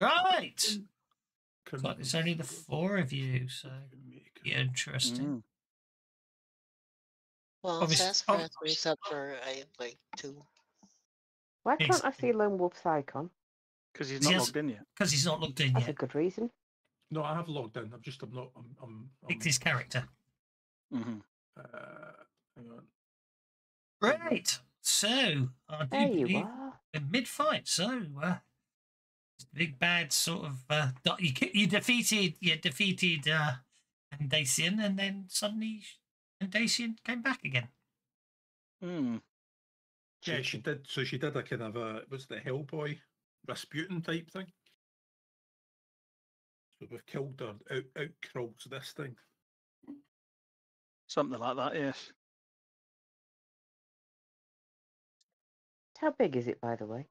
Right. Can- Like it's only the four of you, so Jamaica. interesting. Mm. Well, Obvious- SAS ob- France reset for I like two. Why can't I see Lone Wolf's icon? Because he's not Yes. logged in yet. Because he's not logged in That's a yet. good reason. No, I have logged in. I'm just, I'm not, I'm, I'm, I'm his character. hmm uh, hang on. Right. So I do There you believe are. We're mid-fight. So uh, big bad sort of uh, you you defeated you defeated uh, Andacian, and then suddenly Andacian came back again. Mm. Yeah, she Cheeky. did. So she did a kind of a, what's the Hellboy Rasputin type thing. So we've killed her, out, out crawls this thing. Something like that, yes. How big is it, by the way?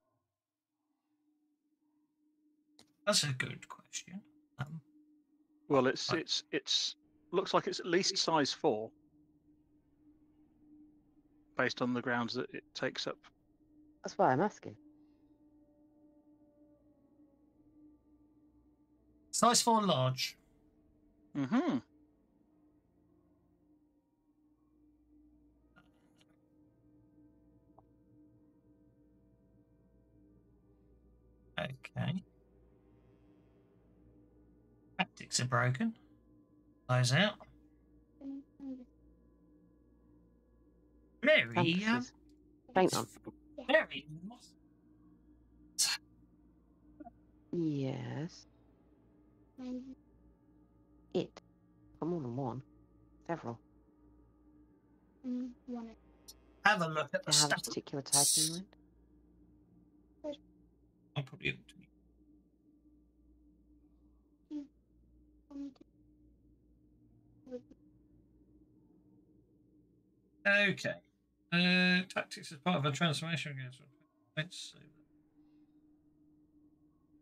That's a good question. Um, Well, it's Right. it's it's looks like it's at least size four, based on the grounds that it takes up. That's why I'm asking. size four large. Mm-hmm. Okay. Tactics are broken. Eyes out. Very, um. On. very. Yes. It. Got more than one. Several. Have a look at the have a particular type in mind? I'll probably able to. Okay. Uh, tactics is part of a transformation against.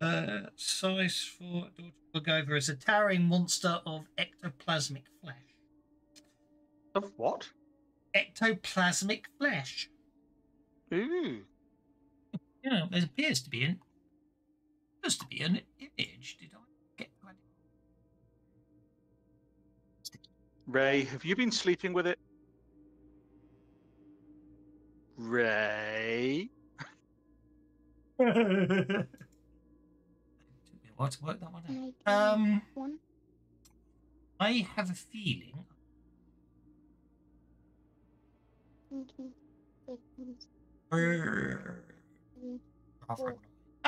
Uh, size for over as a towering monster of ectoplasmic flesh. Of what? Ectoplasmic flesh. Ooh. You know, there appears to be an appears to be an image. Did I get that? Ray, have you been sleeping with it? Ray. Took me a while to work that one out. Um, I have a feeling.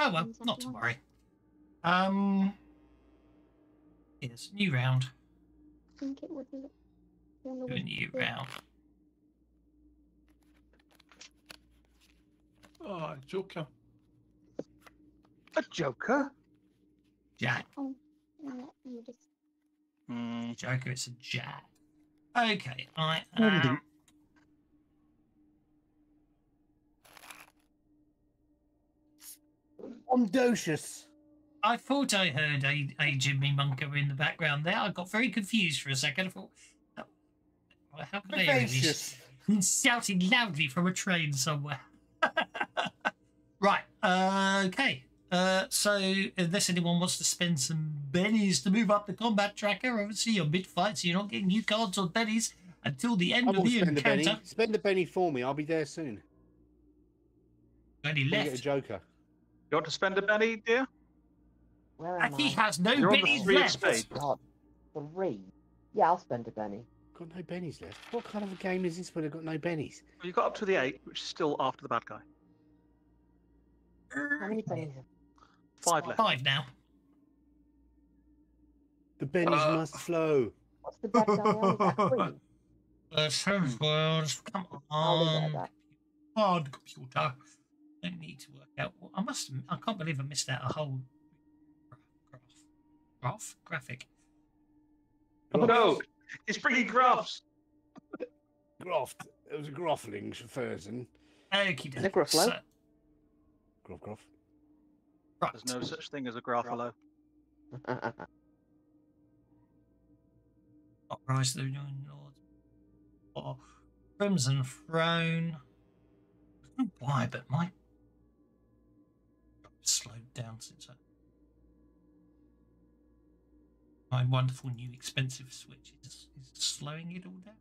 Oh well, not to worry. Um, yes, new round. I think it would look Do a new round. Oh, Joker. A Joker? Jack. Oh, no, just Mm. Joker, it's a Jack. Okay, I Andy. am. Ondocious. I thought I heard a, a Jimmy Munker in the background there. I got very confused for a second. I thought, oh, how could I hear this? Shouting loudly from a train somewhere. right. Uh, okay. Uh, so, unless anyone wants to spend some bennies to move up the combat tracker, obviously you're mid fight, so you're not getting new cards or bennies until the end I of the spend encounter. Spend a penny for me. I'll be there soon. Only I'll get a left. Joker. You want to spend a penny, dear? Where am And he I? has no You're on the bennies three of left. spades. God. Three. Yeah, I'll spend a penny. Got no bennies left. What kind of a game is this where they've got no bennies? Well, you got up to the eight, which is still after the bad guy. How many pennies? Five left. Five now. The bennies Uh, must flow. What's the bad guy on? Is that Queen? Uh, Seventh words, come I'll leave it at on. that. Hard computer. Don't need to work out. I must. I can't believe I missed out a whole graph. Graph? Graphic. Oh, no, he's bringing graphs. Groft. It was a groffling Furzen. Okie The Gruffalo? So, Groff, groff. right. There's no such thing as a graphalo. Rise of the Young Lords. Or Crimson Throne. I don't know why, but my slowed down since I. My wonderful new expensive Switch is, is slowing it all down.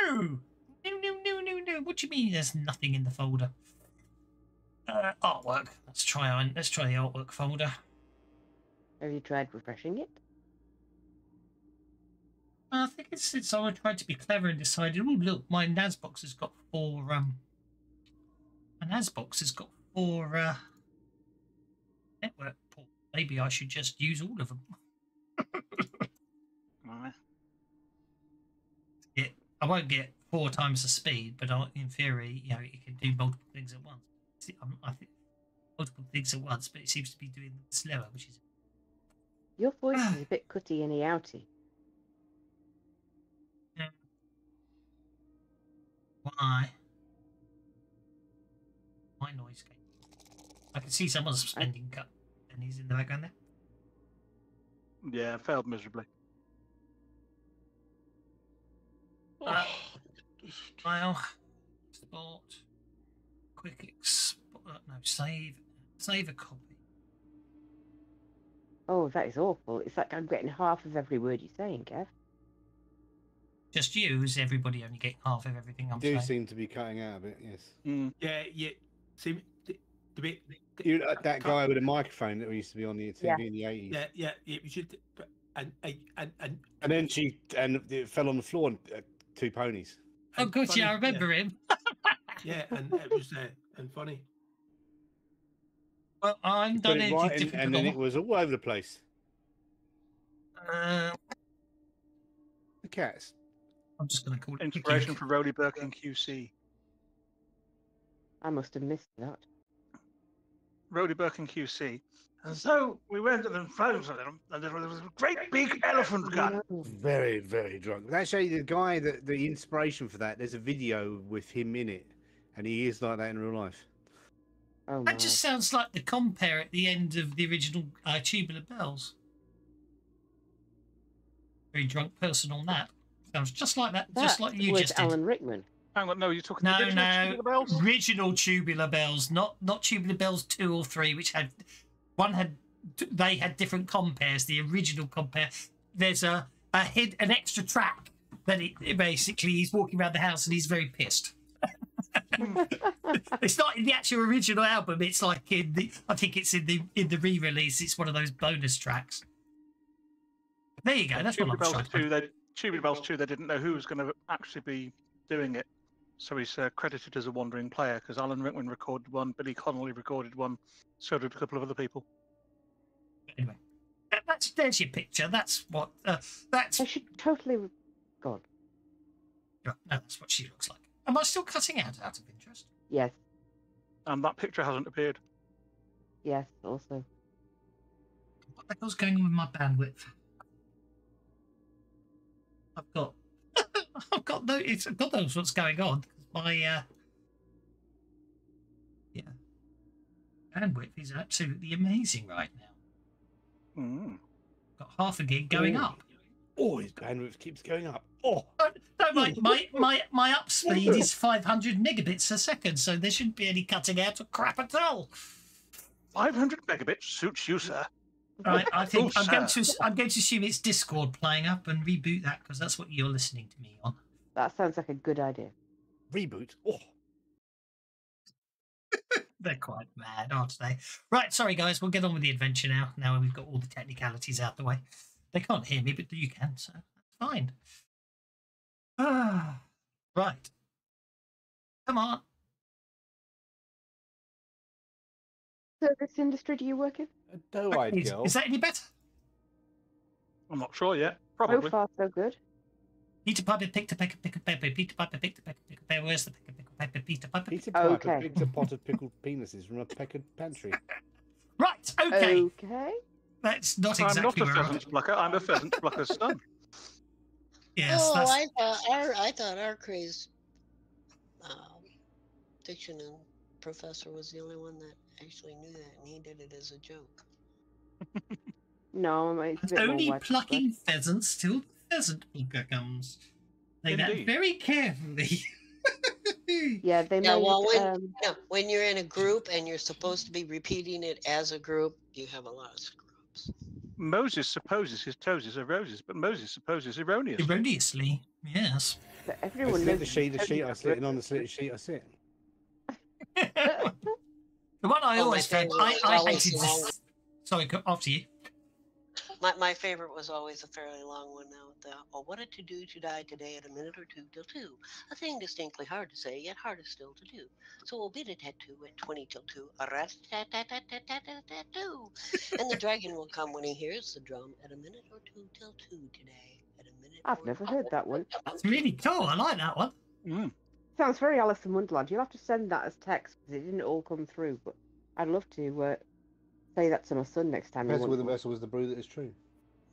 No! No, no, no, no, no. What do you mean there's nothing in the folder? Uh, artwork. Let's try on. Let's try the artwork folder. Have you tried refreshing it? I think it's since I tried to be clever and decided, oh look, my NAS box has got four um my NAS box has got four uh network ports. Maybe I should just use all of them. Right. It I won't get four times the speed, but I, in theory, you know, it can do multiple things at once. See, I'm, I think multiple things at once, but it seems to be doing them slower, which is Your voice is a bit cutty and outy. why my noise gate. I can see someone's spending cut and he's in the background there. Yeah, failed miserably. Uh, file, sport, quick export. No, save, save a copy. Oh, that is awful. It's like I'm getting half of every word you're saying, Kev. Just use everybody only get half of everything I'm do saying. seem to be cutting out a bit. Yes. Mm. Yeah, yeah. See, the, the bit. You, uh, that guy with a microphone that used to be on the TV Yeah. in the eighties. Yeah, yeah, yeah. We should. And, and, and, and, And then she and it fell on the floor. And, uh, two ponies. Oh, and good, yeah, I funny, remember him. Yeah, and it was uh, and funny. Well, I'm done it right in, difficult. and then it was all over the place. uh, The cats. I'm just going to call it Inspiration Ink. for Rowley Birkin QC. I must have missed that. Rowley Birkin QC. And so we went and then found them, and there was a great big elephant gun. Very, very drunk. But Actually, the guy that the inspiration for that, there's a video with him in it, and he is like that in real life. Oh my. That just sounds like the compare at the end of the original uh, Tubular Bells. Very drunk person on that. Sounds just like that, just like you was just did. Alan Rickman. Hang on, no, you're talking No, the original no, Tubular Bells? original Tubular Bells, not not Tubular Bells two or three, which had one had they had different compares. The original compare, there's a a hid an extra track that it, it basically he's walking around the house and he's very pissed. it's not in the actual original album. It's like in the I think it's in the in the re-release. It's one of those bonus tracks. There you go. That's what Tubular I'm Bells trying to 2, they, Tubular Bells 2, they didn't know who was going to actually be doing it. So he's uh, credited as a wandering player because Alan Rickman recorded one, Billy Connolly recorded one, so did a couple of other people. Anyway, that- that's there's your picture. That's what uh, that's I should totally. re- God. No, that's what she looks like. Am I still cutting out out of interest? Yes. And that picture hasn't appeared. Yes. Also. What the hell's going on with my bandwidth? I've got, I've got no, it's God knows what's going on. My, uh, yeah, bandwidth is absolutely amazing right now. Mm. Got half a gig going Ooh. up. Oh, his bandwidth keeps going up. Oh, No, my, my, my, my up speed is 500 megabits a second, so there shouldn't be any cutting out of crap at all. 500 megabits suits you, sir. Right, I think Oh, I'm going to I'm going to assume it's Discord playing up and reboot that because that's what you're listening to me on. That sounds like a good idea. reboot. Oh, They're quite mad, aren't they? Right, sorry guys, we'll get on with the adventure now. Now we've got all the technicalities out the way. They can't hear me, but you can, so that's fine. Ah, right. Come on. Service industry do you work in? a doe-eyed is, girl. is that any better? I'm not sure yet. Probably. So far, so good. Peter Piper picked a peck of pickled pepper. Peter Piper picked a peck of pickled pepper. Where's the peck of pickled pepper? Peter Piper. Peter picked- Piper Okay. picked a pot of pickled penises from a peckered pantry. Right, okay. Okay. That's not I'm exactly not a where I pheasant plucker, I'm a pheasant plucker's son. Yes, oh, that's I thought our I thought our craze um, diction and professor was the only one that actually knew that, and he did it as a joke. No, it's a And bit more only widespread. plucking pheasants till the pheasant plucker comes. Say that very carefully. Yeah, they Yeah, made. well, when- um, No, when you're in a group and you're supposed to be repeating it as a group, you have a lot of screw drops. Moses supposes his toes are roses, but Moses supposes erroneous. Erroneously, yes. But everyone slit knows the sheet, the toes sheet I sit, and on the slit sheet I sit. The one I Oh, always found, I, I hated long- this. Sorry, go- after you. My, my favorite was always a fairly long one now. The, oh, what a to do to die today at a minute or two till two. A thing distinctly hard to say, yet harder still to do. So we'll beat a tattoo at 20 till two. A rat tat tat tat tat tat tat tattoo. And the dragon will come when he hears the drum at a minute or two till two today. At a minute. I've or never two heard that one. That's really cool. I like that one. Mm. Sounds very Alice in Wonderland. You'll have to send that as text because it didn't all come through. But I'd love to uh, say that to my son next time. he Vessel with wants the vessel was the brew that is true.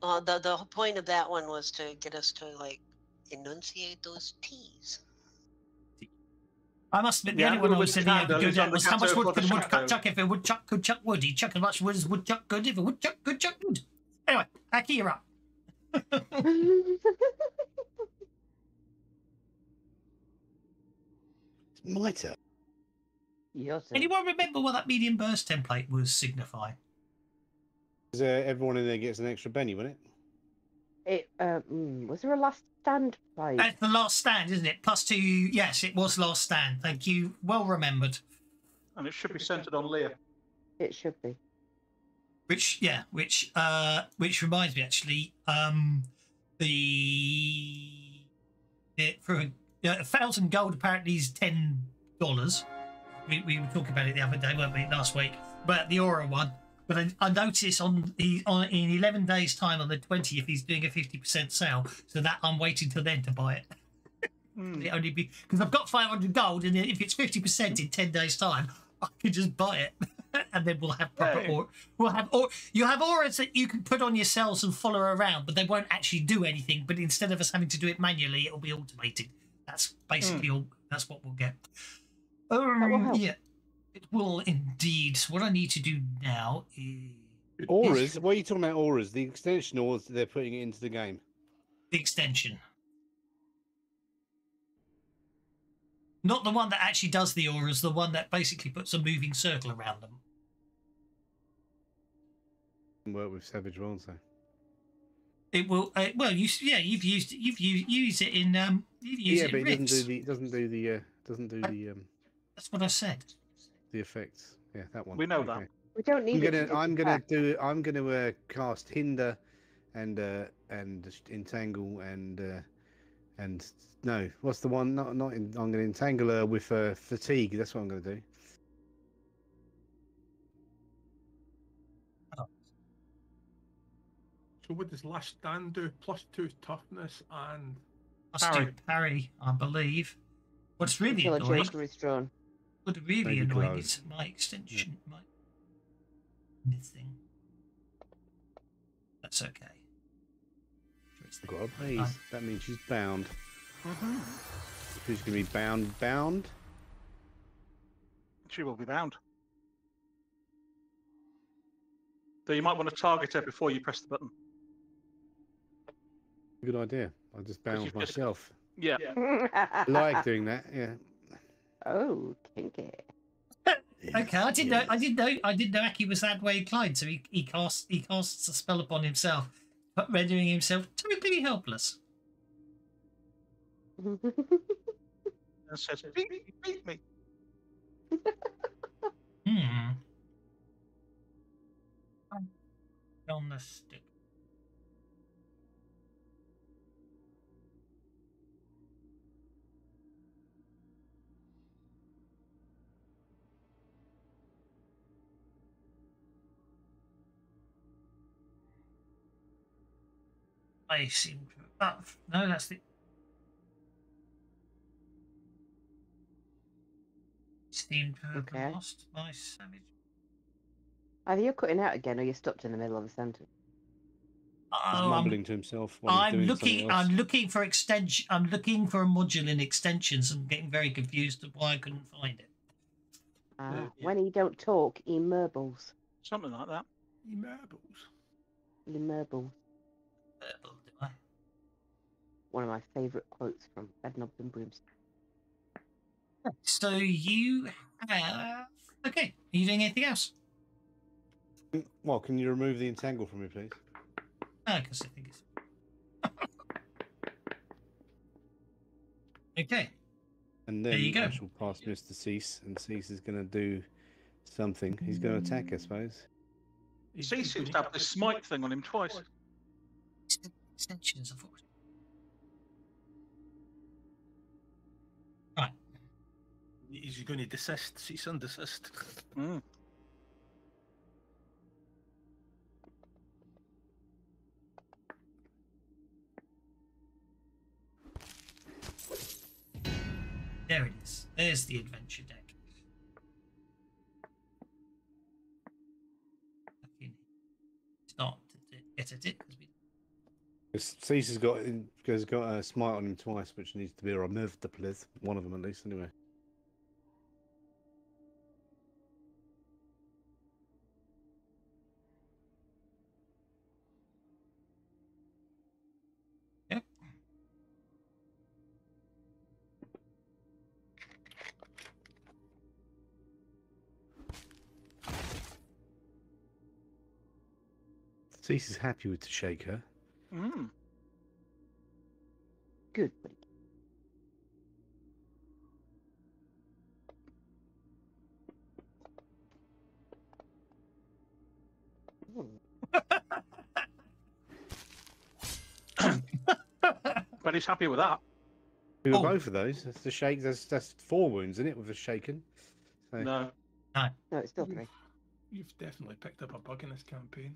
Uh, the the point of that one was to get us to like enunciate those T's. I must admit, the Yeah, only one I with was saying he had Ricardo, good at was how much wood could the a woodchuck chuck if a woodchuck could chuck wood? He'd chuck as much wood as a woodchuck could if a woodchuck could chuck wood. Anyway, Aki, you're up. It's my turn. Your turn. Anyone remember what that medium burst template was signifying? 'Cause, uh, everyone in there gets an extra penny, wouldn't it? It, uh, mm, was there a last stand played? That's the last stand, isn't it? Plus two. Yes, it was last stand. Thank you. Well remembered. And it should be centered on Leah. It should be. Which, yeah, which, uh, which reminds me actually, um, the, it, for a, a thousand gold apparently is ten dollars. We, we were talking about it the other day, weren't we? Last week, but the aura one. But I, I noticed on the on in eleven days' time on the twentieth, he's doing a fifty percent sale. So that I'm waiting till then to buy it. Mm. It only be because I've got 500 gold, and if it's 50% in 10 days' time, I could just buy it, and then we'll have proper aura. We'll have or you have auras that you can put on yourselves and follow around, but they won't actually do anything. But instead of us having to do it manually, it'll be automated. That's basically all. That's what we'll get. will Um, help. yeah, it will indeed. So what I need to do now is Auras? What are you talking about? Auras? The extension, or they're putting it into the game? the extension. Not the one that actually does the auras, the one that basically puts a moving circle around them. Work with Savage World, so. It will. Uh, well, you yeah, you've used it. You've used used it in um. You've Yeah, it but it doesn't do the doesn't do the uh, doesn't do the um That's what I said. the effects. Yeah, that one. We know that. We don't need. I'm need gonna to I'm gonna do I'm gonna uh, cast hinder and uh and entangle and uh and no what's the one not not in, I'm gonna entangle her with uh, fatigue that's what I'm gonna do So what does last stand do? Plus two toughness and Must Parry. parry, I believe. What's really Until annoying, joker is drawn. what really Maybe annoying close. is my extension, my missing. That's okay. Where's the- got a that means she's bound mm-hmm. who's gonna be bound bound She will be bound. So you might want to target her before you press the button. good idea I just bound you've just- myself Yeah. I like doing that yeah oh, kinky. Okay, I didn't know. I didn't know. I didn't know Aki was that way inclined. So he, he casts he casts a spell upon himself, but rendering himself totally helpless. And says, beat me, beat me. Hmm. On the stick. I seem to. Oh, no, that's the. Seem to have Okay. lost my savage. Either you're cutting out again or you're stopped in the middle of a sentence. he's Oh, I'm, mumbling to himself while I'm doing looking. else. I'm looking for extension. I'm looking for a module in extensions. I'm getting very confused of why I couldn't find it. Ah, Yeah. When he don't talk, he merbles. Something like that. he marbles. He merbles. Purple, do I? One of my favourite quotes from Bedknobs and Broomsticks. So you have. Okay. Are you doing anything else? Mm, well, can you remove the entangle from me, please? Ah, no, because I think it's. okay. And There then you go. I shall pass Mr. Cease, and Cease is going to do something. He's going to attack, I suppose. He's- See, he's seems to have this smite thing on him twice. Extensions, I He's going to desist, cease and desist. Mm. There it is. There's the adventure deck. Fucking Start to get at it because we. Cease has got has got a smite on him twice, which needs to be removed, The please. One of them at least, anyway. Cease is happy with the shaker. Mm. Good. But he's happy with that. We were Oh. both of those. That's the shake. That's that's four wounds in it with a shaken. So, No. No, it's still three. You've definitely picked up a bug in this campaign.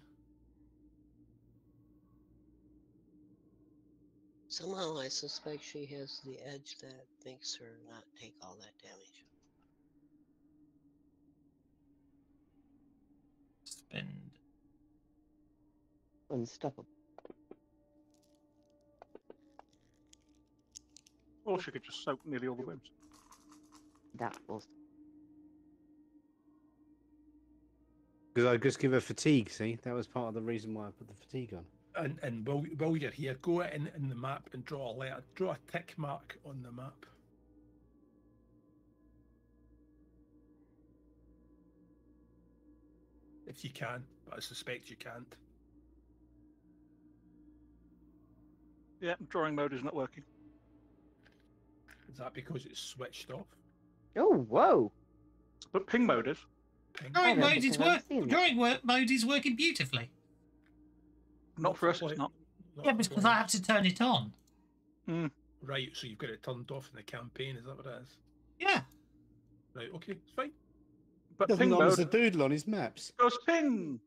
Somehow I suspect she has the edge that makes her not take all that damage. Spend. Unstoppable. Or she could just soak nearly all the wounds. That was. Because I just give her fatigue. See, that was part of the reason why I put the fatigue on. And and while, while you're here, go in in the map and draw a letter, draw a tick mark on the map. If you can, but I suspect you can't. Yeah, drawing mode is not working. Is that because it's switched off? Oh, whoa! But ping mode is. Ping? Drawing mode is I've work. Drawing work mode is working beautifully. Not for us, play- it's not. not Yeah, for because I have to turn it on. Right, so you've got it turned off in the campaign. Is that what it is? Yeah. Right. Okay, it's fine. But Doesn't ping notice mode doodle on his maps. goes ping.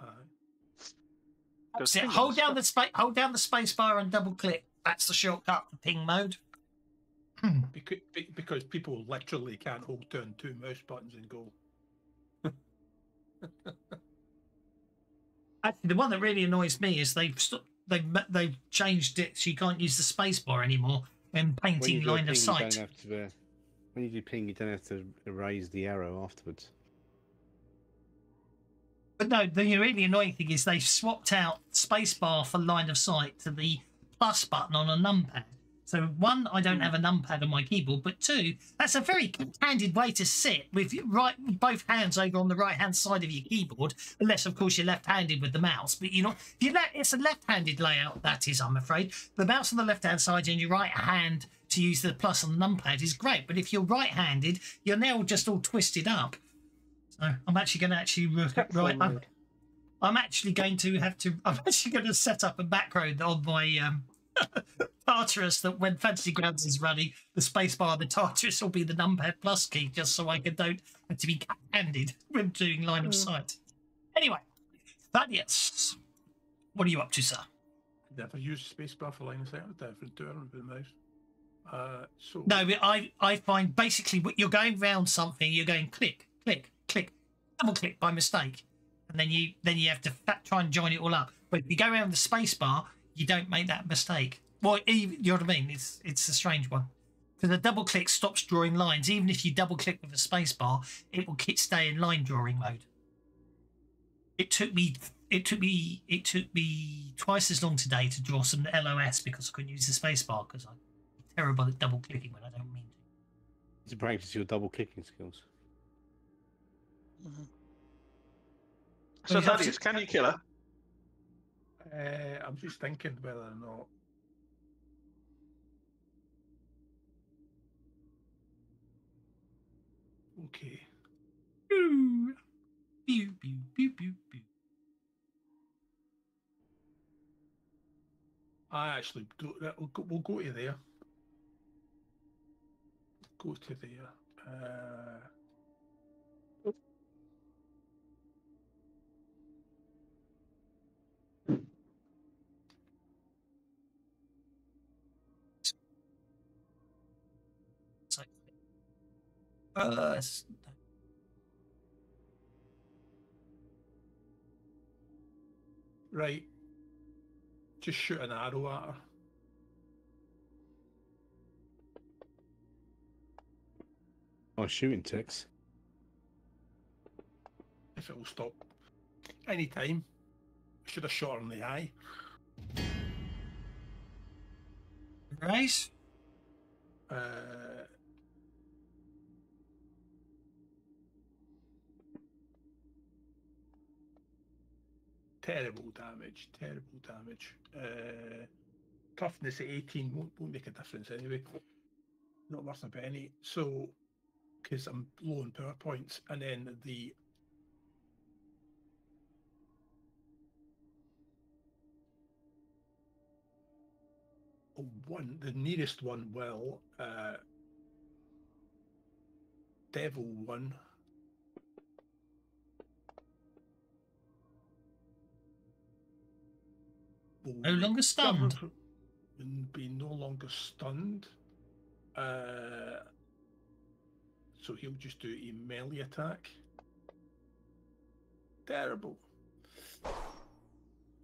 Uh, Goes ping on hold down the space. Hold down the space bar and double click. That's the shortcut for ping mode. because, because people literally can't hold down two mouse buttons and go. Actually, the one that really annoys me is they've st- they've they've changed it so you can't use the space bar anymore in When painting line ping, of you sight. don't have to. Uh, when you do ping, you don't have to erase the arrow afterwards. But no, the really annoying thing is they've swapped out spacebar for line of sight to the plus button on a numpad. So one, I don't have a numpad on my keyboard, but two, that's a very handed way to sit with right both hands over on the right hand side of your keyboard, unless of course you're left-handed with the mouse. But you know, if you let it's a left-handed layout, that is, I'm afraid. The mouse on the left-hand side and your right hand to use the plus on the numpad is great. But if you're right-handed, you're now just all twisted up. So I'm actually going to actually right. I'm. I'm actually going to have to. I'm actually going to set up a macro on my um, Tartarus that when Fantasy Grounds is running, the spacebar on the Tartarus will be the numpad plus key, just so I can don't have to be handed when doing line of sight. Anyway, that yes. What are you up to, sir? Never use spacebar for line of sight. I never do it with the mouse. Uh, so No, I I find basically what you're going round something, you're going click, click, click, double click by mistake, and then you then you have to fa- try and join it all up. But if you go around the space bar, you don't make that mistake. Well, even, you know what I mean? It's it's a strange one. Because the double click stops drawing lines. Even if you double click with a space bar, it will keep stay in line drawing mode. It took me it took me it took me twice as long today to draw some LOS because I couldn't use the space bar because I'm terrible at double clicking when I don't mean to. To practice your double clicking skills. Mm-hmm. So, you have to- Thaddeus, can you kill her? Uh, I'm just thinking whether or not. Okay. Pew, pew, pew, pew, pew. I actually do. that- We'll go, we'll go to there. Go to there. Uh, uh, right. Just shoot an arrow at her. Oh, shooting ticks. If it will stop. Anytime. Should have shot her in the eye. right? Uh, terrible damage, terrible damage. Uh, toughness at 18 won't, won't make a difference anyway. Not worth a penny. So, because I'm low on power points, and then the oh, one, the nearest one will uh, devil one. Will No longer stunned. and Be no longer stunned. Uh, so he'll just do a melee attack. Terrible.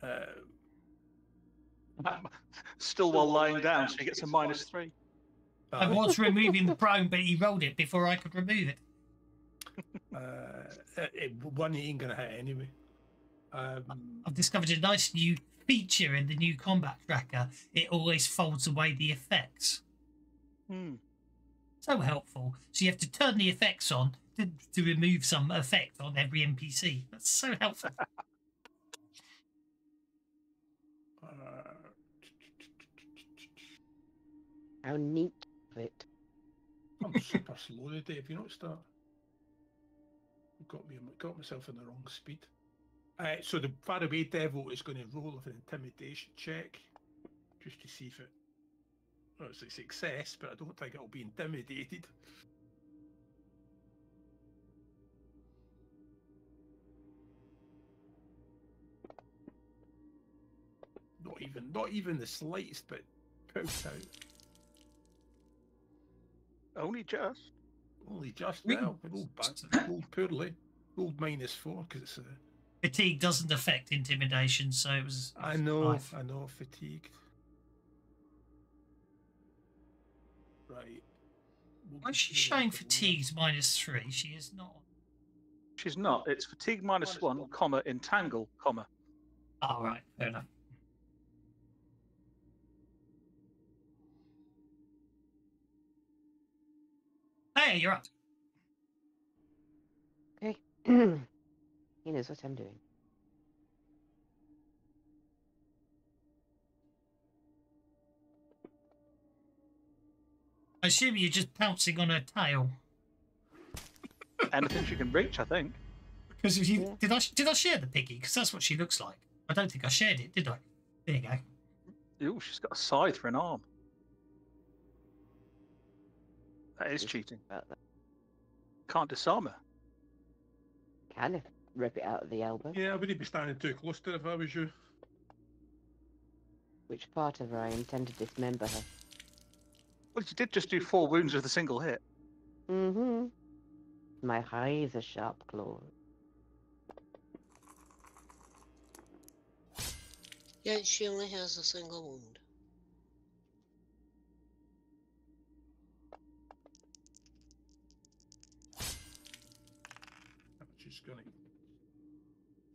Uh, Still while lying down, so he gets a minus three. I was removing the prone, but he rolled it before I could remove it. uh, it, it- one ain't gonna hit anyway. Um, I've discovered a nice new feature in the new combat tracker. It always folds away the effects. Hmm. So helpful. So you have to turn the effects on to, to remove some effect on every NPC. That's so helpful. uh, How neat of it. I'm super slow today. Have you not start? Got me, got myself in the wrong speed. Uh, so the faraway devil is going to roll with an intimidation check, just to see if it. Well, it's a success, but I don't think it'll be intimidated. Not even, not even the slightest bit poked out. Only just. Only just We now. Rolled bad. Rolled poorly. Rolled minus four because it's a. Fatigue doesn't affect intimidation, so it was. I know. five. I know. Fatigued. Right. We'll Why is she showing that. fatigues minus three? She is not. She's not. It's fatigue minus one, comma, entangle, comma. Oh, right. Fair enough. Hey, you're up. Okay. he knows what I'm doing. I assume you're just pouncing on her tail. Anything she can reach, I think. Because if you Yeah. did I did I share the piggy? Because that's what she looks like. I don't think I shared it, did I? There you go. Ooh, she's got a scythe for an arm. That is cheating. About that. Can't disarm her. Kind of rip it out of the elbow. Yeah, I wouldn't be standing too close to her if I was you. Which part of her I intend to dismember her? Well, she did just do four wounds with a single hit. Mm-hmm. My eyes are sharp claws. Yeah, she only has a single wound.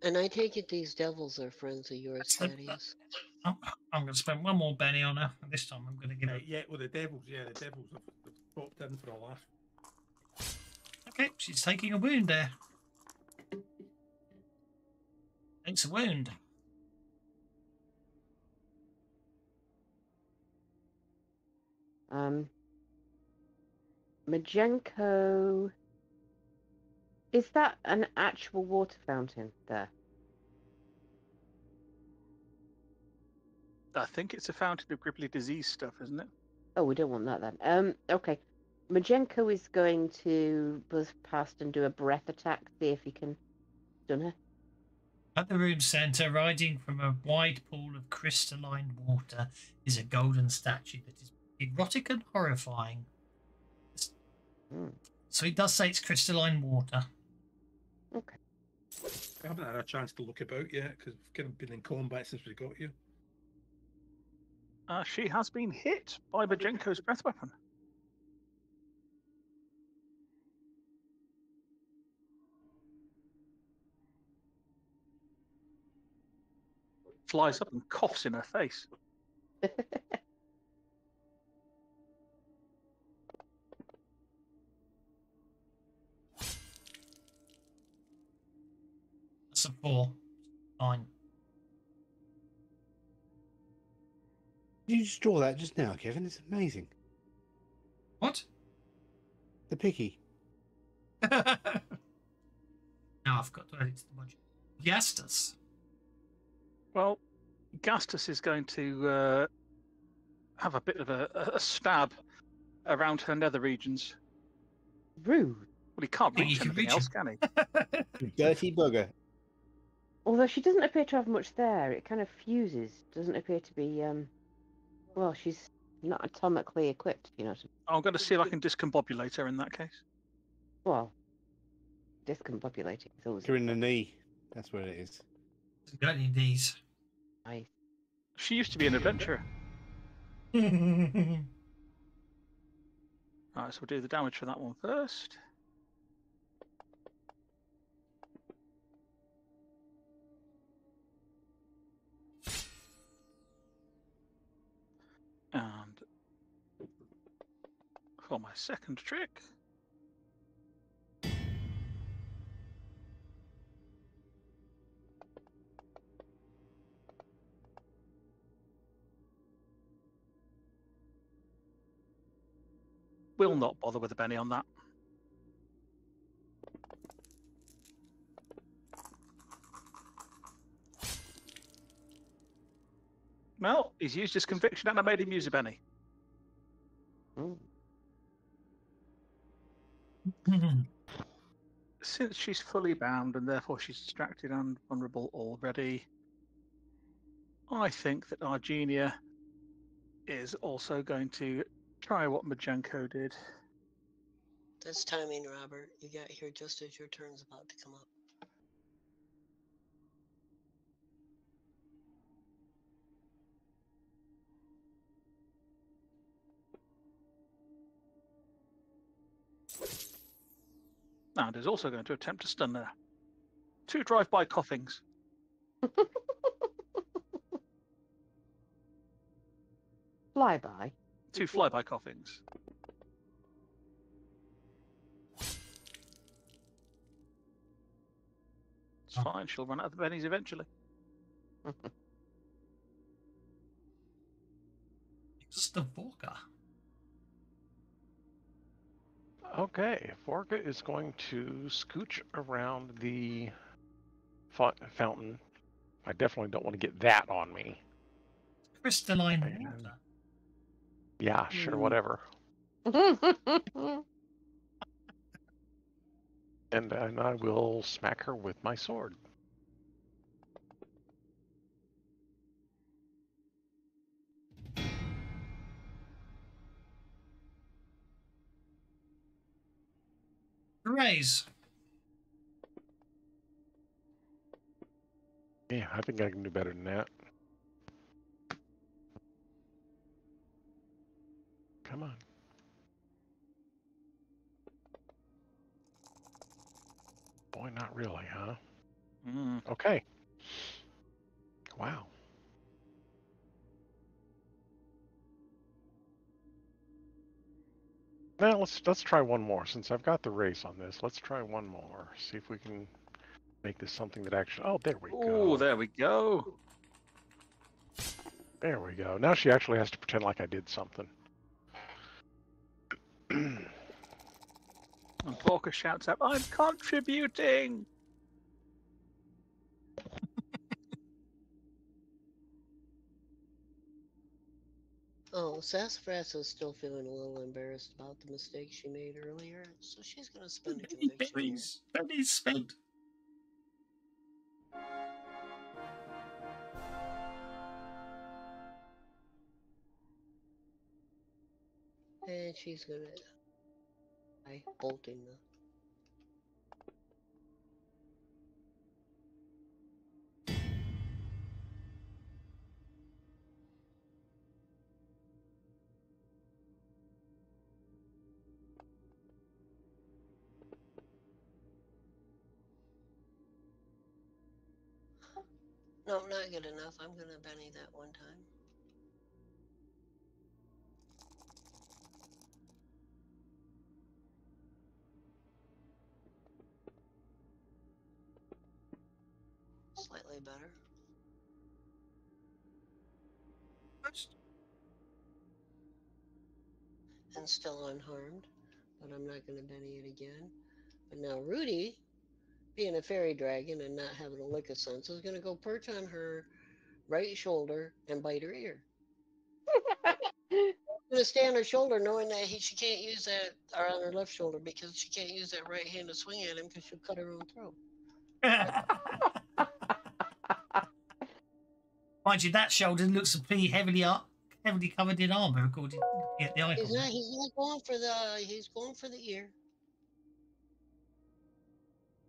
And I take it these devils are friends of yours, So- Thaddeus. I'm, I'm going to spend one more Benny on her. and This time I'm going to get her. Right, yeah, well, the devils, yeah, the devils have, have popped in for a laugh. Okay, she's taking a wound there. Takes a wound. Um, Majenko. Is that an actual water fountain there? I think it's a fountain of gripply disease stuff, isn't it? Oh, we don't want that then. Um, okay. Majenko is going to buzz past and do a breath attack, see if he can stun her. At the room centre, riding from a wide pool of crystalline water, is a golden statue that is erotic and horrifying. Hmm. So it does say it's crystalline water. Okay. I haven't had a chance to look about yet because we've kind of been in combat since we got here. Uh, she has been hit by Majenko's breath weapon. Flies up and coughs in her face. That's a four. Fine. Did you just draw that just now, Kevin? It's amazing. What? The picky. now I've got to add it to the budget. Gastus. Well, Gastus is going to uh, have a bit of a, a stab around her nether regions. Rude. Well, he can't Yeah, reach you can anything reach else, him. can he? Dirty bugger. Although she doesn't appear to have much there, it kind of fuses. Doesn't appear to be. Um, well, she's not atomically equipped. You know. I'm going to see if I can discombobulate her in that case. well, discombobulating is always You're in the knee. That's what it is. Got any of these? nice. She used to be an adventurer. Alright, so we'll do the damage for that one first. And for my second trick, we'll not bother with a Benny on that. Well, he's used his conviction and I made him use a Benny. Mm. Since she's fully bound and therefore she's distracted and vulnerable already, I think that Argenia is also going to try what Majenko did. That's timing, Robert. You got here just as your turn's about to come up. And is also going to attempt to stun her. Two drive-by coughings. Flyby. Two flyby coughings. It's Oh. fine. She'll run out of the Bennies eventually. Just the Vorka. Okay, Vorka is going to scooch around the fo- fountain. I definitely don't want to get that on me. Crystalline And- water. Yeah, sure, Hmm. whatever. And and I will smack her with my sword. Raise. Yeah, I think I can do better than that. Come on. Boy, not really, huh? Mm. Okay. Wow. Now let's let's try one more since I've got the race on this. Let's try one more. See if we can Make this something that actually. Oh, there we go. Oh, there we go. There we go. Now she actually has to pretend like I did something. And Vorka shouts out, I'm contributing! Oh, Sassafras is still feeling a little embarrassed about the mistake she made earlier, so she's going to spend a conviction. Bennies. Bennies spent. And she's going to. By bolting the. No, not good enough. I'm gonna Benny that one time. Slightly better. And still unharmed, but I'm not gonna Benny it again. But now Rudy, being a fairy dragon and not having a lick of sense, is gonna go perch on her right shoulder and bite her ear. gonna stay on her shoulder, knowing that he, she can't use that, or on her left shoulder because she can't use that right hand to swing at him because she'll cut her own throat. Mind you, that shoulder looks pretty heavily ar- heavily covered in armor, according to the He's icon. not. He's not going for the. He's going for the ear.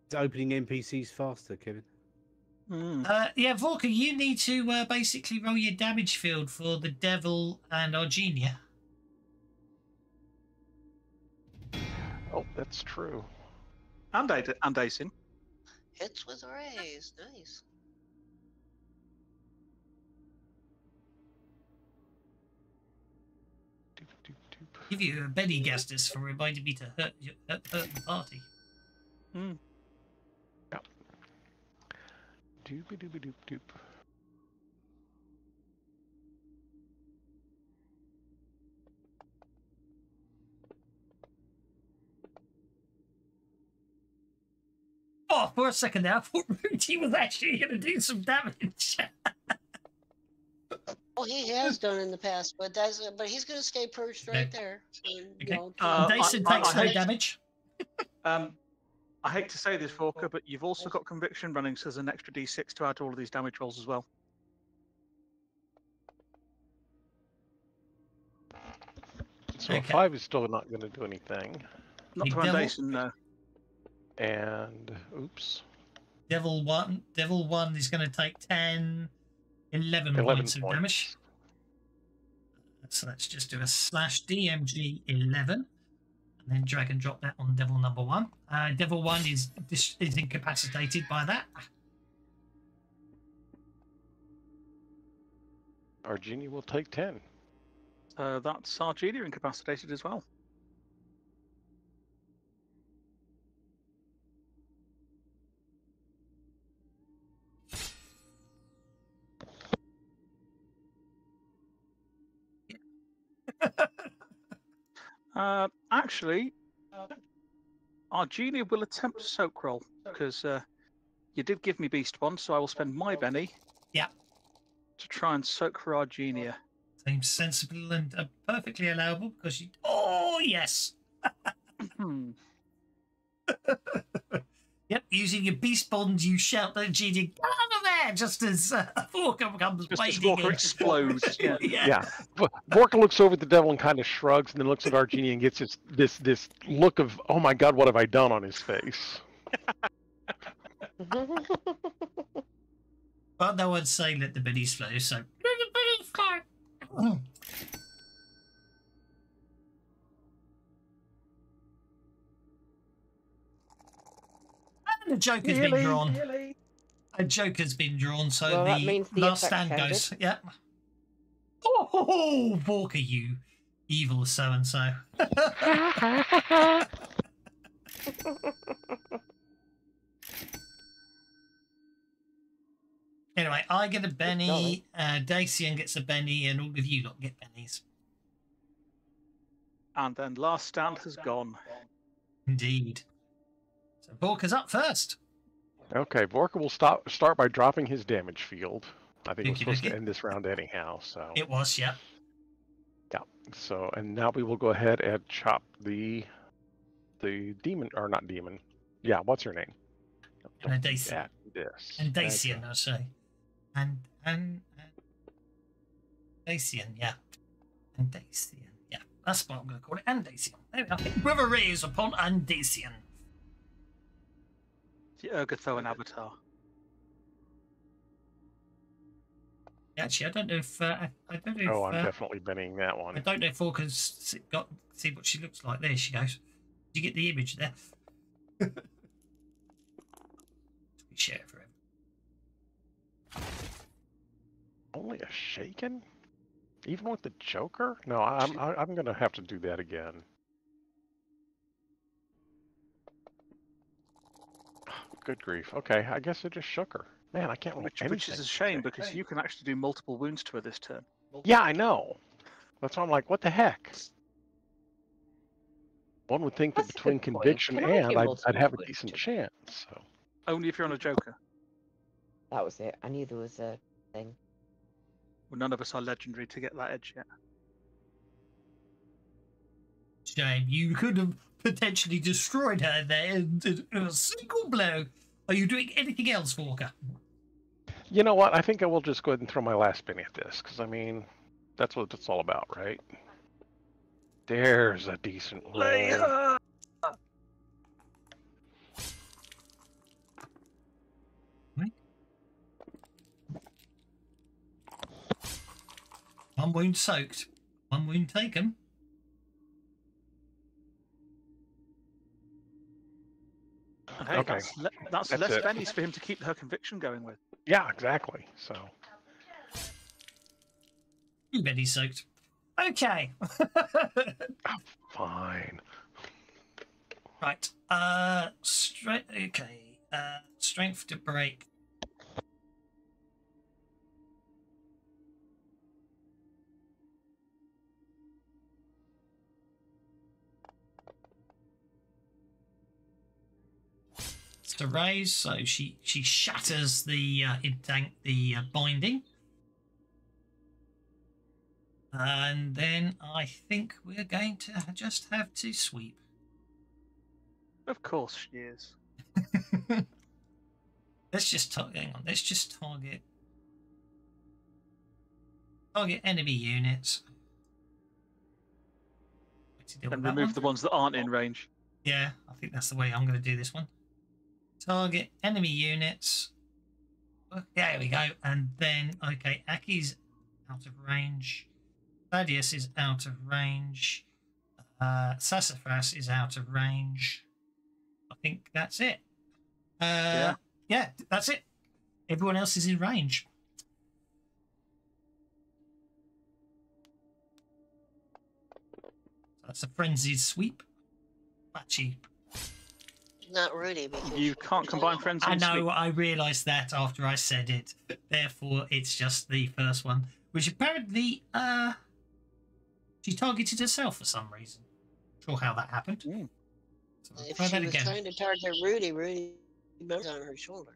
It's opening NPCs faster, Kevin. Hmm. Uh, yeah, Vorka, you need to uh, basically roll your damage field for the Devil and Argenia. Oh, that's true. And, Ad- and Asin. Hits with rays. Nice. Doop, doop, doop. Give you a Benny Gastus for reminding me to hurt, hurt, hurt the party. Doopy doopy doop doop. Oh, for a second there, I thought Rudy was actually going to do some damage. Well, he has done in the past, but that's. But he's gonna stay perched right Okay. there. And, you Okay. know, Uh, Dyson I- takes I no hate- damage. Um, I hate to say this, Vorka, but you've also got conviction running, so there's an extra d6 to add to all of these damage rolls as well. So a Okay. five is still not going to do anything. Not You to devil. No. And oops, Devil one, Devil one is going to take 10, 11, 11 points of damage. Uh, so let's just do a slash DMG 11 and then drag and drop that on Devil number one. Uh, Devil one is dis- is incapacitated by that. Argenia will take 10. Uh, that's Sargenia incapacitated as well. Uh, actually, Argenia will attempt soak roll because uh, you did give me Beast Bond, so I will spend my Benny. Yeah. To try and soak for Argenia. Seems sensible and uh, perfectly allowable because you. Oh, yes. Hmm. Yep, using your beast bond, you shout that genie, get out of there, just as uh, Walker comes Just as wading Walker in. explodes. Yeah. yeah. Yeah. Vorka looks over at the devil and kind of shrugs, and then looks at our and gets this this this look of oh my god, what have I done on his face? But no one's saying let the biddies flow, so. Let the biddies flow. And the Joker's been drawn. A Joker's been drawn, so Well, that the means the last stand ended. goes. Yep. Oh, oh, oh, Walker, you evil so and so. Anyway, I get a Benny, uh, Dacian gets a Benny, and all of you lot get Bennies. And then last stand has gone. Indeed. So Vorka's up first. Okay, Vorka will stop start by dropping his damage field. I think we're supposed to end this round anyhow. So It was, yeah. yeah. So and now we will go ahead and chop the the demon or not demon. Yeah, what's her name? And a Don't Dacian. that, This. Andaisin, I say. And, and, and Dacian, yeah. Andaisin, yeah. That's what I'm going to call it. Andaisin. There we are. Brother Rays upon and Dacian. The Urgathoan avatar. Actually, I don't know if, uh, I, I don't know if, Oh, I'm uh, definitely benning that one. I don't know if Orca's got, see what she looks like. There she goes. Did you get the image there? we share it forever. Only a shaken? Even with the Joker? No, I'm I'm gonna have to do that again. Good grief. Okay, I guess I just shook her. Man, I can't roll Which, which is a shame because you can actually do multiple wounds to her this turn. Yeah, I know. That's why I'm like, what the heck? One would think that That's a between good point. conviction and I'd, I'd have a decent to- chance. So Only if you're on a Joker. That was it. I knew there was a thing. Well, none of us are legendary to get that edge yet. Shame. You could have potentially destroyed her there in, in- in a single blow. Are you doing anything else, Walker? you know what? I think I will just go ahead and throw my last Benny at this because I mean, that's what it's all about, right? There's a decent roll. One wound soaked. One wound taken. Hey, Okay. that's, le- that's, That's less it. Bennies for him to keep her conviction going with. Yeah, exactly. So Two bennies soaked. Okay. fine. right. Uh, strength. Okay. Uh, strength to break. To raise, so she she shatters the uh, the uh, binding, and then I think we're going to just have to sweep. Of course she is. let's just tar- hang on. Let's just target target enemy units. And remove one. the ones that aren't in range. Yeah, I think that's the way I'm going to do this one. Target enemy units. Okay, There we go. And then, okay, Aki's out of range. Thaddeus is out of range. Uh, Sassafras is out of range. I think that's it. Uh, Yeah. yeah, that's it. Everyone else is in range. That's a frenzied sweep. Actually, Not Rudy because You can't combine friends I know, sweep. I realised that after I said it. Therefore, it's just the first one, which apparently, uh, she targeted herself for some reason. Sure how that happened. Mm. So I'll If try she that was again. trying to target Rudy, Rudy was on her shoulder.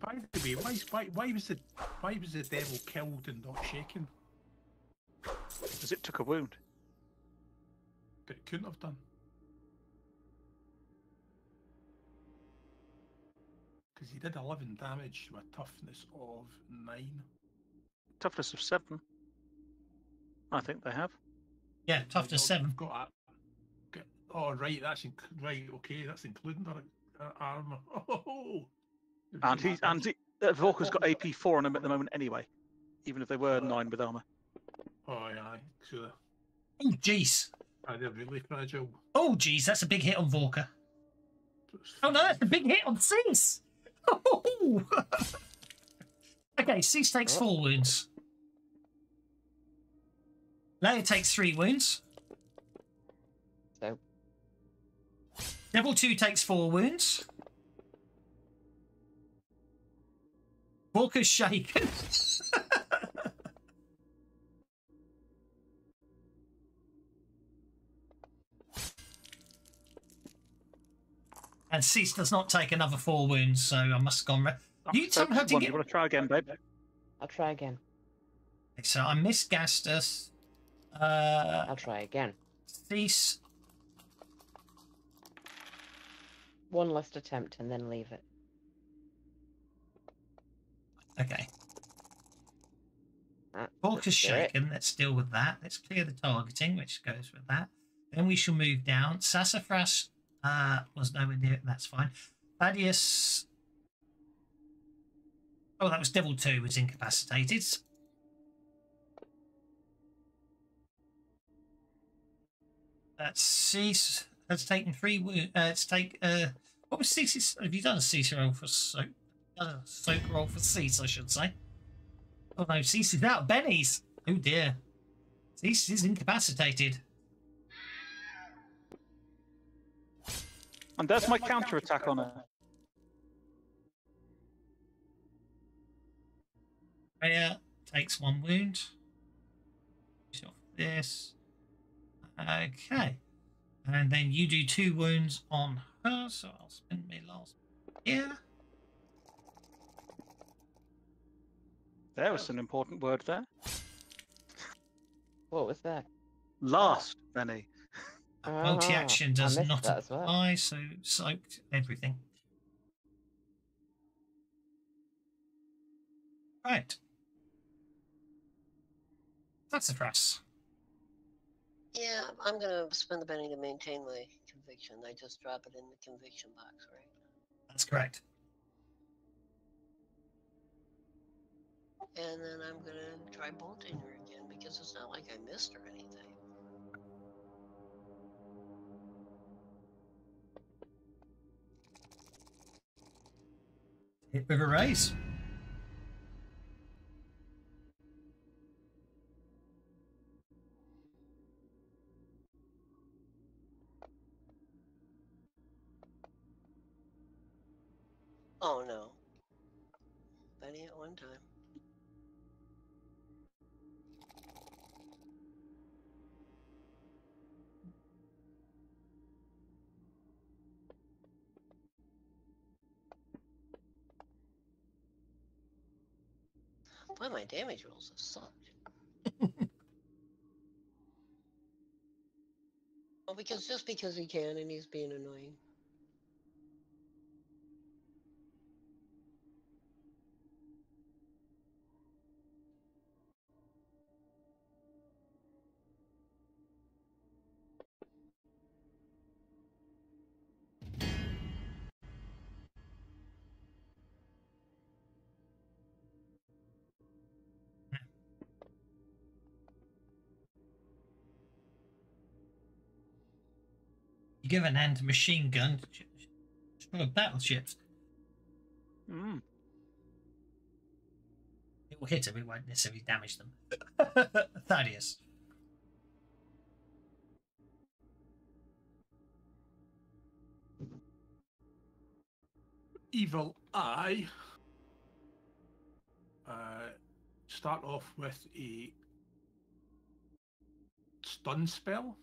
By the way, why, why, why was the why was the devil killed and not shaken? Because it took a wound. But it couldn't have done. Because he did 11 damage with a toughness of 9. Toughness of seven. I think they have. Yeah, toughness You've seven. Got that. Got- Oh, right, that's inc- right, okay, that's including her uh, armor. Oh, And he's and he, uh, Vorka's got AP four on him at the moment anyway, even if they were nine with armor. Oh, yeah, sure. Oh, jeez. They're really fragile. Oh, geez, that's a big hit on Vorka. Oh, no, that's a big hit on Cease. Oh. okay, Cease takes four wounds. Leia takes three wounds. Nope. Devil 2 takes four wounds. Vorka's shaken. and Cease does not take another four wounds, so I must have gone. Re- You So, somehow did one, get- You want to try again, babe? I'll try again. so I missed Gastus. Uh, I'll try again. Cease. One last attempt and then leave it. Okay. That is should it. shaken. Let's deal with that. Let's clear the targeting, which goes with that. Then we shall move down. Sassafras uh, was nowhere near it. That's fine. Thaddeus. Oh, that was Devil 2 was incapacitated. That's Cease has taken three wounds. Uh, it's take. Uh, what was Cease's? Have you done a Cease roll for soak? Done a soak roll for Cease, I should say. Oh no, Cease is out. Benny's. Oh dear. Cease is incapacitated. And there's my counter attack on her. Freya takes one wound. Off This. Okay. And then you do two wounds on her, so I'll spend my last here. There was an important word there. What was that? Last, Benny. Multi action Ah, does not that as well. apply, so soaked everything. Right. That's a press. Yeah, I'm gonna spend the Benny to maintain my conviction. I just drop it in the conviction box, right? That's correct. And then I'm gonna try bolting her again because it's not like I missed or anything. With a raise. Oh no. Benny at one time. Boy, my damage rolls have sucked. well, because just because he can and he's being annoying. You give an hand machine gun to destroy battleships. Mm. It will hit them, it won't necessarily damage them. Thaddeus. Evil Eye. Uh, start off with a stun spell.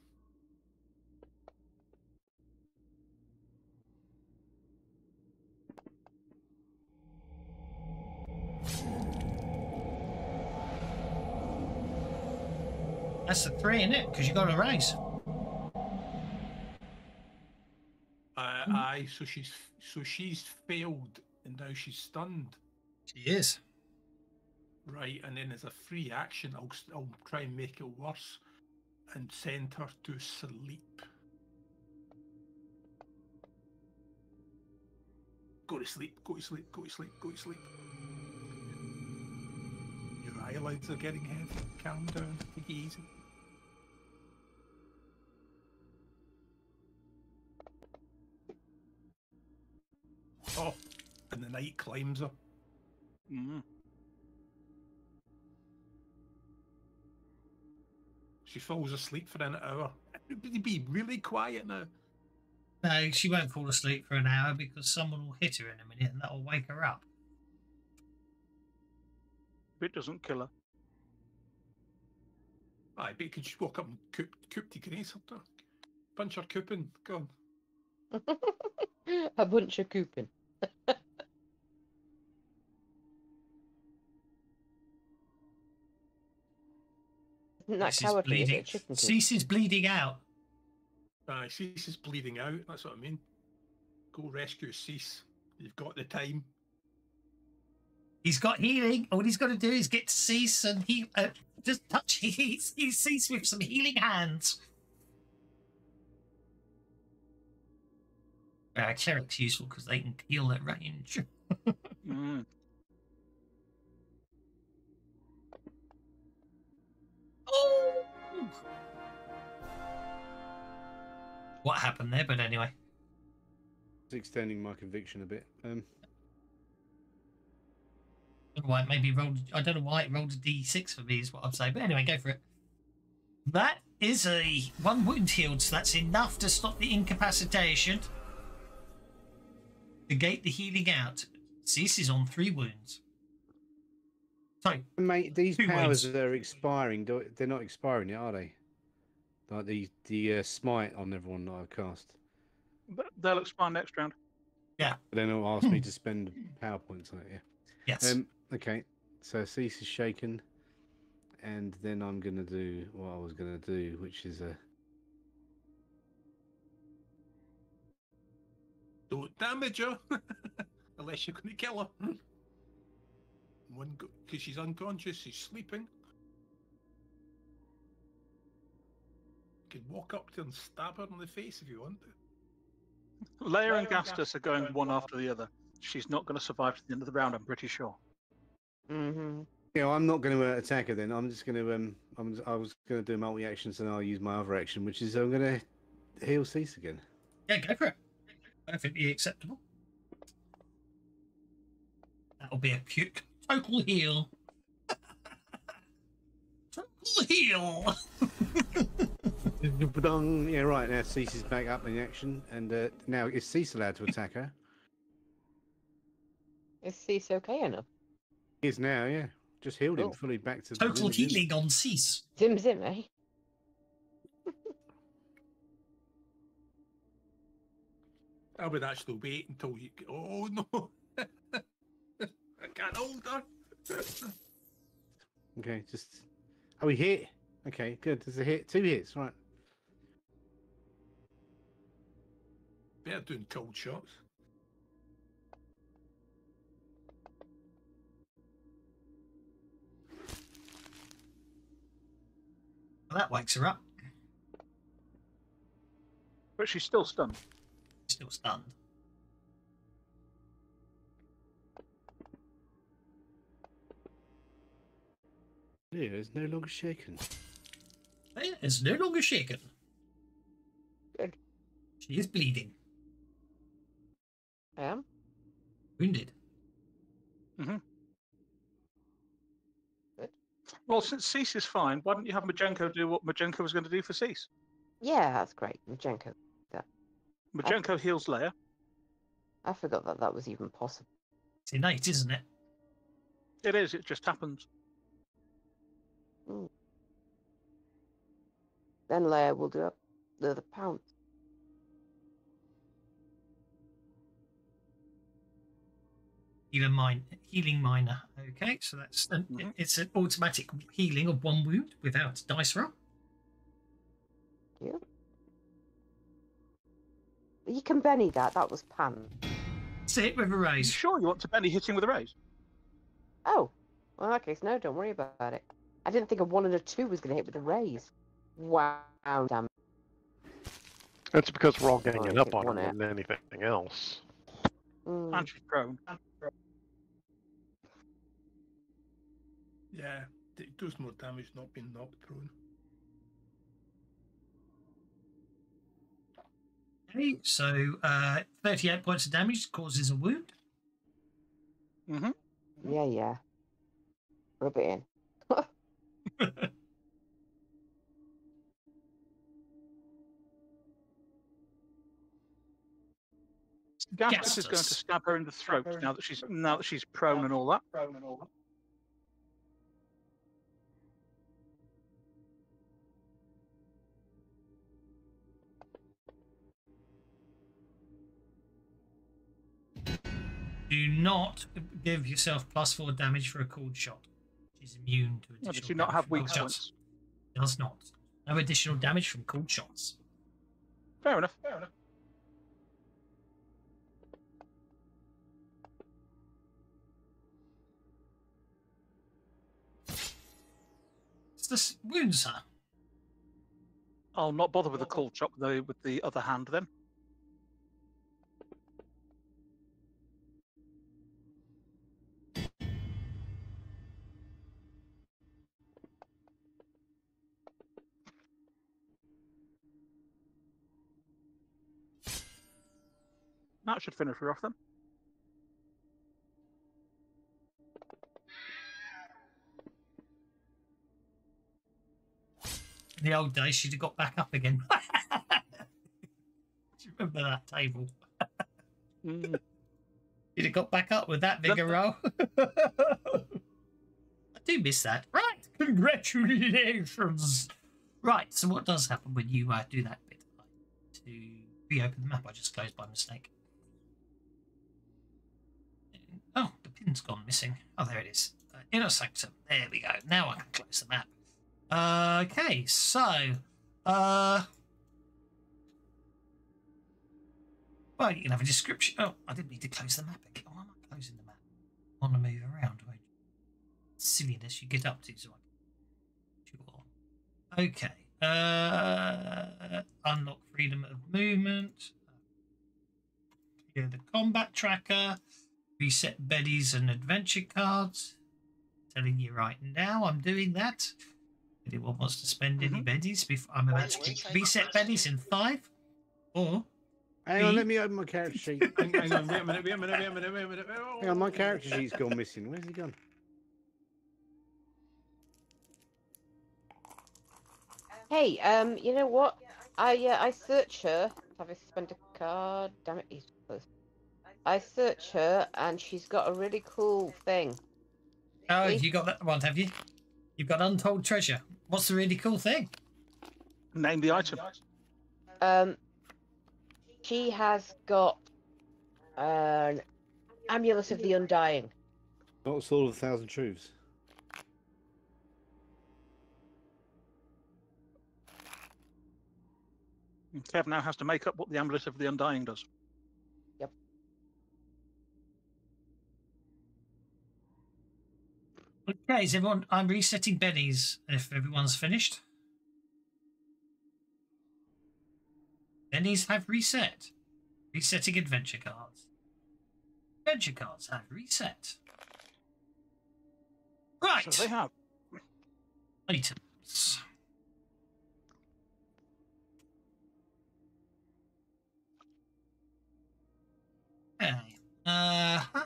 That's a three in it, because you got a raise. Uh, aye, so she's so she's failed and now she's stunned. She is. Right, and then as a free action, I'll I'll try and make it worse and send her to sleep. Go to sleep, go to sleep, go to sleep, go to sleep. Your eyelids are getting heavy. Calm down, take it easy. Oh, and the night climbs up. Mm. She falls asleep for an hour. Everybody be really quiet now. No, she won't fall asleep for an hour because someone will hit her in a minute and that'll wake her up. If it doesn't kill her. Aye, but you could just walk up and coop, coop the grenades up there. Punch her cooping, go on. a bunch of cooping. Isn't that This is cowardly? Bleeding. it? Cease is bleeding out. Aye, Cease is bleeding out, that's what I mean. Go rescue Cease. You've got the time. He's got healing. All he's got to do is get to cease and he uh, just touch. He, he cease with some healing hands. Uh, cleric's useful because they can heal at range. Mm. Oh! What happened there? But anyway, It's extending my conviction a bit. Um, I don't know why it maybe rolled. I don't know why it rolled a d6 for me. Is what I'm saying. But anyway, go for it. That is a one wound healed, so that's enough to stop the incapacitation. Negate the healing out. Ceases on three wounds. So mate, these Two powers wounds. are expiring, they're not expiring yet, are they? Like the the uh, smite on everyone that I've cast. But they'll expire next round. But then it'll ask me to spend power points on it. Yeah. yes, Um. Okay. So cease is shaken, and then I'm gonna do what I was gonna do, which is a Don't damage her. Unless you're going to kill her. One, because she's unconscious, she's sleeping. You can walk up to her and stab her in the face if you want to. Leia and Gastus are going one after the other. She's not going to survive to the end of the round, I'm pretty sure. Mm-hmm. You know, I'm not going to uh, attack her then. I'm just going to um, I'm, I was going to do multi actions, and I'll use my other action, which is I'm going to heal cease again. yeah, go for it. Perfectly acceptable. That'll be a cute total heal. total heal. Ba-dong. yeah, right now cease is back up in action, and uh, now is cease allowed to attack her? Is Cease okay enough? He is now, yeah. Just healed him Cool. fully back to Total zim, zim. healing on cease. Zim zim, eh? I would actually wait until you. Oh no! I can't hold her. Okay, just Are we hit. Okay, good. There's a hit, two hits, right? Better doing called shots. Well, that wakes her up. But she's still stunned. Still stunned. Yeah, it's no longer shaken. Leia is no longer shaken. Good. She is bleeding. I am. Wounded. Mm-hmm. Well, since Cease is fine, why don't you have Majenko do what Majenko was going to do for Cease? Yeah, that's great. Majenko. Majenko heals Leia. I forgot that that was even possible. It's innate, isn't it? It is, it just happens. Hmm. Then Leia will do up the, the pounce. Healing mine, healing minor. Okay, so that's an, Mhm. it's an automatic healing of one wound without dice roll. You can Benny that. That was Pan. Say it with a Are you raise. sure you want to Benny hitting with a raise? Oh, well, in that case, no, don't worry about it. I didn't think a one and a two was going to hit with a raise. Wow, damn. That's because we're all ganging I up on him her than anything else. Mm. And she's prone. Yeah, it does more damage not being knocked prone. Okay, so uh, 38 points of damage causes a wound. Mm-hmm. Yeah, yeah. Rub it in. Gastus is going to stab her in the throat now that she's now that she's prone and all that. Do not give yourself plus four damage for a called shot. She's immune to Yeah, additional but you not have weak called shots. points. Does not. No additional damage from called shots. Fair enough. Fair enough. It's the s- wound, sir. I'll not bother with the cold chop though with the other hand then. That should finish her off then. In the old days, she'd have got back up again. Do you remember that table? Mm, She'd have got back up with that vigor roll. I do miss that. Right, congratulations. Right, so what does happen when you uh, do that bit? To reopen the map, I just closed by mistake. Oh, the pin's gone missing. Oh, there it is. Uh, inner sanctum. There we go. Now I can close the map. Uh, okay, so, uh, well, you can have a description. Oh, I didn't need to close the map again. Why am I closing the map? I want to move around. Wait. Silliness you get up to, so I can. Sure. Okay. Uh, unlock freedom of movement. Clear the combat tracker. Reset Bennies and adventure cards. Telling you right now, I'm doing that. Anyone wants to spend any Bennies before I'm about to reset Bennies in five, or Hang on, let me open my character sheet. Hang, hang on, wait a minute, wait a minute, wait a minute, wait a minute. Oh, Hang on, my character sheet's gone missing. Where's he gone? Hey, um, you know what? I uh, I search her. Have I spent a card? Damn it, he's close. I search her, and she's got a really cool thing. Oh, See? you got that one, have you? You've got untold treasure. What's the really cool thing? Name the item. Um, she has got an amulet of the undying. Not Sword of a Thousand Truths. Kev now has to make up what the amulet of the undying does. Okay, is everyone? I'm resetting Bennies if everyone's finished. Bennies have reset. Resetting adventure cards. Adventure cards have reset. Right. So they have. Items. Okay. Uh huh.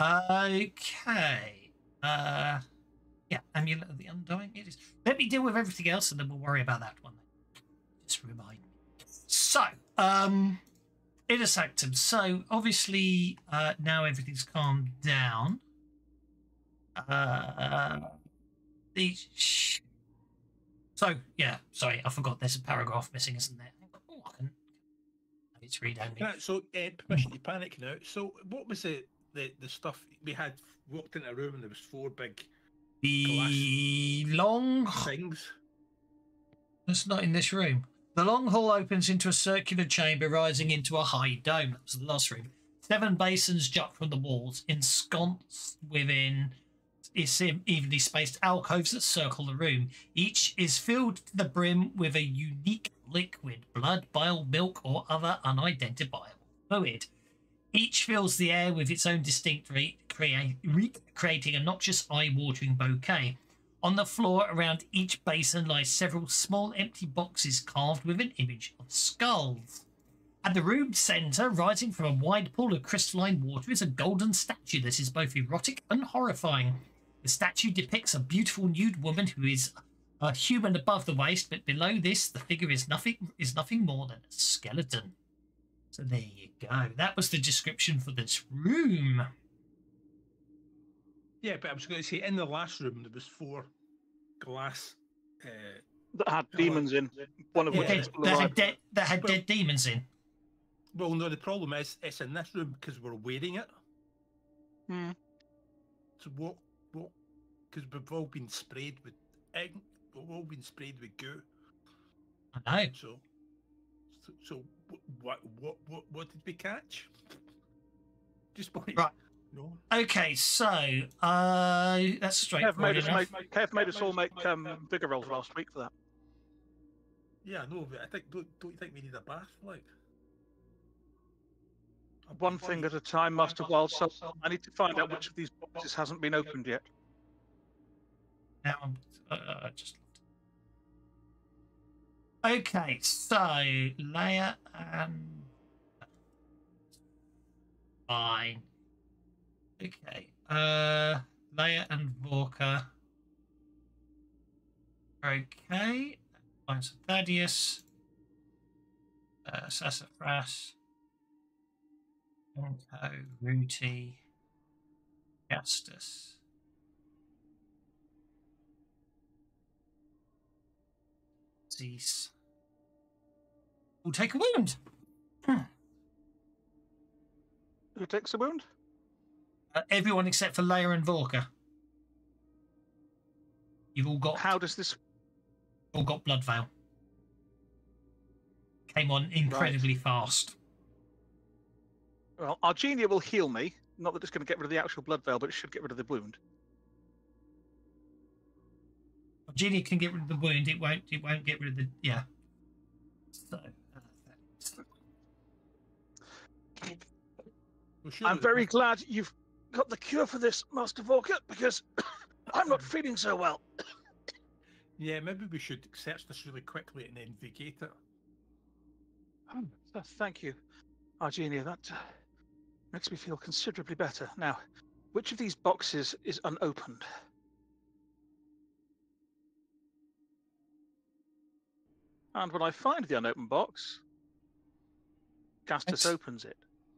Okay. Uh yeah, Amulet of the Undying it is. Let me deal with everything else and then we'll worry about that one. Just remind me. So, um Inner Sanctum. So obviously uh now everything's calmed down. Uh the so yeah, sorry, I forgot there's a paragraph missing, isn't there? It's. Can I- So, uh, permission to panic now. So, what was the, the, the stuff we had? Walked into a room and there was four big The long things. That's not in this room. The long hall opens into a circular chamber rising into a high dome. That was the last room. Seven basins jut from the walls, ensconced within is evenly spaced alcoves that circle the room. Each is filled to the brim with a unique liquid, blood, bile, milk, or other unidentifiable fluid. Each fills the air with its own distinct re- crea- re- creating a noxious, eye-watering bouquet. On the floor around each basin lie several small empty boxes carved with an image of skulls. At the room's centre, rising from a wide pool of crystalline water, is a golden statue that is both erotic and horrifying. The statue depicts a beautiful nude woman who is a human above the waist, but below this, the figure is nothing is nothing more than a skeleton. So there you go. That was the description for this room. Yeah, but I was going to say in the last room there was four glass. Uh, That had demons in. One of Yeah. which Dead, is that had alive. dead, that had Well- dead demons in. well, no, the problem is it's in this room because we're wearing it. Hmm. So what? What? Because we've all been sprayed with ink. We've all been sprayed with goo. I know. So, so, so what? What? What? What did we catch? Just want Right. No. Okay, so uh, that's Kev straightforward made, us enough. make, Kev made us all make um, bigger rolls last week for that. Yeah, no, but I think don't, don't you think we need a bath, like? One thing at a time, Master Wild Soul. I need to find out which of these boxes hasn't been opened yet. Now I'm uh, uh, just. Okay, so Leia and fine. Okay, uh, Leia and Vorka. Okay, fine. So Thaddeus, uh, Sassafras, Yonko, Ruti, Justice. Cease. We'll take a wound. Who takes a wound? Uh, everyone except for Leia and Vorka. You've all got How does this? all got blood veil. Came on incredibly fast. Well, Argenia will heal me. Not that it's going to get rid of the actual blood veil, but it should get rid of the wound. Genie can get rid of the wound. It won't. It won't get rid of the. Yeah. So. Well, I'm very glad you've got the cure for this, Master Vorka, because I'm not feeling so well. Yeah, maybe we should search this really quickly and then vacate it. Th- thank you, Argenia. That uh, makes me feel considerably better. Now, which of these boxes is unopened? And when I find the unopened box, Castus opens it.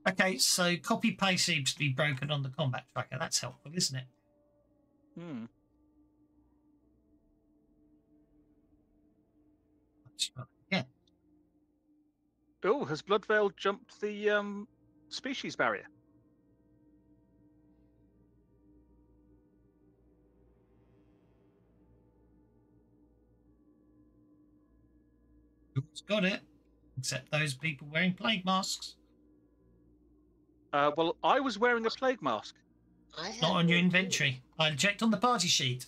Okay, so copy paste seems to be broken on the combat tracker. That's helpful, isn't it? Hmm. Again. Oh, has Bloodveil jumped the um, species barrier? It's got it. Except those people wearing plague masks. Uh, well, I was wearing a plague mask. I Not on your inventory. I checked on the party sheet.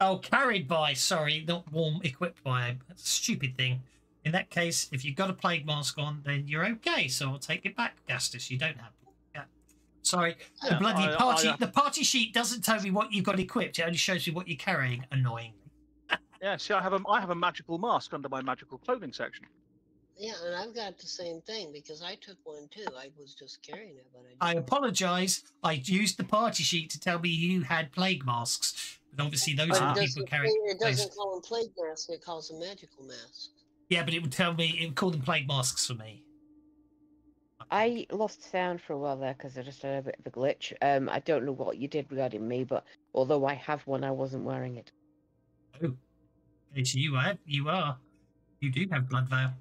Oh, carried by. Sorry, not warm, equipped by. That's a stupid thing. In that case, if you've got a plague mask on, then you're okay. So I'll take it back, Gastus. You don't have. Yeah. Sorry, the bloody I- I, party. uh, the party sheet doesn't tell me what you've got equipped. It only shows me what you're carrying. Annoyingly. Yeah, see, I have a I have a magical mask under my magical clothing section. Yeah, and I've got the same thing because I took one too. I was just carrying it, but I I. didn't- apologise. I used the party sheet to tell me you had plague masks, but obviously those But are the it people doesn't, carrying. it those- doesn't call them plague masks. It calls them magical masks. Yeah, but it would tell me. It would call them plague masks for me. I lost sound for a while there because I just had a bit of a glitch. Um, I don't know what you did regarding me, but although I have one, I wasn't wearing it. Oh, so you are. You are. You do have blood veil.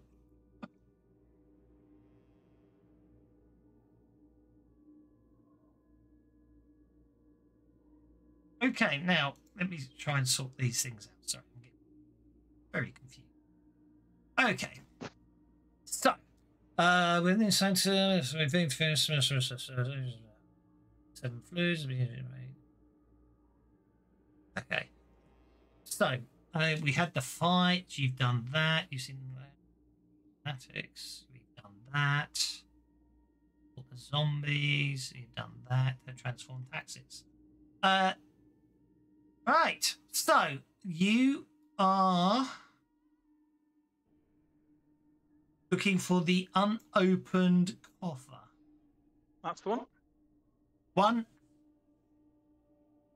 Okay, now let me try and sort these things out. Sorry, I'm getting very confused. Okay, so uh, within the center, I think first seven fluids. Okay, so uh, we had the fight. You've done that. You've seen the fanatics. We've done that. All the zombies. You've done that. The transformed taxes. Uh, right. So you are looking for the unopened coffer. That's the one. One.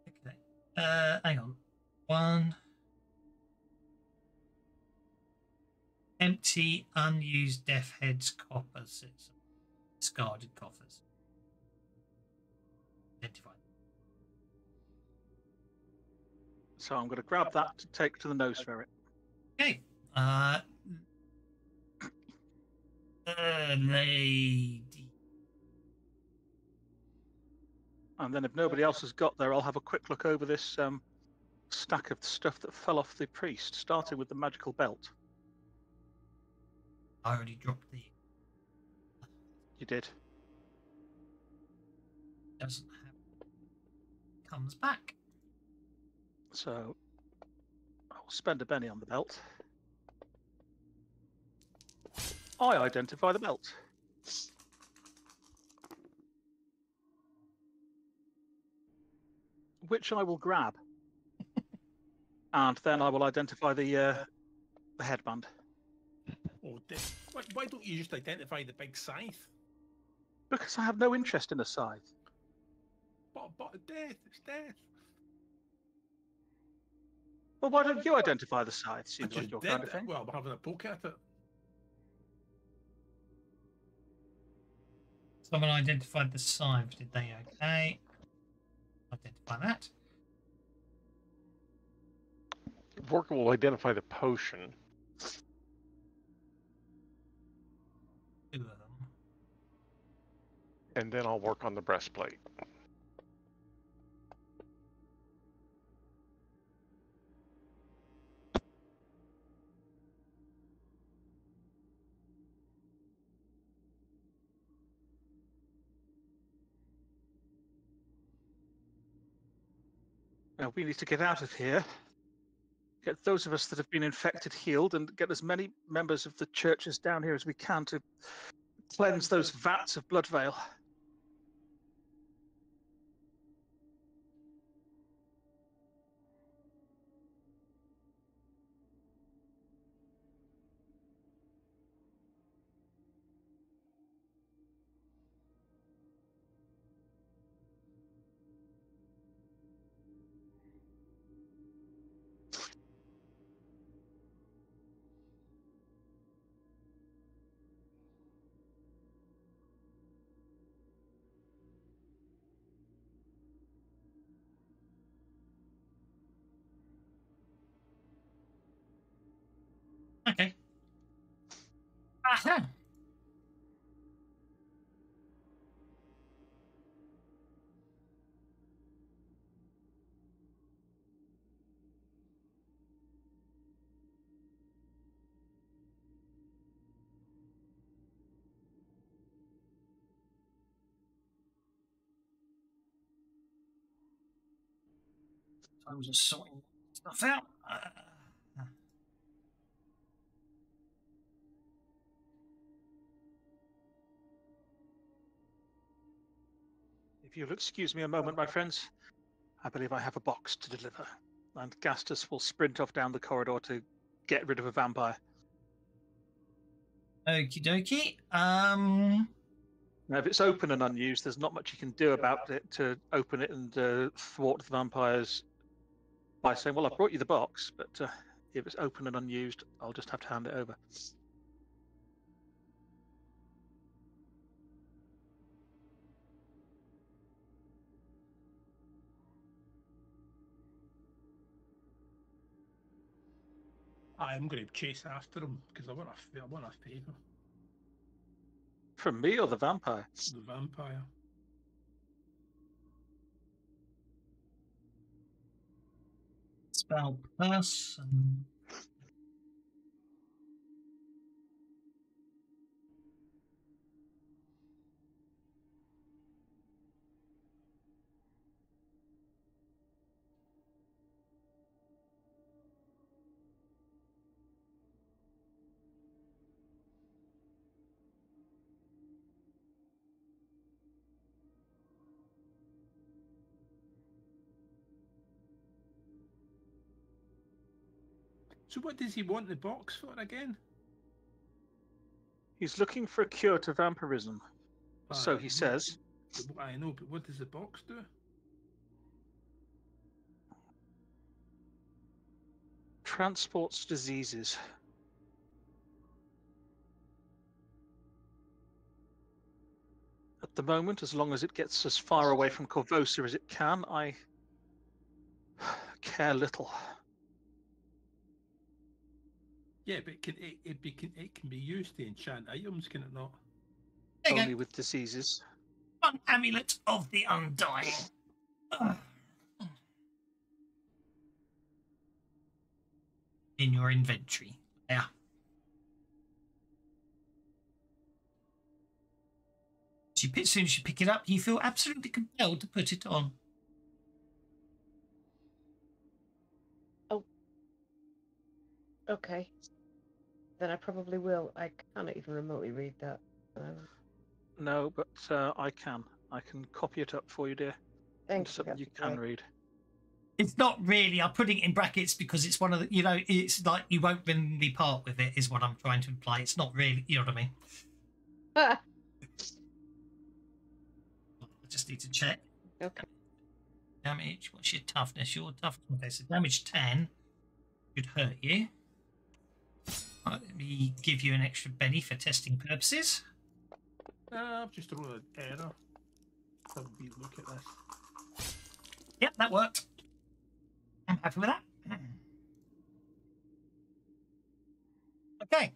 Okay. Uh, hang on. One. Empty, unused death heads, coppers, it's discarded coffers. Identify. So I'm going to grab that to take to the nose ferret. Okay. Uh, uh, lady. And then if nobody else has got there, I'll have a quick look over this um, stack of stuff that fell off the priest, starting with the magical belt. I already dropped the. You did. Doesn't have. Comes back. So I'll spend a penny on the belt. I identify the belt. Which I will grab. and then I will identify the uh, the headband. Oh, de- why, why don't you just identify the big scythe? Because I have no interest in a scythe. But, but death, it's death. Well, why don't you identify the scythe? I Seems just like your did kind of thing. Well, I'm having a poke at it. Someone identified the scythe, did they? Okay. Identify that. Vorka will identify the potion. And then I'll work on the breastplate. Now we need to get out of here. Get those of us that have been infected healed, and get as many members of the churches down here as we can to cleanse those vats of blood veil. I was just sorting stuff out. Uh, If you'll excuse me a moment, my friends, I believe I have a box to deliver. And Gastus will sprint off down the corridor to get rid of a vampire. Okie dokie. Um, Now, if it's open and unused, there's not much you can do about it to open it and uh, thwart the vampires by saying, "Well, I brought you the box," but uh, if it's open and unused, I'll just have to hand it over. I'm going to chase after him because I want a, I want a favour. From me or the vampire? The vampire. Spell person. what does he want the box for again? He's looking for a cure to vampirism. Ah, so he says. I know, but what does the box do? Transports diseases. At the moment, as long as it gets as far away from Korvosa as it can, I care little. Yeah, but it can it, it, be, can, it can be used to enchant items, can it not? There Only go. with diseases. One amulet of the undying. Ugh. In your inventory. Yeah. As, you, pick- as soon as you pick it up, you feel absolutely compelled to put it on. Oh. Okay. Then I probably will. I cannot even remotely read that. Um, No, but uh, I can. I can copy it up for you, dear. thank you. something you can read. It's not really. I'm putting it in brackets because it's one of the. You know, it's like you won't willingly part with it. Is what I'm trying to imply. It's not really. You know what I mean? Ah, I just need to check. okay. Damage. What's your toughness? Your toughness. Okay, so damage 10 should hurt you. Let me give you an extra Benny for testing purposes. Uh, I've just thrown an error. Have a wee look at this. Yep, that worked. I'm happy with that. Okay.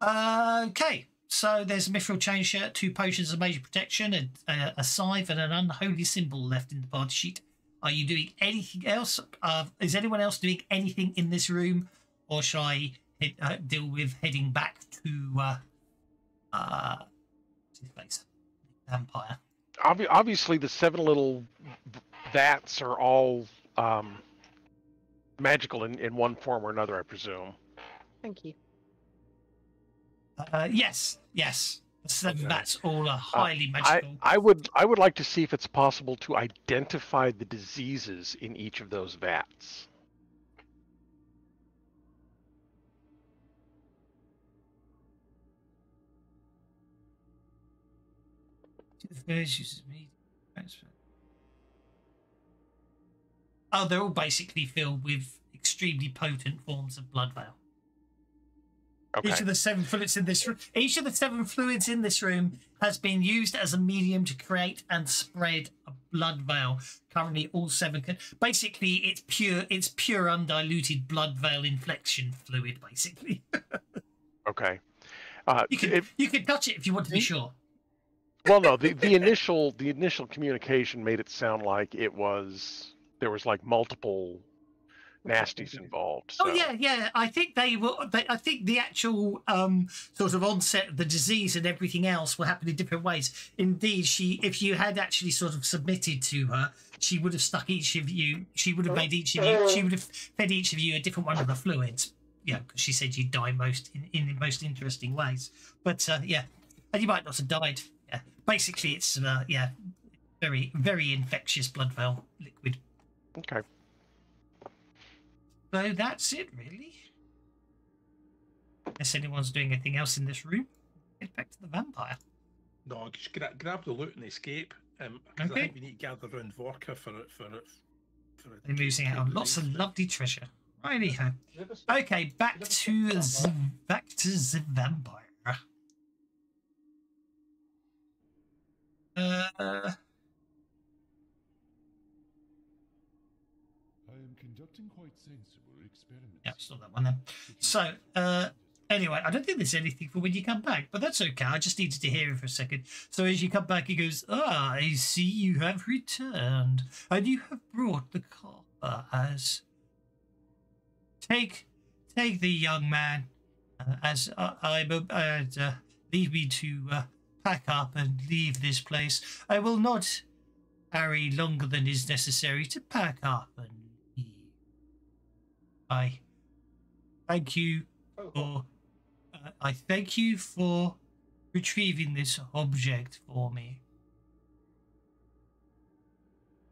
Okay. So there's a mithril chain shirt, two potions of major protection, a, a, a scythe, and an unholy symbol left in the party sheet. Are you doing anything else? Uh, is anyone else doing anything in this room, or shall I head, uh, deal with heading back to uh, uh, what's his place, vampire? Obvi- obviously, the seven little vats are all um, magical in, in one form or another, I presume. Thank you. Uh, yes, yes. So Okay. that's all are highly I, magical. I would I would like to see if it's possible to identify the diseases in each of those vats. Oh, they're all basically filled with extremely potent forms of blood veil. Okay. Each of the seven fluids in this room, each of the seven fluids in this room has been used as a medium to create and spread a blood veil. Currently, all seven can. Basically, it's pure. It's pure undiluted blood veil inflection fluid. Basically, Okay. Uh, you can it- you can touch it if you want to be sure. Well, no, the, the initial the initial communication made it sound like it was there was like multiple nasties involved. So. Oh yeah, yeah. I think they were. They, I think the actual um, sort of onset of the disease and everything else will happen in different ways. Indeed, she, if you had actually sort of submitted to her, she would have stuck each of you. She would have made each of you. She would have fed each of you a different one of the fluids. Yeah, because she said you'd die most in, in the most interesting ways. But uh, yeah, and you might not have died. Yeah, basically, it's uh, yeah, very very infectious blood veil liquid. Okay. So that's it, really. Unless anyone's doing anything else in this room, get back to the vampire. No, just gra- grab the loot and escape. Um, 'cause Okay. I think we need to gather around Vorka for it. For it. For it. They're losing out on lots of lovely treasure. Righty ho. Okay, back to the, back to the vampire. Uh, I am conducting quite sensible experiments. yeah, it's that one then. So, uh, anyway, I don't think there's anything for when you come back, but that's okay. I just needed to hear him for a second. So as you come back, he goes, "Ah, I see you have returned, and you have brought the copper as take take the young man uh, as I'm uh, uh, leave me to uh, pack up and leave this place. I will not tarry longer than is necessary to pack up and leave. I thank you for. Uh, I thank you for retrieving this object for me.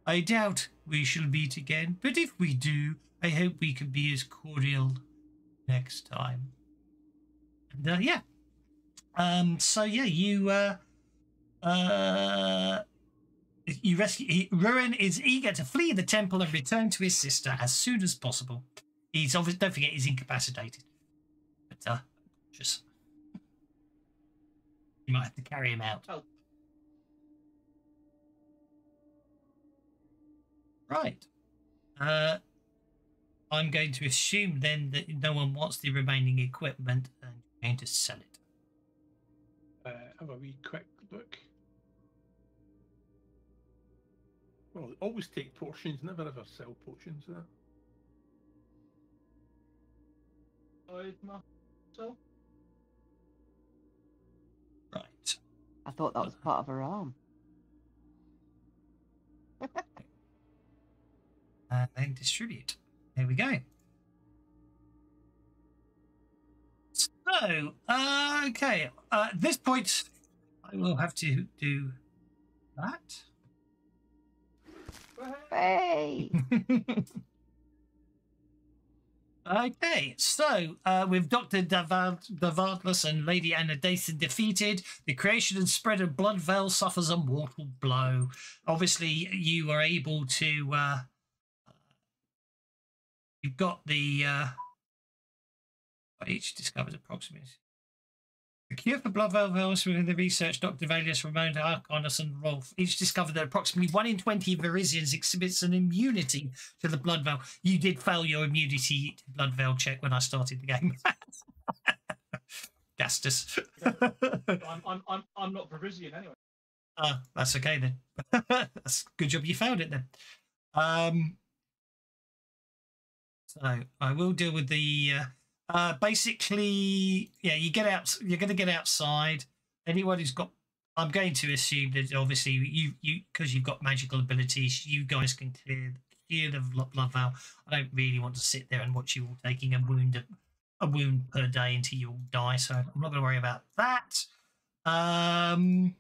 I doubt we shall meet again, but if we do, I hope we can be as cordial next time. And uh, yeah, um, so yeah, you uh, uh, you rescue. He, Ruin is eager to flee the temple and return to his sister as soon as possible. He's obviously don't forget he's incapacitated, but uh, just you might have to carry him out. Oh. Right. Uh, I'm going to assume then that no one wants the remaining equipment and you're going to sell it. Uh, have a wee quick look. Well, always take portions, never ever sell portions. So, Right. I thought that was part of her arm. And then distribute. There we go. So, uh, okay. Uh, at this point, I will have to do that. Hey! Okay, so uh, with Dr. Davaulus and Lady Andaisin defeated, the creation and spread of Bloodveil suffers a mortal blow. Obviously, you are able to. Uh, you've got the. Uh, each discovers approximately. The cure for blood Bloodveil virus within the research, Dr. Valius, Ramon, Arkminos, and Rolf each discovered that approximately 1 in 20 Varisians exhibits an immunity to the blood Bloodveil. You did fail your immunity to Bloodveil check when I started the game. Gastus. I'm, I'm, I'm, I'm not Varisian anyway. Ah, that's okay then. that's good job you found it then. Um, so I will deal with the. Uh, uh, basically, yeah, you get out. You're going to get outside. Anyone who's got, I'm going to assume that obviously you you because you've got magical abilities, you guys can clear clear the blood veil. I don't really want to sit there and watch you all taking a wound a wound per day until you all die. So I'm not going to worry about that. Um.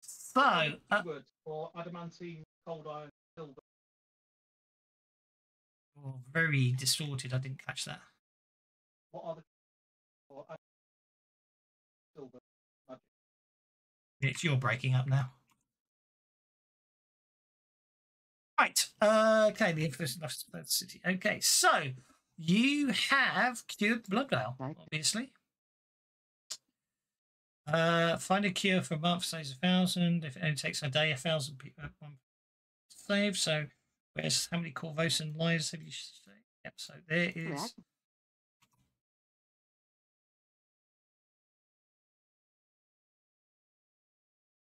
So, uh, for adamantine, cold iron, silver. Oh, very distorted. I didn't catch that. What are the silver? magic? It's you're breaking up now. Right. Uh, okay. The influence of the city. Okay. So you have cured the blood veil, Right. obviously. Uh, find a cure for a month saves a thousand. If it only takes a day, a thousand people one save. So, where's how many Korvosan lives have you saved? Yep. So there is. Right.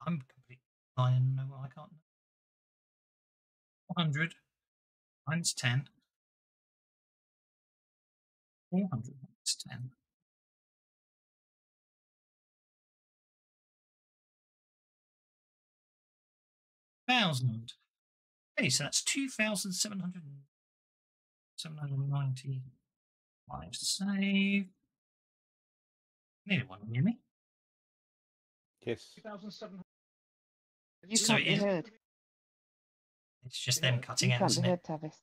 I'm completely blind. No, I can't. 400 minus 10. 400 minus 10. Thousand. Okay, so that's 2,700 790 lives to save. Nearly one, hear me? Yes. 2,700. You So can't it be heard. It's just them cutting You out, can't isn't be it? heard, Tavis.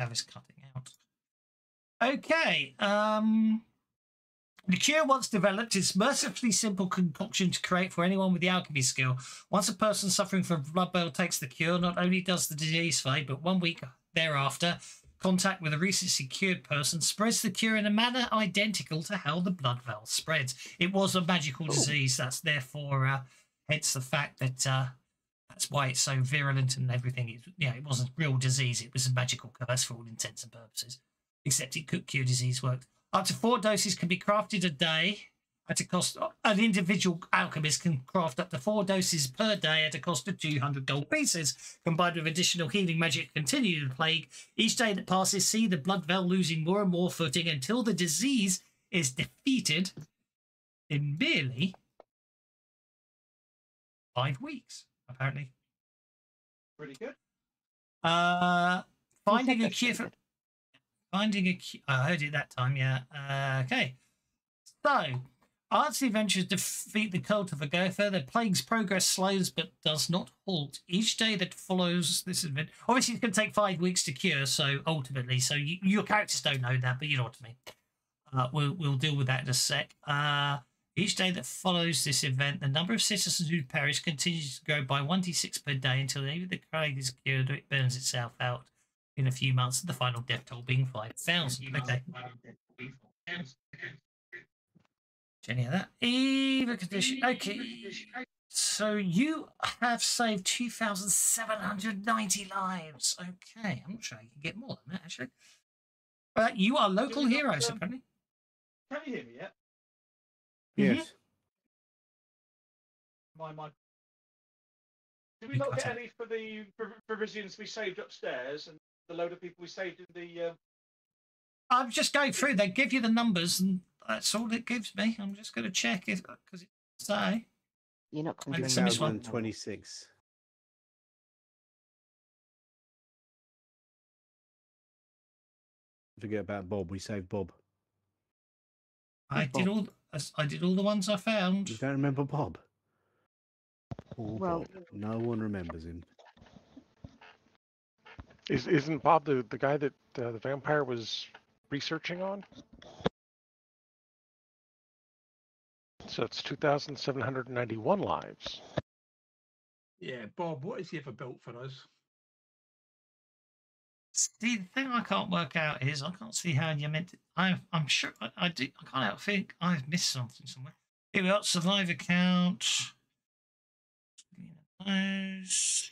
Tavis cutting out. Okay. Um, the cure once developed is mercifully simple concoction to create for anyone with the alchemy skill. Once a person suffering from blood boil takes the cure, not only does the disease fade, but one week thereafter, contact with a recently cured person spreads the cure in a manner identical to how the blood veil spreads. It was a magical Ooh. disease. That's therefore, uh, hence the fact that uh, that's why it's so virulent and everything. It, yeah, it wasn't real disease. It was a magical curse for all intents and purposes. Except it could cure disease worked. Up to four doses can be crafted a day at a cost. An individual alchemist can craft up to four doses per day at a cost of 200 gold pieces. Combined with additional healing magic, continue the plague. Each day that passes, see the blood veil losing more and more footing until the disease is defeated in merely five weeks, apparently. Pretty good. Uh, finding a cure for? Finding a. I heard it that time. Yeah. Uh, okay. So, artsy adventures defeat the cult of Urgathoa. The plague's progress slows but does not halt. Each day that follows this event, obviously, it's going to take five weeks to cure. So ultimately, so you, your characters don't know that, but you know what I mean. Uh, we'll we'll deal with that in a sec. Uh, each day that follows this event, the number of citizens who perish continues to grow by 1d6 per day until either the plague is cured or it burns itself out in a few months, the final death toll being 5,000. Okay. Any of that? Either condition. Okay. So you have saved 2,790 lives. Okay, I'm not sure you can get more than that, actually. But you are local we not, heroes, um, apparently. Can you hear me yet? Yes. My my. Did we You not get out. any for the pro- provisions we saved upstairs and the load of people we saved in the? Uh... I'm just going through. They give you the numbers, and that's all it gives me. I'm just going to check if because it say. You're not Maybe comparing some them is one. to one 2026. Forget about Bob. We saved Bob. I did all. I did all the ones I found. You don't remember Bob? Poor Well- Bob. No one remembers him. Is isn't Bob the the guy that uh, the vampire was researching on? So it's 2,791 lives. Yeah, Bob, what has he ever built for us? See, the thing I can't work out is I can't see how you meant. To, I, I'm sure I, I do. I can't help think I've missed something somewhere. Here we got survivor count. Those.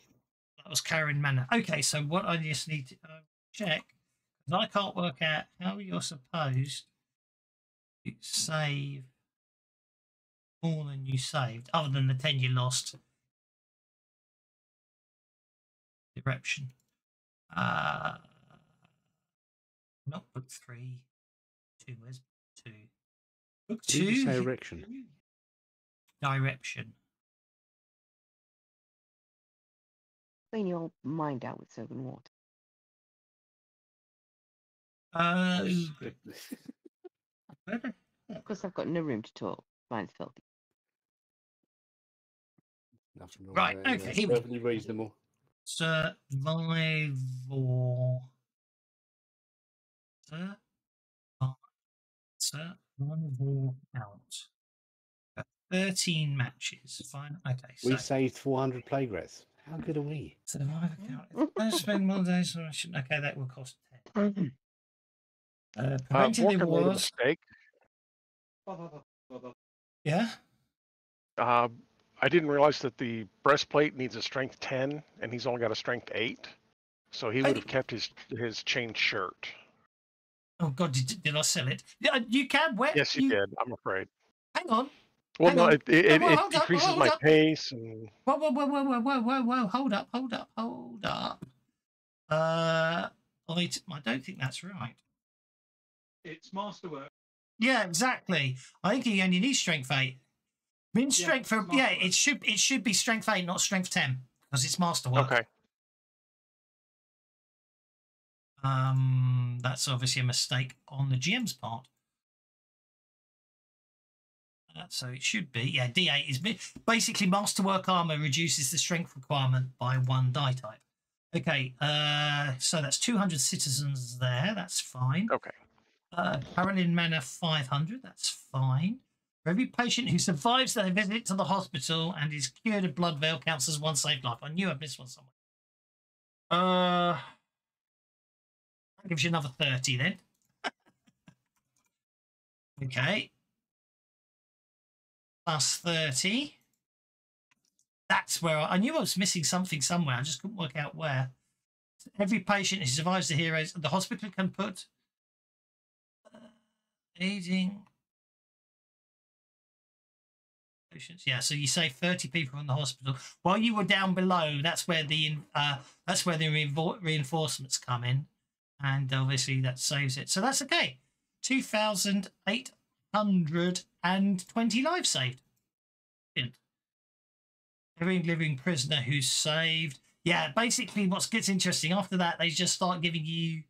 That was Karen Manor. Okay, so what I just need to uh, check because I can't work out how you're supposed to save more than you saved, other than the ten you lost. Direction. Uh, not book three. Two. Where's book two? Book two. you say you- erection? Direction. Clean your mind out with soap and water. Uh, Of course, I've got no room to talk. Mine's filthy. Nothing wrong Right, with you know, okay, it's here we go. Perfectly reasonable. survival. Sir, survival count. Got Thirteen matches. Fine. Okay. So We saved 400 plague rats. How good are we? survivor count. If I spend more days on a mission- Okay, that will cost ten. Uh, Uh, preventing the Morgan wars. mistake. Yeah. Uh, I didn't realize that the breastplate needs a strength 10, and he's only got a strength 8. So he would have kept his his chain shirt. Oh God, did, did I sell it? Yeah, you can wear. Yes, you, did. I'm afraid. Hang on. Well, Hang no, on. it, it, No, well, it hold up, decreases my up. pace, and Whoa, whoa, whoa, whoa, whoa, whoa, whoa, whoa! Hold up, hold up, hold up. Uh, I, t- I don't think that's right. It's masterwork. Yeah, exactly. I think he only needs strength eight. I mean, Yeah, strength for yeah, masterwork. it should it should be strength eight, not strength ten, because it's masterwork. okay. Um, that's obviously a mistake on the GM's part. Uh, so it should be yeah. D8 is basically masterwork armor reduces the strength requirement by one die type. Okay, uh, so that's 200 citizens there. That's fine. Okay. Uh, Manor 500. That's fine. For every patient who survives their visit to the hospital and is cured of blood veil counts as one saved life. I knew I'd missed one somewhere. Uh, that gives you another 30 then. okay. Plus 30. That's where I, I knew I was missing something somewhere. I just couldn't work out where. Every patient who survives the heroes, the hospital can put uh, aiding patients. Yeah, so you say 30 people in the hospital. While you were down below, that's where the uh, that's where the reinforcements come in, and obviously that saves it. So that's okay. 2,820 lives saved. Brilliant. Every living prisoner who's saved. Yeah, basically, what gets interesting after that, they just start giving you.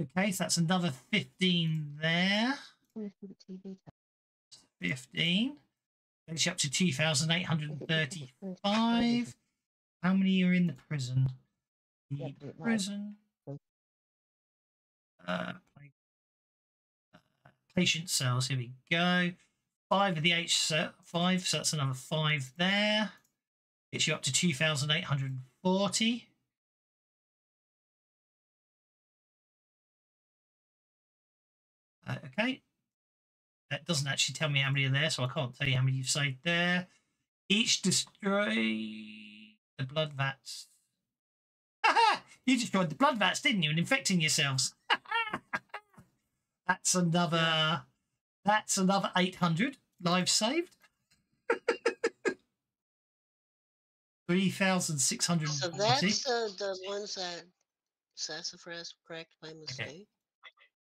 Okay, so that's another 15 there. Where's the TV? 15. Gets you up to 2,835. How many are in the prison? The Yeah, but it might- prison. Uh, patient cells. Here we go. Five of the H5, so that's another five there. Gets you up to 2,840. Uh, okay. That doesn't actually tell me how many are there, so I can't tell you how many you've saved there. Each destroy the blood vats. You destroyed the blood vats, didn't you? And infecting yourselves. that's another. That's another 800 lives saved. 3,640. So that's uh, the ones that Sassafras cracked by mistake.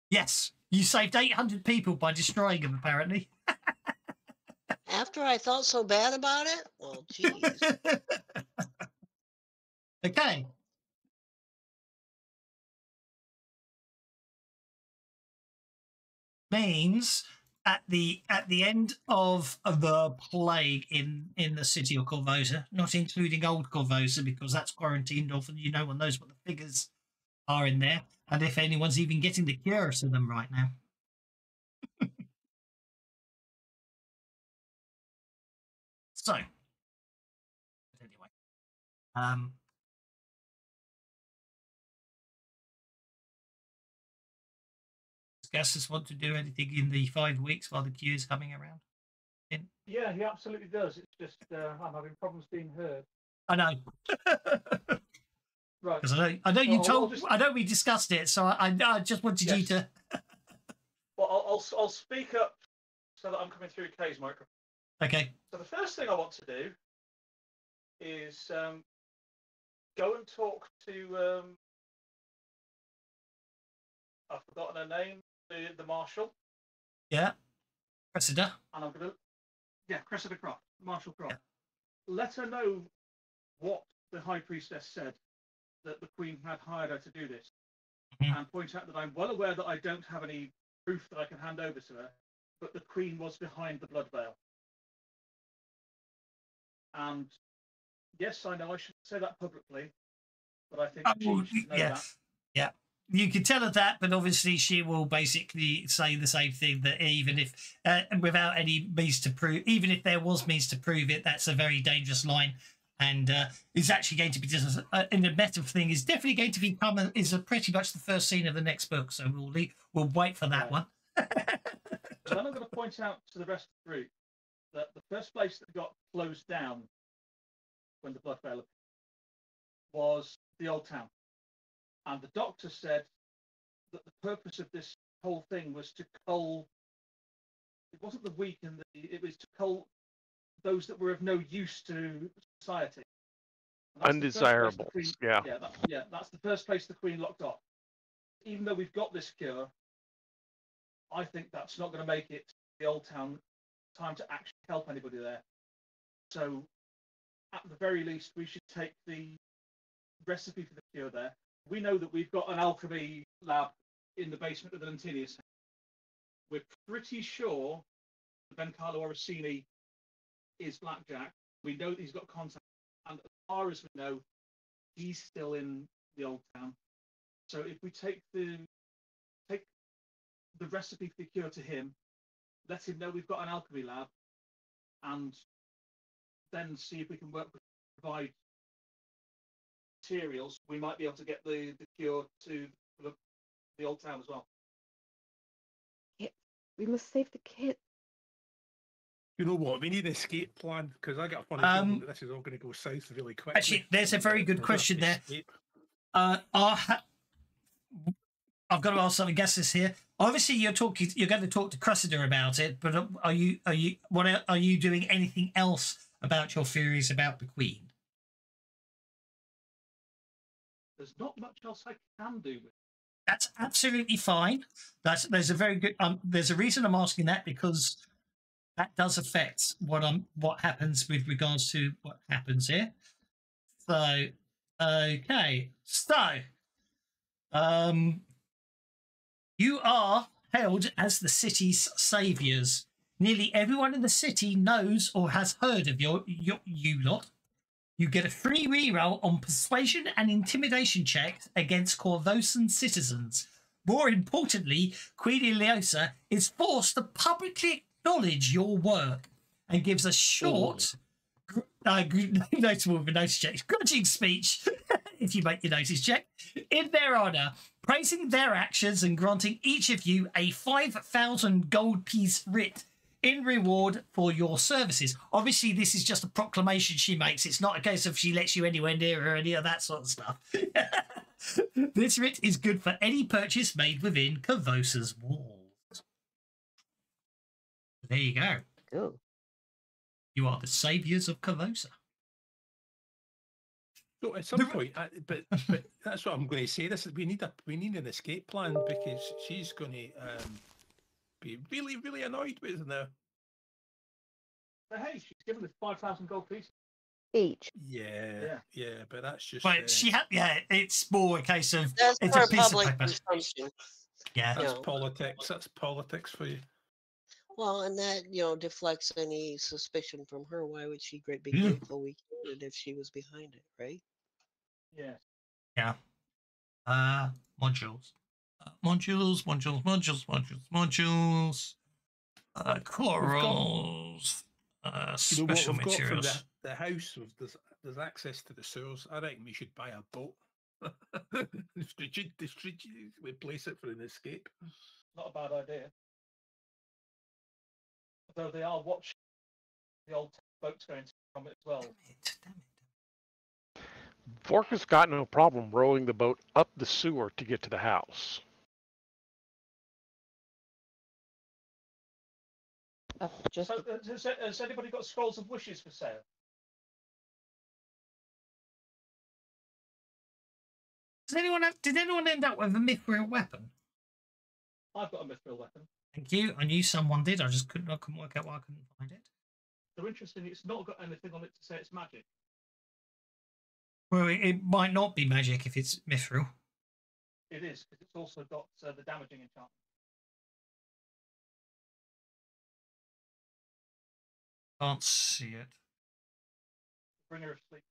Yes, you saved 800 people by destroying them, apparently. After I thought so bad about it? Well, jeez. okay. Means at the at the end of, the plague in in the city of Korvosa, not including old Korvosa because that's quarantined off and you no one knows what the figures are in there and if anyone's even getting the cure to them right now. so anyway, um, guests want to do anything in the five weeks while the queue is coming around? In? Yeah, he absolutely does. It's just uh, I'm having problems being heard. I know. Right. Because I know, I know So you I'll- told, I'll just- I know we discussed it, so I, I just wanted you to. Well, I'll, I'll I'll speak up so that I'm coming through Kay's microphone. Okay. So the first thing I want to do is um, go and talk to um, I've forgotten her name, the the marshal, Yeah. Cressida. and I'm gonna yeah, Cressida Croft, Marshal Croft. Let her know what the High Priestess said that the Queen had hired her to do this, Mhm. and point out that I'm well aware that I don't have any proof that I can hand over to her, but the Queen was behind the blood veil. And yes, I know I shouldn't say that publicly, but I think Oh, she should know yeah. that. Yeah. You can tell her that, but obviously she will basically say the same thing that even if, uh, without any means to prove, even if there was means to prove it, that's a very dangerous line. And uh, is actually going to be just uh, in the meta thing is definitely going to become a, is a pretty much the first scene of the next book. So we'll leave, we'll wait for that Right. one. So then I'm going to point out to the rest of the group that the first place that got closed down when the blood veil was the old town. And the doctor said that the purpose of this whole thing was to cull, it wasn't the weak and the, it was to cull those that were of no use to society. And that's the first place the Undesirables, Queen- yeah. Yeah, that, yeah, that's the first place the Queen locked off. Even though we've got this cure, I think that's not going to make it the old town time to actually help anybody there. So, at the very least, we should take the recipe for the cure there. We know that we've got an alchemy lab in the basement of the Lentinius. We're pretty sure Vencarlo Orisini is Blackjack. We know that he's got contact, and as far as we know, he's still in the old town. So if we take the take the recipe for the cure to him, let him know we've got an alchemy lab, and then see if we can work with provide materials. We might be able to get the, the cure to the, the old town as well. We must save the kid. You know what? We need an escape plan because I got a funny Um, feeling that this is all going to go south really quick. Actually, there's a very good We've got to question there. Uh, are ha- I've got to ask some guesses here. Obviously, you're talking. You're going to talk to Cressida about it, but uh, are you? Are you? What are, are you doing? Anything else about your theories about the Queen? There's not much else I can do with That's absolutely fine. That's there's a very good. Um, there's a reason I'm asking that because that does affect what um what happens with regards to what happens here. So, okay, so, um, you are hailed as the city's saviors. Nearly everyone in the city knows or has heard of your, your you lot. You get a free reroll on persuasion and intimidation checks against Korvosan citizens. More importantly, Queen Ileosa is forced to publicly acknowledge your work and gives a short, gr- uh, gr- notable notice check, grudging speech, if you make your notice check, in their honour, praising their actions and granting each of you a 5,000 gold piece writ in reward for your services. Obviously, this is just a proclamation she makes. It's not a case of she lets you anywhere near her or any of that sort of stuff. this writ is good for any purchase made within Korvosa's walls. There you go. Cool. You are the saviors of Kavosa. So at some point, I, but but that's what I'm going to say. This is we need a we need an escape plan because she's going to um, be really really annoyed with us now. But hey, she's given us 5,000 gold pieces. Each. Yeah, Yeah. yeah, but that's just. But uh, she had, yeah, it's more a case of That's it's for a piece of public paper. consumption. Yeah. that's No. politics. That's politics for you. Well, and that you know deflects any suspicion from her. Why would she great be Yeah. grateful we killed it if she was behind it, right? Yeah. Yeah. Uh, modules. Uh, modules, modules, modules, modules, modules. Uh, corals. Uh, You know what special got from materials. the, the house? With there's there's access to the sewers. I reckon we should buy a boat. Strate- strategically place it for an escape. Not a bad idea. Though they are watching the old boats going to from it as well. Damn it, damn it. Fork has got no problem rowing the boat up the sewer to get to the house. I've just So, uh, has, has anybody got scrolls of wishes for sale? Does anyone have, did anyone end up with a mithril weapon? I've got a mithril weapon. Thank you. I knew someone did. I just couldn't. I couldn't work out why I couldn't find it. They're interesting. It's not got anything on it to say it's magic. Well, it, it might not be magic if it's mithril. It is because it's also got uh, the damaging enchantment. Can't see it. Bringer of asleep.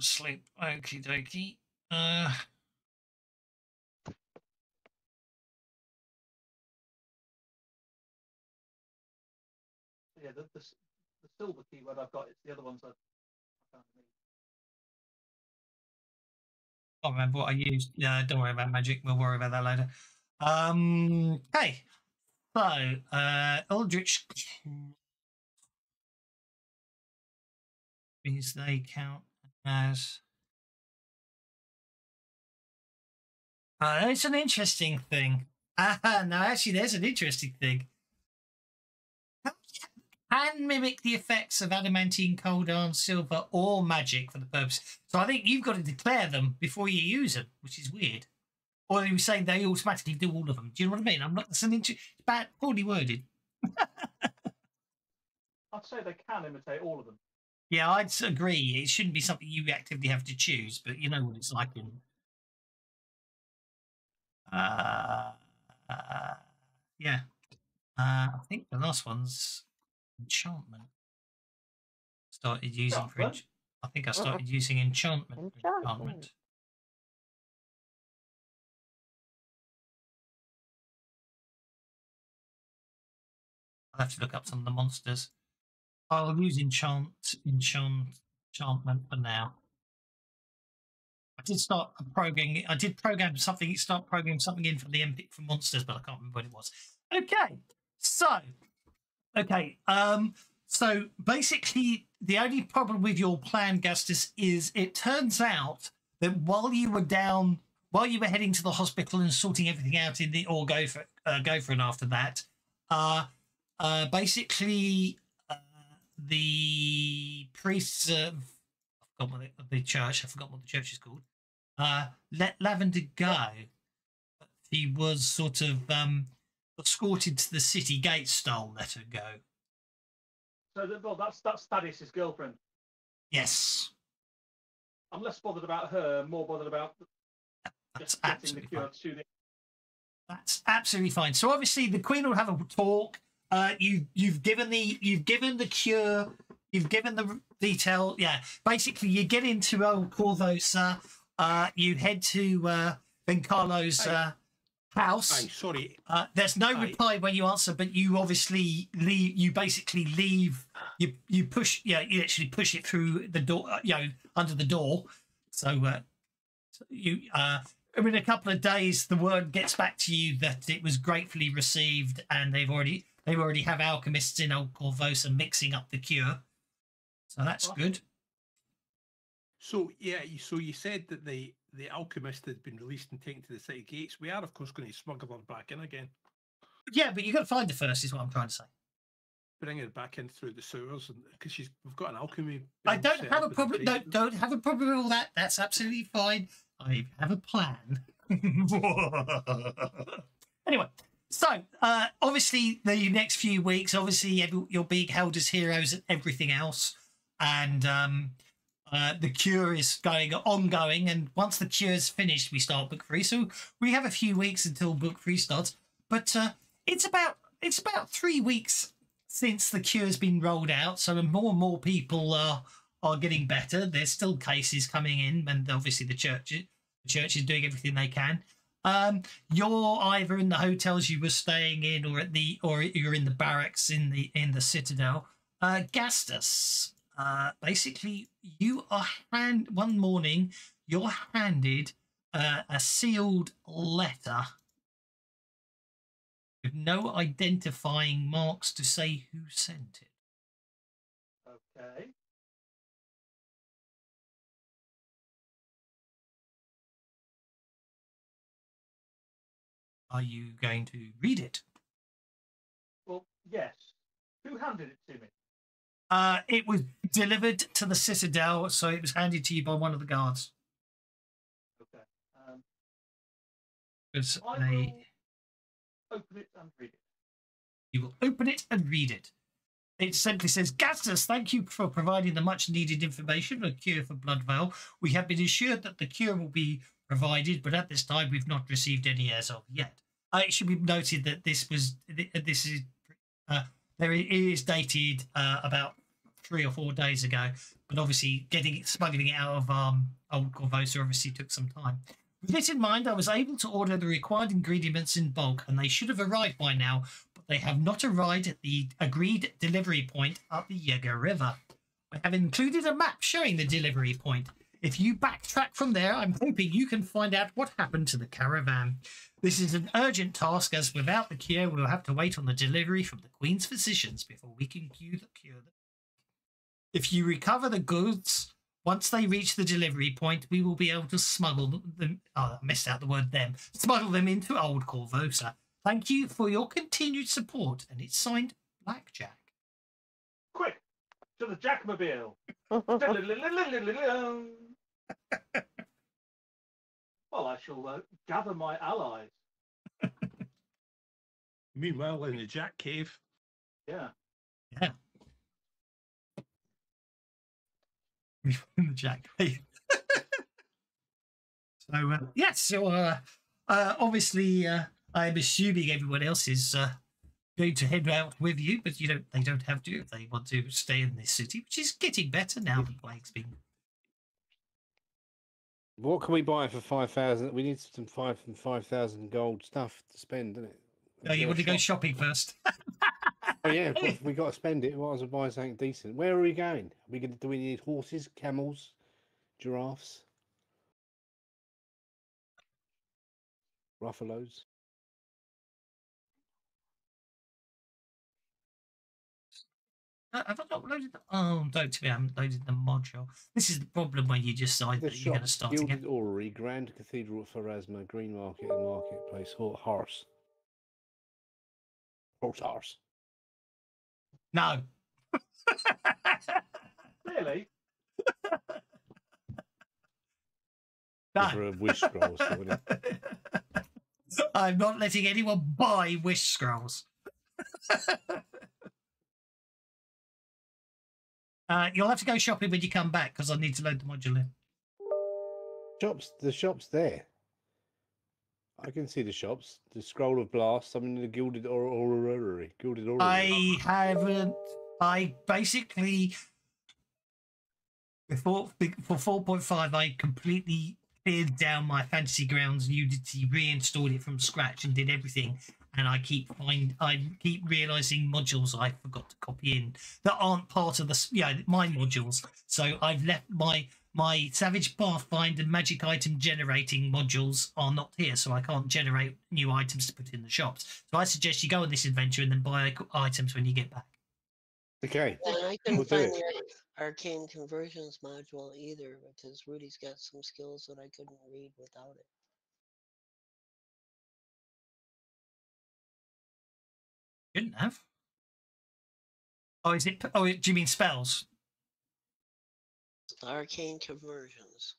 Sleep. Okie dokie. Uh, Yeah, the, the, the silver keyword I've got. It's the other ones I found. in can't remember what I used. Yeah, don't worry about magic. We'll worry about that later. Um, okay. So, uh, Eldritch means they count as. Uh, it's an interesting thing. Ah, no, actually, there's an interesting thing. Can mimic the effects of adamantine, cold iron, silver, or magic for the purpose. So I think you've got to declare them before you use them, which is weird. Or you say they automatically do all of them. Do you know what I mean? I'm not. It's an inter- bad, poorly worded. I'd say they can imitate all of them. Yeah, I'd agree. It shouldn't be something you actively have to choose, but you know what it's like in. Uh, uh, yeah. Uh, I think the last one's enchantment. Started using for. ench- I think I started using enchantment. Enchantment. enchantment. I'll have to look up some of the monsters. I'll use enchant, enchant, enchantment for now. I did start programming. I did program something. Start programming something in for the MP for monsters, but I can't remember what it was. Okay, so okay, um, so basically, the only problem with your plan, Gustus, is it turns out that while you were down, while you were heading to the hospital and sorting everything out in the or go for uh, go for it after that, uh, uh, basically the priests of I forgot what the, the church. I forgot what the church is called. Uh, let Lavender go. He was sort of um, escorted to the city gate. Stole. Let her go. So that, well, that's that's Thaddeus' girlfriend. Yes, I'm less bothered about her, more bothered about that's just getting the absolutely cure fine. to the. That's absolutely fine. So obviously the Queen will have a talk. Uh, you you've given the you've given the cure. You've given the detail. Yeah, basically you get into old Korvosa. Uh, you head to uh, Carlo's uh, house. Aye, sorry. Uh, there's no Aye. reply when you answer, but you obviously leave. You basically leave. You you push. Yeah, you actually push it through the door. uh, You know, under the door. So uh, so you. Uh, I mean, a couple of days, the word gets back to you that it was gratefully received, and they've already they already have alchemists in Old Korvosa mixing up the cure. So that's good. So yeah, so you said that the the alchemist had been released and taken to the city gates. We are, of course, going to smuggle her back in again, Yeah, but you've got to find her first, is what I'm trying to say. bring her back in through the sewers, because she's we've got an alchemy. I don't have a up in the problem. Don't, don't have a problem with all that. That's absolutely fine. I have a plan. anyway, so uh, obviously the next few weeks, obviously you're being held as heroes and everything else, and um, uh, the cure is going ongoing. And once the cure is finished, we start book three. So we have a few weeks until book three starts. But uh, it's about it's about three weeks since the cure has been rolled out. So more and more people are are getting better. There's still cases coming in, and obviously the church the church is doing everything they can. Um, you're either in the hotels you were staying in, or at the, or you're in the barracks in the in the citadel. Uh, Gastus, uh, basically, you are hand one morning. You're handed uh, a sealed letter with no identifying marks to say who sent it. Okay. Are you going to read it? Well, yes. Who handed it to me? Uh, it was delivered to the citadel, so it was handed to you by one of the guards. Okay. Um, Because I they, will open it and read it. you will open it and read it. It simply says, Gastus, thank you for providing the much needed information on cure for blood veil. We have been assured that the cure will be provided, but at this time we've not received any as of yet. Uh, it should be noted that this was this is uh, there it is dated uh, about three or four days ago, but obviously getting it smuggling it out of um, old Korvosa obviously took some time. With this in mind, I was able to order the required ingredients in bulk, and they should have arrived by now, but they have not arrived at the agreed delivery point up the Jeggare River. I have included a map showing the delivery point. If you backtrack from there, I'm hoping you can find out what happened to the caravan. This is an urgent task, as without the cure, we'll have to wait on the delivery from the Queen's physicians before we can cure the cure. If you recover the goods, once they reach the delivery point, we will be able to smuggle them. Oh, I missed out the word them. Smuggle them into Old Korvosa. Thank you for your continued support, and it's signed Blackjack. Quick, to the Jackmobile. well, I shall uh, gather my allies. Meanwhile, in the Jack Cave, Yeah. Yeah. in the Jack. Cave. so uh, yes, so uh, uh, obviously, uh, I'm assuming everyone else is uh, going to head out with you, but you don't. They don't have to if they want to stay in this city, which is getting better now. that plague's been. What can we buy for five thousand? We need some five and five thousand gold stuff to spend, don't it? Oh, you want to go shopping first? Oh yeah, if we got to spend it. Might as well buy something decent. Where are we going? Are we going to do we need horses, camels, giraffes, ruffalos? Uh, have I not loaded? The... Oh, don't tell me I haven't loaded the module. This is the problem when you decide The that you're going to start Gilded again. Orrery, Grand Cathedral at Pharasma, Green Market and Marketplace, Hor- Horse. Horse horse. No. Really? No. For a wish scroll, so wouldn't it? I'm not letting anyone buy wish scrolls. uh, you'll have to go shopping when you come back because I need to load the module in. Shops, the shop's there. I can see the shops. The Scroll of Blast. I'm in the Gilded or- Orrery. Gilded Orrery. I haven't. I basically before for four point five, I completely cleared down my Fantasy Grounds Unity, reinstalled it from scratch, and did everything. And I keep find I keep realizing modules I forgot to copy in that aren't part of the yeah my modules. So I've left my my Savage Pathfinder magic item generating modules are not here, so I can't generate new items to put in the shops. So I suggest you go on this adventure and then buy items when you get back. Okay. And I couldn't We'll find the arcane conversions module either because Rudy's got some skills that I couldn't read without it. Shouldn't have. Oh, is it? Oh, do you mean spells? Arcane conversions.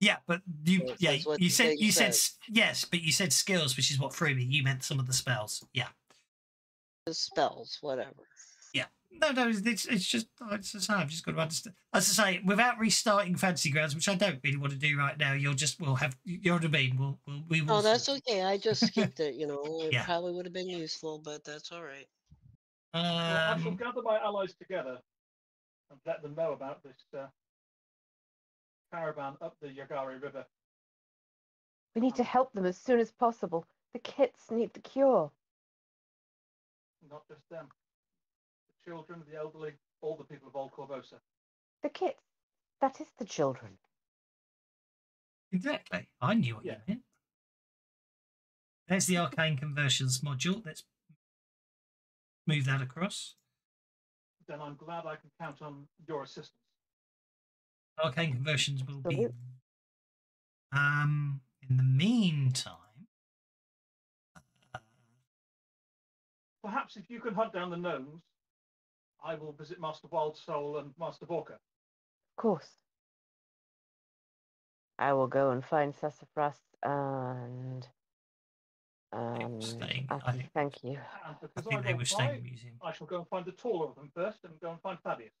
Yeah, but you, So yeah, you said you said says. s- yes, but you said skills, which is what threw me. You meant some of the spells. Yeah, The spells, whatever. Yeah. No, no, it's it's, it's just it's just I've just got to understand. As I say, without restarting Fantasy Grounds, which I don't really want to do right now, you'll just we'll have you know what I mean. We'll, we'll we will. Oh, that's okay. I just skipped it, you know. It Yeah. probably would have been useful, but that's all right. Well, I shall Um, gather my allies together and let them know about this uh, caravan up the Jeggare River. We need to help them as soon as possible. The kits need the cure. Not just them. The children, the elderly, all the people of Old Korvosa. The kids. That is the children. exactly. I knew what Yeah. you meant. There's the arcane conversions module. Let's move that across. Then I'm glad I can count on your assistance. arcane conversions will be um in the meantime uh, Perhaps if you can hunt down the gnomes, I will visit Master Wild Soul and Master Vorka. Of course. I will go and find Sassafras and. Um, staying- Aki, I- thank you. And i think I they won't were staying buy, in the museum I shall go and find the taller of them first and go and find Thaddeus.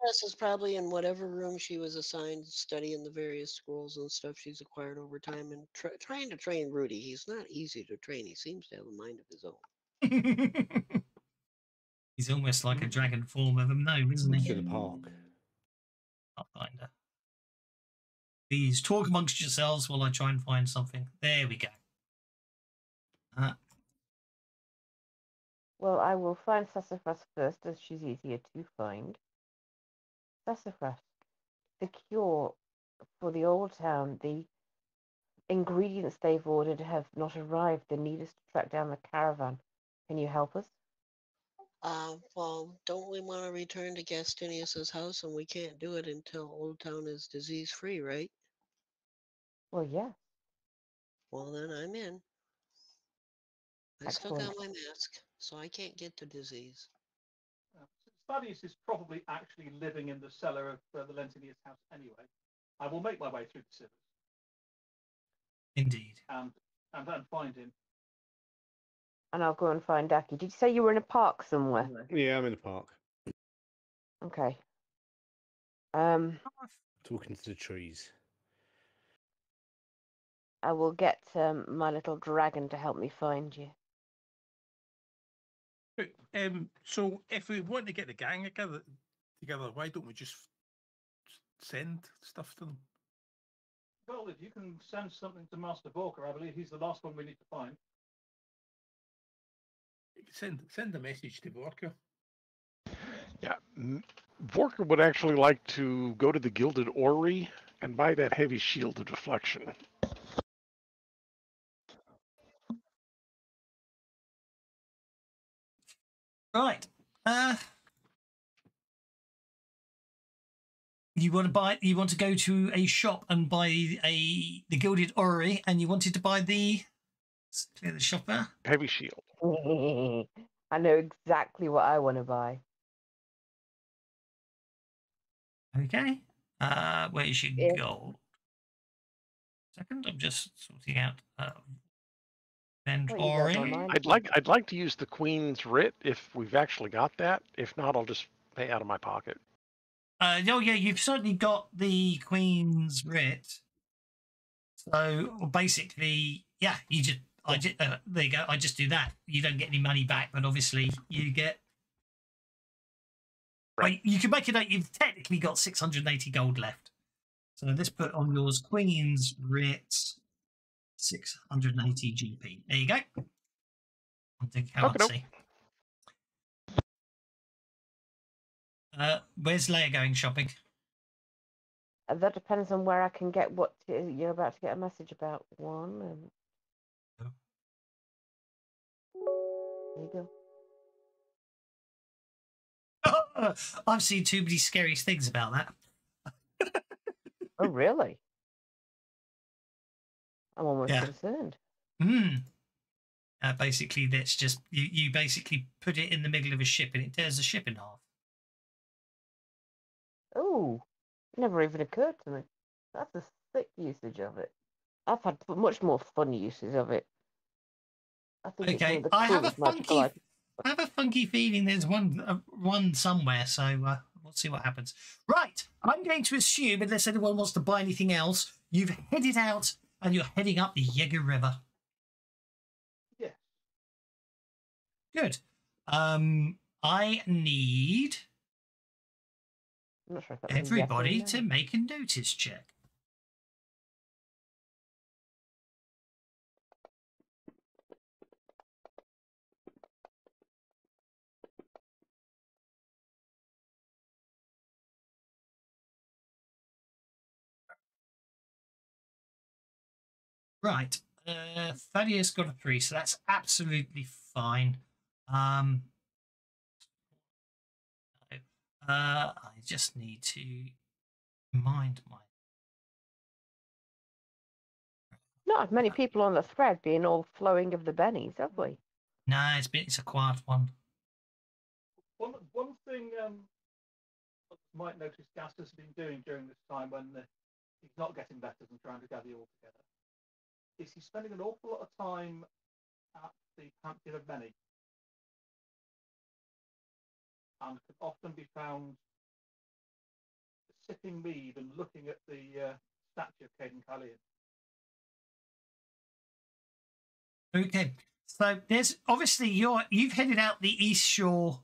Tess is probably in whatever room she was assigned, studying the various scrolls and stuff she's acquired over time, and tr- trying to train Rudy. He's not easy to train. He seems to have a mind of his own. he's almost like a dragon form of a gnome isn't he To the park. Pathfinder. Please talk amongst yourselves while I try and find something. There we go. Uh, Well, I will find Sassafras first, as she's easier to find. Sassafras, the cure for the old town, the ingredients they've ordered have not arrived. They need us to track down the caravan. Can you help us? Uh, well, don't we want to return to Gastinius's house, and we can't do it until Old Town is disease free, right? Well, yeah. Well, then I'm in. I still got my mask, so I can't get the disease. Uh, Thaddeus is probably actually living in the cellar of uh, the Lentinius house anyway. I will make my way through the sewers indeed. and and then find him. And I'll go and find Aki. Did you say you were in a park somewhere? Yeah, I'm in the park, Okay. Um, talking to the trees. I will get um, my little dragon to help me find you. Um, so if we want to get the gang together, together, why don't we just send stuff to them? Well, if you can send something to Master Vorka, I believe he's the last one we need to find. Send send a message to Vorka. Yeah, m- Vorka would actually like to go to the Gilded Orrery and buy that heavy shield of deflection. Right. Uh, you want to buy? You want to go to a shop and buy a the Gilded Orrery, and you wanted to buy the let's clear the shop there. Heavy shield. I know exactly what I want to buy. Okay. Uh, where's your Yeah. gold? Second, I'm just sorting out uh, What, you got my inventory. mind? I'd like I'd like to use the Queen's writ if we've actually got that. If not, I'll just pay out of my pocket. Uh, oh yeah, you've certainly got the Queen's writ. So basically, yeah, you just I just uh, there you go. I just do that. You don't get any money back, but obviously you get. Well, you can make it out. You've technically got six hundred and eighty gold left. So let's put on yours Queen's writ, six hundred and eighty GP. There you go. On the currency. Uh, where's Leia going shopping? Uh, That depends on where I can get what you're about to get a message about. One and there you go. I've seen too many scary things about that. Oh, really? I'm almost Yeah. concerned. Hmm. Uh, basically, that's just you. You basically put it in the middle of a ship, and it tears the ship in half. Oh, never even occurred to me. That's a sick usage of it. I've had much more fun uses of it. I think Okay, I have a funky. I have a funky feeling there's one, uh, one somewhere. So uh, we'll see what happens. Right, I'm going to assume, unless anyone wants to buy anything else, you've headed out and you're heading up the Jeggare River. Yeah. Good. Um, I need not sure if that was a yes or everybody to make a notice check. Right. Uh, Thaddeus got a three, so that's absolutely fine. Um, uh, I just need to remind my. Not as many people on the thread being all flowing of the bennies, have we? No, it's been it's a quiet one. One one thing um, you might notice Gas has been doing during this time when uh, he's not getting better and trying to gather you all together is he's spending an awful lot of time at the Pantheon of Many and can often be found sipping mead and looking at the uh, statue of Cayden Cailean. Okay, so there's obviously you're you've headed out the east shore,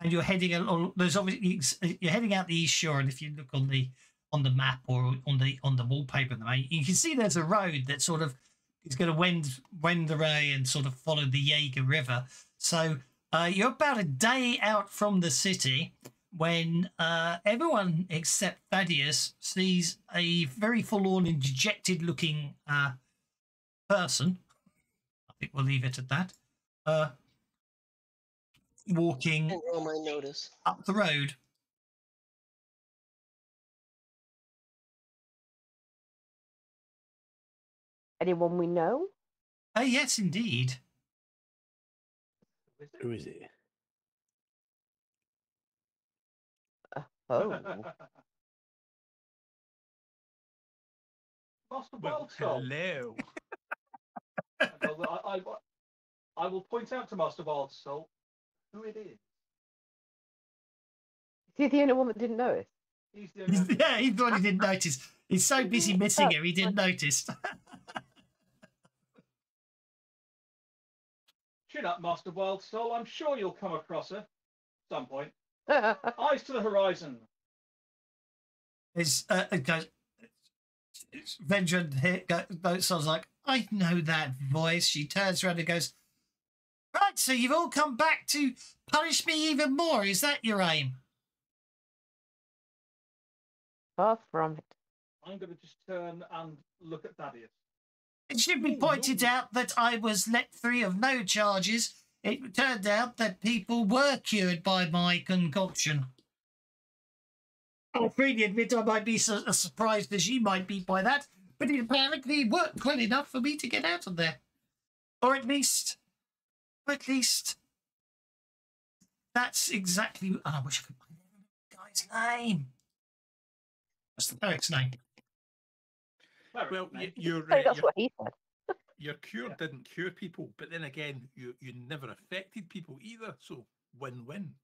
and you're heading along. There's obviously you're heading out the east shore, and if you look on the on the map or on the on the wallpaper, you can see there's a road that sort of is going to wend wend away and sort of follow the Jeggare River. So uh, you're about a day out from the city when uh, everyone except Thaddeus sees a very forlorn and dejected looking uh, person. I think we'll leave it at that. Uh, walking roll my notice. up the road. Anyone we know? Oh, yes, indeed. Is it? Who is it? Uh, oh, Master Well, Wildsoul. hello. I, I, I will point out to Master Wildsoul who it is. is he the only one that didn't notice? He's the only one- yeah, he thought he didn't notice. He's so busy missing her, he didn't notice. Chin up, Master Wild Soul. I'm sure you'll come across her at some point. Eyes to the horizon. It's, uh, it goes, it's Vendron here goes, sounds like, I know that voice. She turns around and goes, Right, so you've all come back to punish me even more. Is that your aim? Far from it. I'm going to just turn and look at Thaddeus. It should be pointed out that I was let free of no charges. It turned out that people were cured by my concoction. Oh. I'll freely admit I might be so, as surprised as you might be by that, but it apparently worked well enough for me to get out of there. Or at least, or at least, that's exactly. Oh, I wish I could find the guy's name. What's the cleric's name? Cleric, Well, name. y- your Hey, uh, that's your, what he said. your cure Yeah. didn't cure people, but then again, you you never affected people either. So win-win.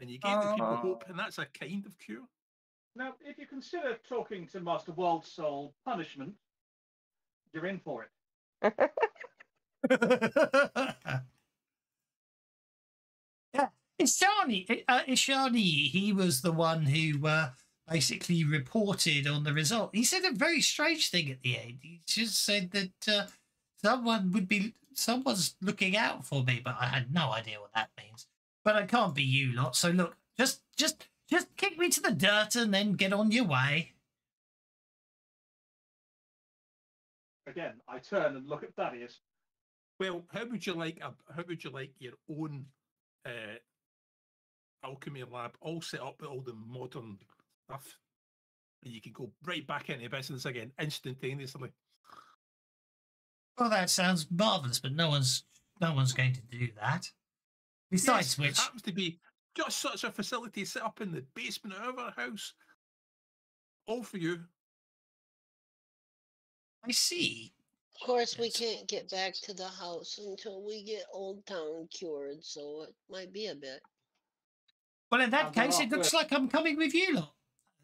And you gave the people hope, and that's a kind of cure. Now, if you consider talking to Master World Soul punishment, you're in for it. yeah, Ishani, uh, Ishani, he was the one who uh, basically reported on the result. He said a very strange thing at the end. He just said that uh, someone would be, someone's looking out for me, but I had no idea what that means. But I can't be you lot. So look, Just, just, just kick me to the dirt and then get on your way. Again, I turn and look at Thaddeus. Well, how would you like a how would you like your own uh, alchemy lab all set up with all the modern stuff? And you can go right back into the business again instantaneously. Well, that sounds marvelous, but no one's no one's going to do that. Besides Yes, which, it happens to be just such a facility set up in the basement of our house. All for you. I see. Of course, we can't get back to the house until we get Old Town cured, so it might be a bit. Well, in that And there case, it looks fur- like I'm coming with you lot.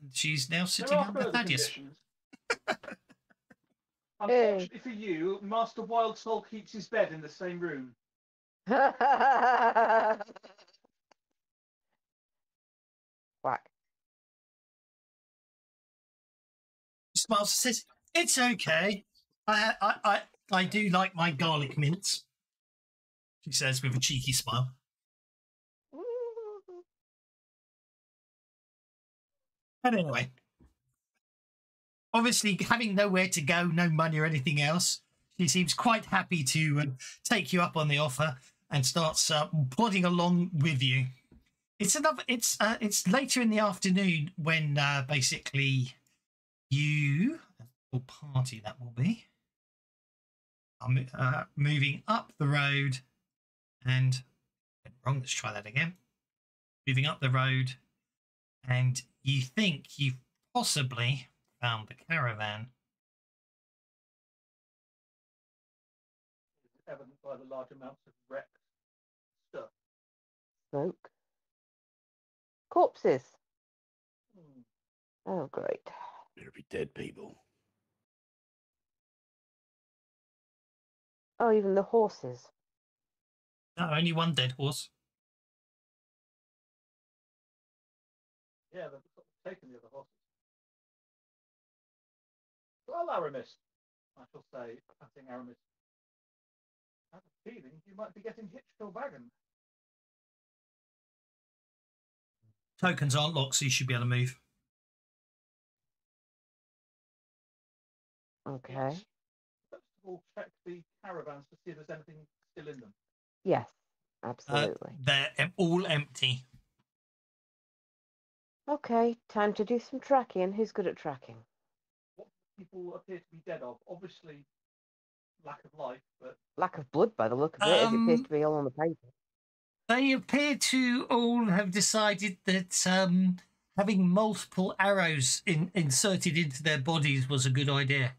And she's now sitting are under Thaddeus. conditions. Unfortunately for you, Master Wild Soul keeps his bed in the same room. Whack. She smiles and says, "It's okay. I, I, I, I do like my garlic mints." She says with a cheeky smile. And anyway, obviously, having nowhere to go, no money or anything else, she seems quite happy to uh, take you up on the offer and starts uh, plodding along with you. It's another. It's uh, it's later in the afternoon when uh, basically you or party that will be are uh, moving up the road and wrong. Let's try that again. Moving up the road and you think you've possibly found the caravan. It's evident by the large amounts of wrecked stuff. Smoke. Corpses. Hmm. Oh, great. There'll be dead people. Oh, even the horses. No, only one dead horse. Yeah, they've taken the other horses. Well, Aramis, I shall say, patting Aramis. I have a feeling you might be getting hitched to a wagon. Tokens aren't locked, so you should be able to move. Okay. Yes. First of all, check the caravans to see if there's anything still in them. Yes, Uh, absolutely. they're all empty. Okay, time to do some tracking. Who's good at tracking? What people appear to be dead of, obviously lack of life, but Lack of blood by the look of it, as it appears Um, to be all on the paper. They appear to all have decided that um, having multiple arrows in, inserted into their bodies was a good idea.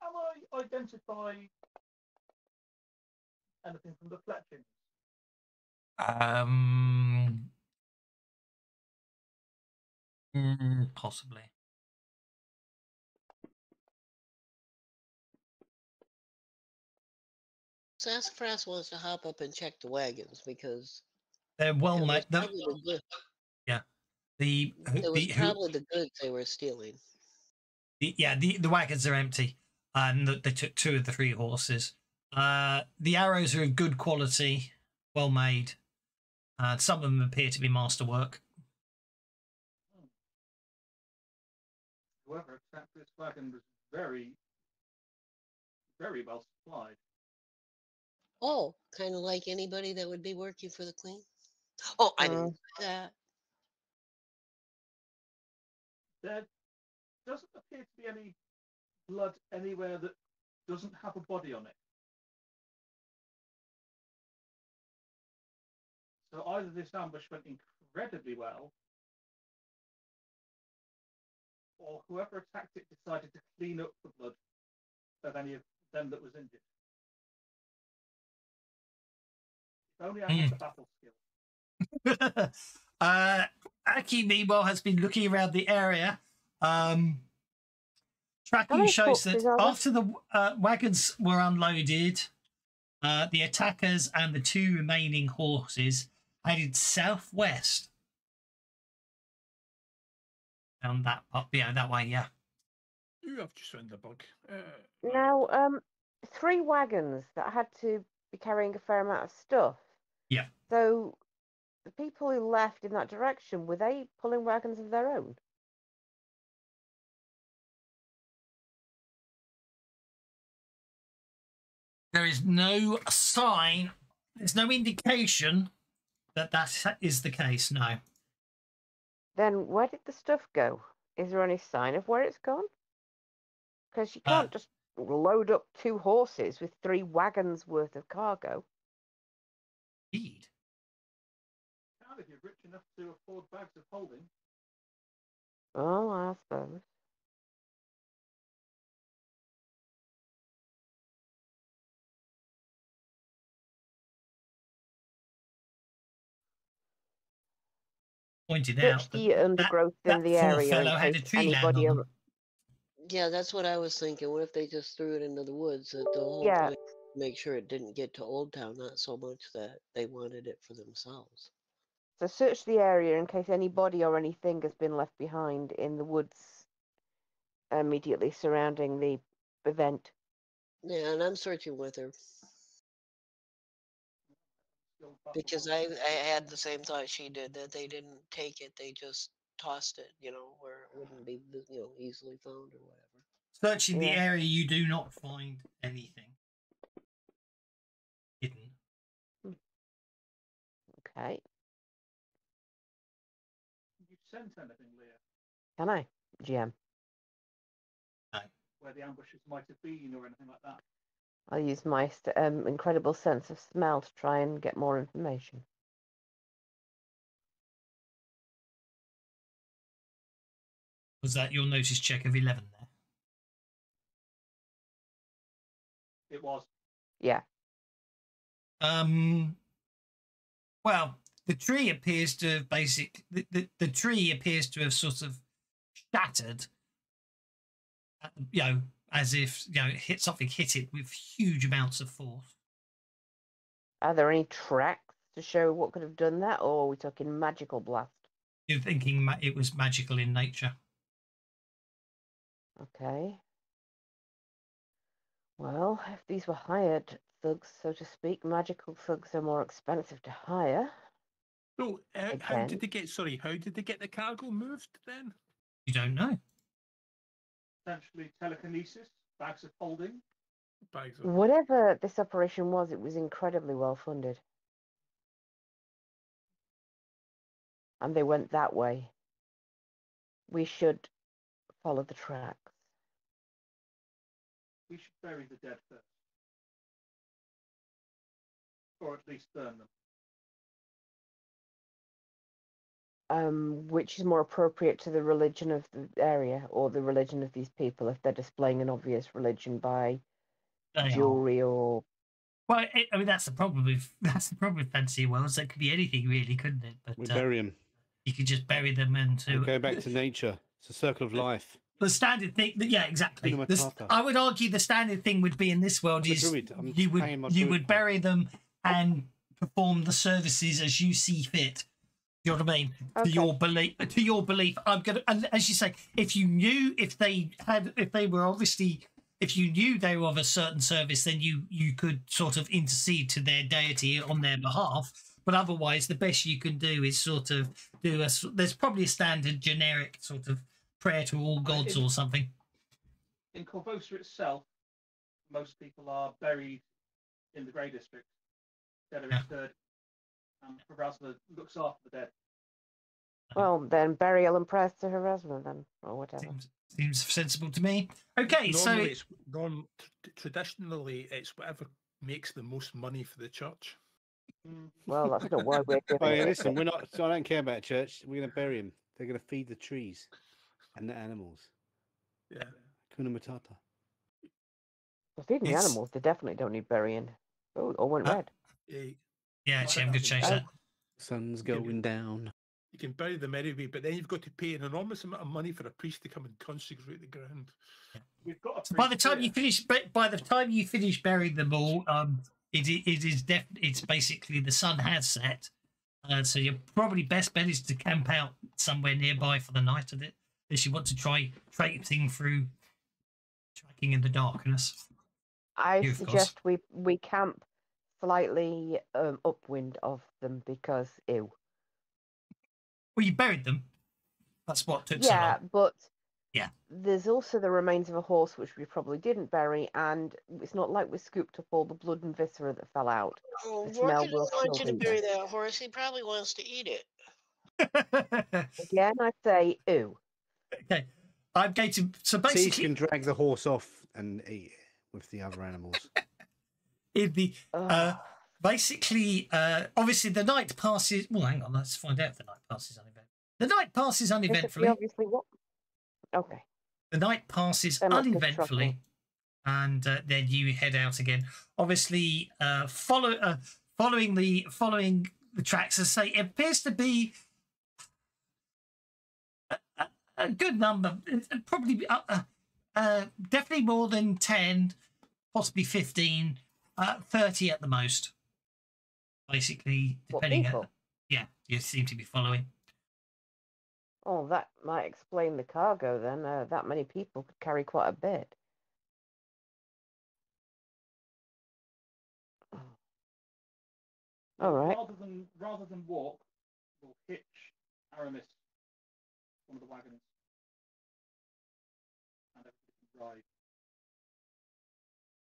can I identify anything from the fletching? Um, mm, possibly. Sassafras wants to hop up and check the wagons because They're well made. The, probably the, who- it was the, who- probably the goods they were stealing. the yeah the, the wagons are empty and th- they took two of the three horses uh the arrows are of good quality well made uh some of them appear to be masterwork Whoever attacked this wagon was very, very well supplied. Oh, kind of like anybody that would be working for the queen. Oh, I didn't uh, say that. There doesn't appear to be any blood anywhere that doesn't have a body on it. So either this ambush went incredibly well, or whoever attacked it decided to clean up the blood of any of them that was injured. If only I had the battle skill. uh aki meanwhile has been looking around the area um tracking many shows that corpses are there? after the uh, wagons were unloaded uh the attackers and the two remaining horses headed southwest down that part yeah that way yeah Ooh, I've just found the bug. Uh, Now, um, three wagons that had to be carrying a fair amount of stuff. Yeah. So the people who left in that direction were they pulling wagons of their own? There is no sign, there's no indication that that is the case, no. Then where did the stuff go? Is there any sign of where it's gone? Because you Uh, can't just load up two horses with three wagons worth of cargo. Indeed. Can't if you're rich enough to afford bags of holding. Oh, I suppose. Pointed out. the undergrowth that in the poor area fellow had a tree land anybody. on ar- Yeah, that's what I was thinking. What if they just threw it into the woods? That the whole Yeah. point make sure it didn't get to Old Town, not so much that they wanted it for themselves. So search the area in case anybody or anything has been left behind in the woods immediately surrounding the event. Yeah, and I'm searching with her Skilled battle because. I I had the same thought she did that they didn't take it, they just tossed it, you know, where it wouldn't be you know easily found or whatever. Searching the area, you do not find anything hidden. Hmm. Okay. You sent anything, Leah, Can I? GM. where the ambushes might have been or anything like that? I'll use my um, incredible sense of smell to try and get more information. Was that your notice check of 11 there? It was. Yeah. Um, well, the tree appears to have basic. The, the, the tree appears to have sort of shattered. At, you know, as if you know, hit something hit it with huge amounts of force. Are there any tracks to show what could have done that, or are we talking magical blast? You're thinking ma- it was magical in nature. Okay. Well, if these were hired thugs, so to speak, magical thugs are more expensive to hire. So, uh, how did they get? Sorry, how did they get the cargo moved then? You don't know. Essentially telekinesis, bags of holding. Bags of Whatever this operation was, it was incredibly well funded. And they went that way. We should follow the tracks. We should bury the dead first. Or at least burn them. Um, which is more appropriate to the religion of the area or the religion of these people if they're displaying an obvious religion by They are. jewelry or Well, it, I mean that's the problem with that's the problem with fantasy worlds. That could be anything, really, couldn't it? We But uh, bury him. you could just bury them into We go back to nature. It's a circle of life. the standard thing. Yeah, exactly. The. I would argue the standard thing would be in this world I'm is you would you would bury them and perform the services as you see fit. You know what I mean? To your belief, to your belief, I'm gonna. And as you say, if you knew, if they had, if they were obviously, if you knew they were of a certain service, then you you could sort of intercede to their deity on their behalf. But otherwise, the best you can do is sort of do a. There's probably a standard generic sort of prayer to all gods or something. In Korvosa itself, most people are buried in the Grey District. Dead are Yeah. Interred. And Pharasma looks after the dead. well, then burial and prayers to Pharasma then, or whatever. Seems seems sensible to me. Okay, so Normally, it's norm, tr- traditionally it's whatever makes the most money for the church. Well, that's not why we're giving yeah, it. listen, we're not. So I don't care about church. We're going to bury him. They're going to feed the trees and the animals. Yeah. Kuna Matata. For feeding the animals, they definitely don't need burying. Oh, all went Uh, red. Yeah, actually, I'm going to change that. Sun's going down. You can bury them anyway, but then you've got to pay an enormous amount of money for a priest to come and consecrate the ground. We've got a So by the time here. you finish, by by the time you finish burying them all, um, it it is def- It's basically the sun has set, uh, so your probably best bet is to camp out somewhere nearby for the night of it, if you want to try traipsing through, tracking in the darkness. I you, suggest we we camp slightly um, upwind of them because ew. Well, you buried them. That's what took yeah, so long. but Yeah. there's also the remains of a horse which we probably didn't bury, and it's not like we scooped up all the blood and viscera that fell out. Oh, The smell Rourke will doesn't want you to bury that horse. He probably wants to eat it. Again, I say, ooh. okay. I'm going to. So Tees basically, can drag the horse off and eat it with the other animals. in the uh, basically, uh, obviously, the night passes. Well, hang on. Let's find out if the night passes uneventfully. The night passes uneventfully. obviously, what? Okay. The night passes Then what's the uneventfully, and uh, then you head out again. Obviously, uh, follow uh, following the following the tracks. As I say, it appears to be a, a, a good number. Probably be, uh, uh, definitely more than ten, possibly fifteen, uh, thirty at the most. Basically, What depending. people? At, yeah, you seem to be following. Oh, that might explain the cargo then. Uh, that many people could carry quite a bit. All right. Rather than rather than walk, we'll hitch Aramis one of the wagons. And everybody can ride.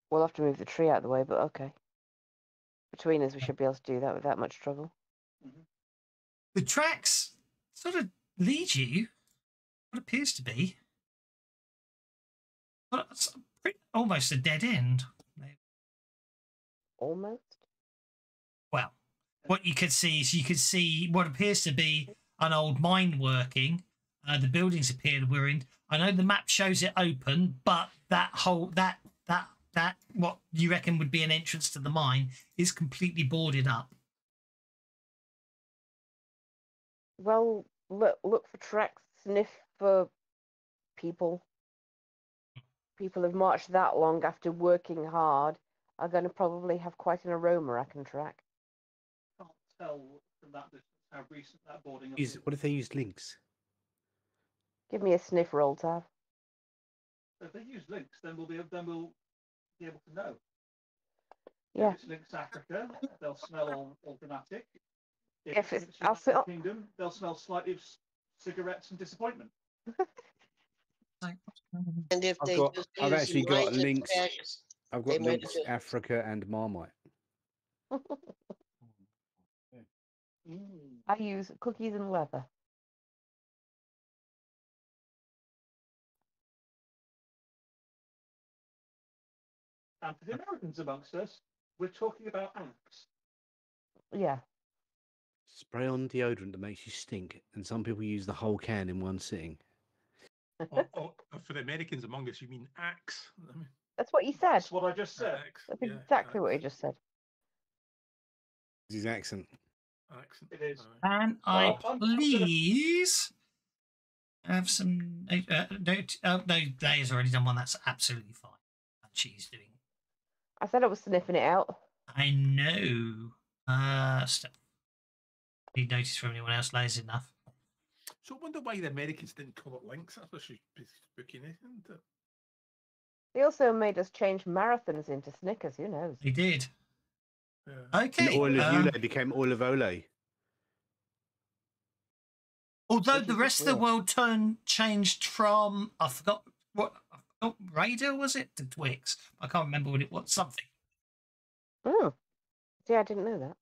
We'll have to move the tree out of the way, but okay. Between us, we should be able to do that without much trouble. the tracks sort of lead you what appears to be well, it's pretty- almost a dead end. Almost. Well, what you could see is you could see what appears to be an old mine working. Uh, the buildings appear ruined. I know the map shows it open, but that whole that that that what you reckon would be an entrance to the mine is completely boarded up. Well, look look for tracks, sniff for people. People who've marched that long after working hard are going to probably have quite an aroma I can track. Can't tell from that distance how recent that boarding up is. what if they used Lynx? Give me a sniff roll, Tav. If they use Lynx, then we'll be able, then we'll be able to know. Yeah. If it's Lynx Africa, they'll smell all, all dramatic. If it's- Lynx I'll United smell- Kingdom, they'll smell slightly of cigarettes and disappointment. And if I've they got- just I've actually got light Lynx. attacks- I've got might Lynx, just- Africa and Marmite. I use cookies and leather. And for the Americans amongst us, we're talking about Axe. Yeah. Spray on deodorant that makes you stink, and some people use the whole can in one sitting. or, or, or for the Americans among us, you mean axe? I mean, That's what you said. That's what I just said. axe. That's yeah, exactly what you just said. His accent. Accent. It is. aye. Can I Well, I'm- I'm please have some? Uh, uh, no, t- uh, no, Leia's already done one. That's absolutely fine. She's doing. I said I was sniffing it out. I know. Uh, stuff. Need notice from anyone else? Leia's enough. So I wonder why the Americans didn't call it Lynx. That's what she's spooky, isn't it? They also made us change marathons into Snickers. Who knows? They did. Yeah. And Okay. oil of um, Ulay became oil of Olay. although the rest of the world turned changed from I forgot what I Raider was it to Twix. I can't remember what it was. Something. Oh. Yeah, I didn't know that.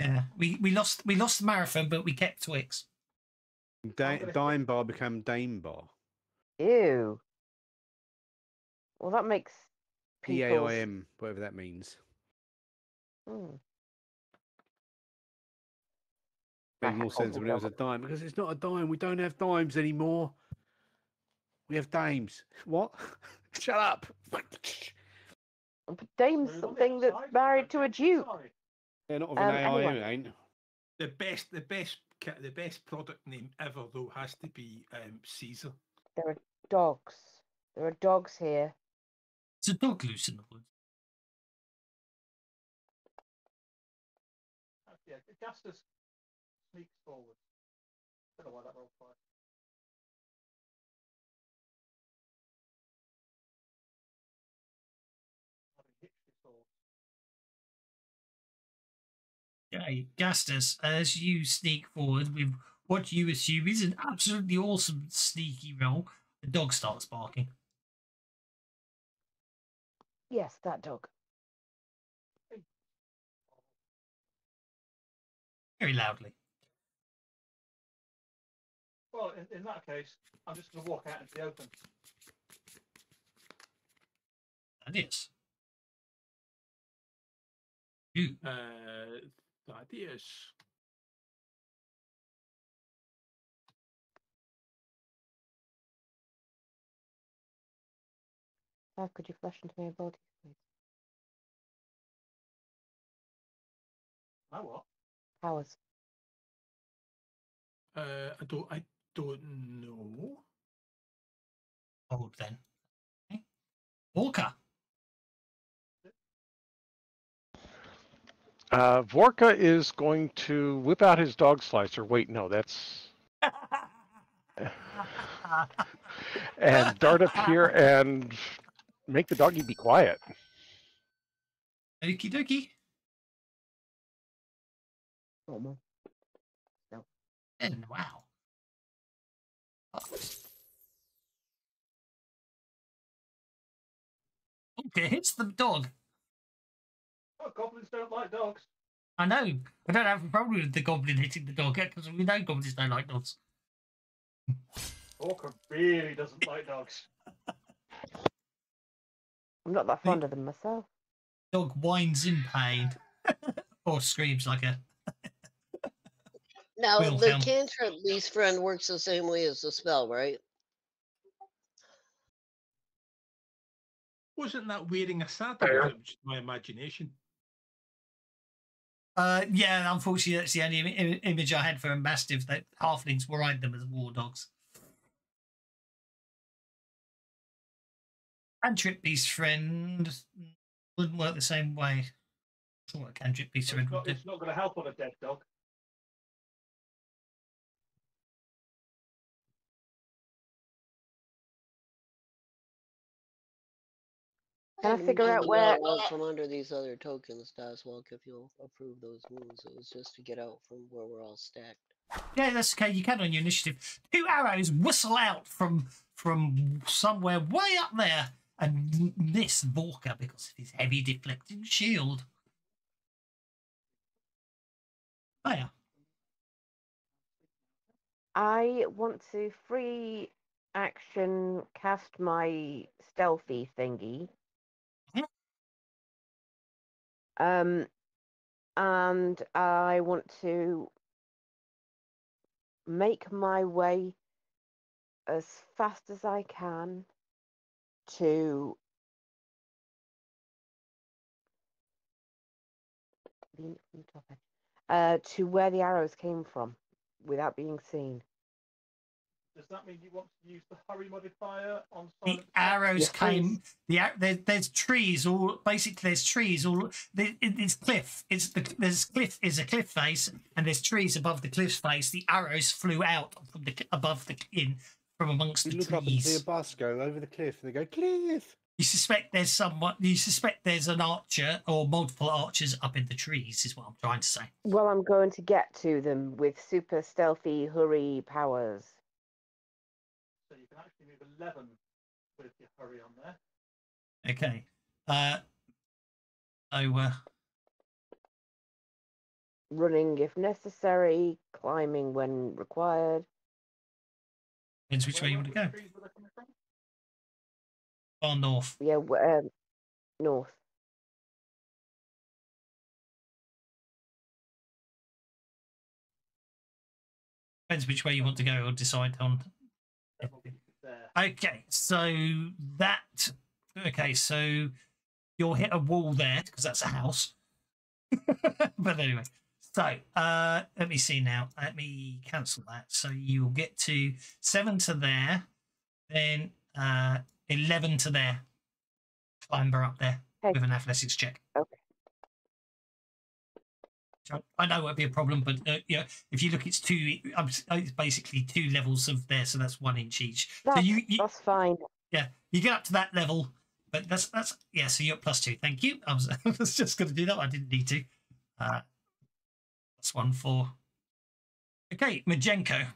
Yeah, we we lost we lost the marathon, but we kept Twix. Da- Dime bar became Daim bar. Ew. Well, that makes P A people's... I M, whatever that means. Hmm. Made more sense when it was a dime because it's not a dime. We don't have dimes anymore. We have dames. What? Shut up. But Dame's Move on the something that's married to a the duke. They're not with Um, AI, anyway. ain't. The best, the best, the best product name ever though has to be um, Caesar. There are dogs. There are dogs here. It's a dog loose in the woods. Yeah, Gastus sneaks forward. Don't know why that rolled twice. Okay, Gastus, as you sneak forward with what you assume is an absolutely awesome sneaky roll, the dog starts barking. Yes, that dog. Very loudly. Well, in, in that case, I'm just going to walk out into the open. That is. You. Uh, that is. How could you flash into my abilities, please? My what? Powers. Uh, I don't. I don't know. Hold then. Okay. Vorka. Uh, Vorka is going to whip out his dog slicer. Wait, no, that's and dart up here and make the doggy be quiet. Okie dokie. Normal. And wow. Okay, hits the dog. Oh, goblins don't like dogs. I know. I don't have a problem with the goblin hitting the dog because we know goblins don't like dogs. Vorka really doesn't like dogs. I'm not that fond of them myself. Dog whines in pain or screams like a. Now, the Wilhelm. cantrip beast friend works the same way as the spell, right? Wasn't that wearing a saddle? Was it just my imagination? Uh, yeah, unfortunately, that's the only Im- im- image I had for a mastiff. That halflings were ride them as war dogs. Cantrip beast friend wouldn't work the same way. A cantrip beast friend would not, it's not going to help on a dead dog. Can I And figure out can where- out from under these other tokens, Daswalk, if you'll approve those moves. It was just to get out from where we're all stacked. Yeah, that's okay. You can on your initiative. Two arrows whistle out from from somewhere way up there and miss Vorka because of his heavy deflecting shield. Oh, there. I want to free action cast my stealthy thingy. Um, and I want to make my way as fast as I can to uh, to where the arrows came from without being seen. Does that mean you want to use the hurry modifier on The silent arrows Yes, came. The there, there's trees all. Basically, there's trees all. There, it, it's cliff. It's the there's cliff is a cliff face, and there's trees above the cliff face. The arrows flew out from the above the in from amongst You the look up and see a bus go over the cliff, and they go cliff. You suspect there's someone. You suspect there's an archer or multiple archers up in the trees. Is what I'm trying to say. Well, I'm going to get to them with super stealthy hurry powers. So you can actually move 11 with your hurry on there. Okay. Uh. So uh, Running if necessary, climbing when required. depends which way you want to go. Trees where they're coming from? Far north. Yeah, um, north. Depends which way you want to go or decide on. Okay, so that. Okay, so you'll hit a wall there because that's a house. but anyway, so uh, let me see now. Let me cancel that. So you'll get to seven to there, then uh, eleven to there. Climber up there Okay. with an athletics check. I know it won't be a problem, but uh, yeah, if you look, it's two. um, It's basically two levels of there, so that's one inch each. That's, so you, you that's fine. yeah, you get up to that level, but that's that's yeah. So you're at plus two. Thank you. I was I was just going to do that. I didn't need to. Uh, that's one for Okay, Majenko.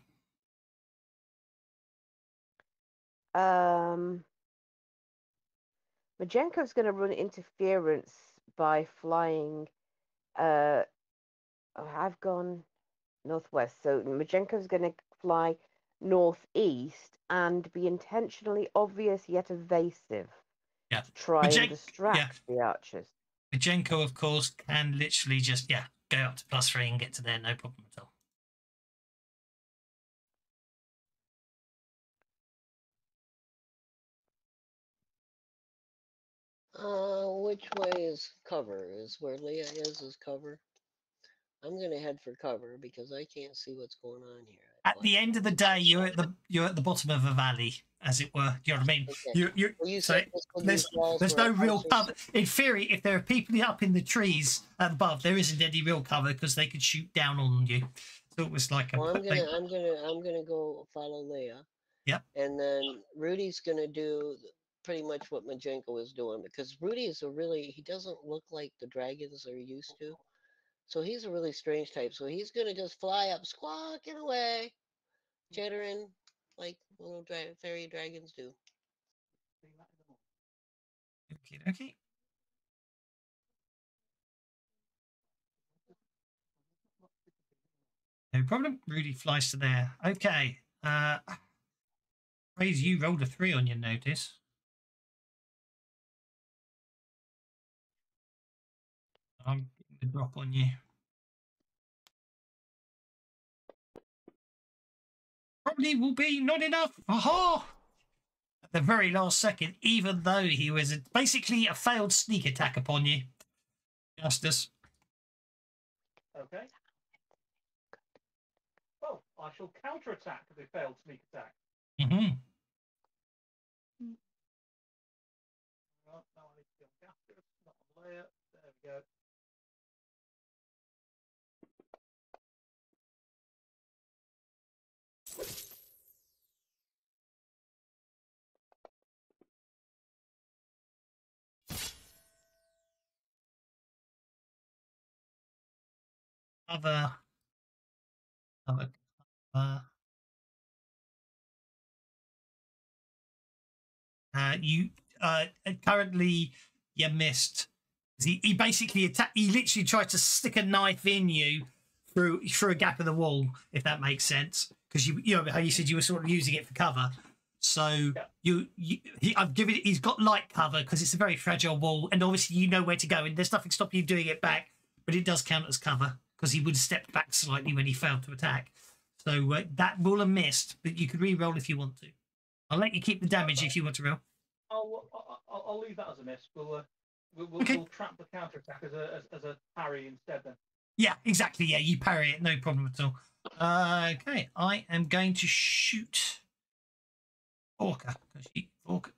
Um, Majenko's going to run interference by flying. Uh, oh, I've gone northwest, so Majenko's going to fly northeast and be intentionally obvious yet evasive. Yeah. To try Majen- and distract the archers. Majenko, of course, can literally just yeah go up to plus three and get to there, no problem at all. Uh, which way is cover? Is where Leah is is cover? I'm gonna head for cover because I can't see what's going on here. At the end of the day, you're at the you're at the bottom of a valley, as it were. Do you know what I mean? Okay. You you Well, you so said this would be there's there's no real cover. In theory, if there are people up in the trees above, there isn't any real cover because they could shoot down on you. So it was like a. Well, I'm gonna, I'm gonna, I'm gonna go follow Leah. Yep. And then Rudy's gonna do pretty much what Majenko is doing because Rudy is a really, he doesn't look like the dragons are used to. So he's a really strange type. So he's gonna just fly up, squawking away, chittering like little dra- fairy dragons do. Okay, okay. No problem. Rudy flies to there. Okay. Uh, Praise you rolled a three on your notice. I'm the drop on you. Probably will be not enough. Aha! At the very last second, even though he was basically a failed sneak attack upon you. Justice. Okay. Oh, I shall counterattack if they failed sneak attack. Mm-hmm. Right, now I need to go on Gastus, not on Leia. There we go. Other. Other. Uh, uh, you uh, currently you missed. He, he basically attacked. He literally tried to stick a knife in you through through a gap in the wall, if that makes sense. Because you you know how you said you were sort of using it for cover. So you, you he, I've given. He's got light cover because it's a very fragile wall, and obviously you know where to go, and there's nothing stopping you doing it back. But it does count as cover because he would have stepped back slightly when he failed to attack. So uh, that will have missed, but you could re-roll if you want to. I'll let you keep the damage if you want to roll. I'll, I'll, I'll- leave that as a miss. We'll, uh, we'll, we'll, Okay. we'll trap the counterattack as a, as, as a parry instead then. Yeah, exactly. Yeah, you parry it, no problem at all. Uh, okay, I am going to shoot Vorka. Vorka,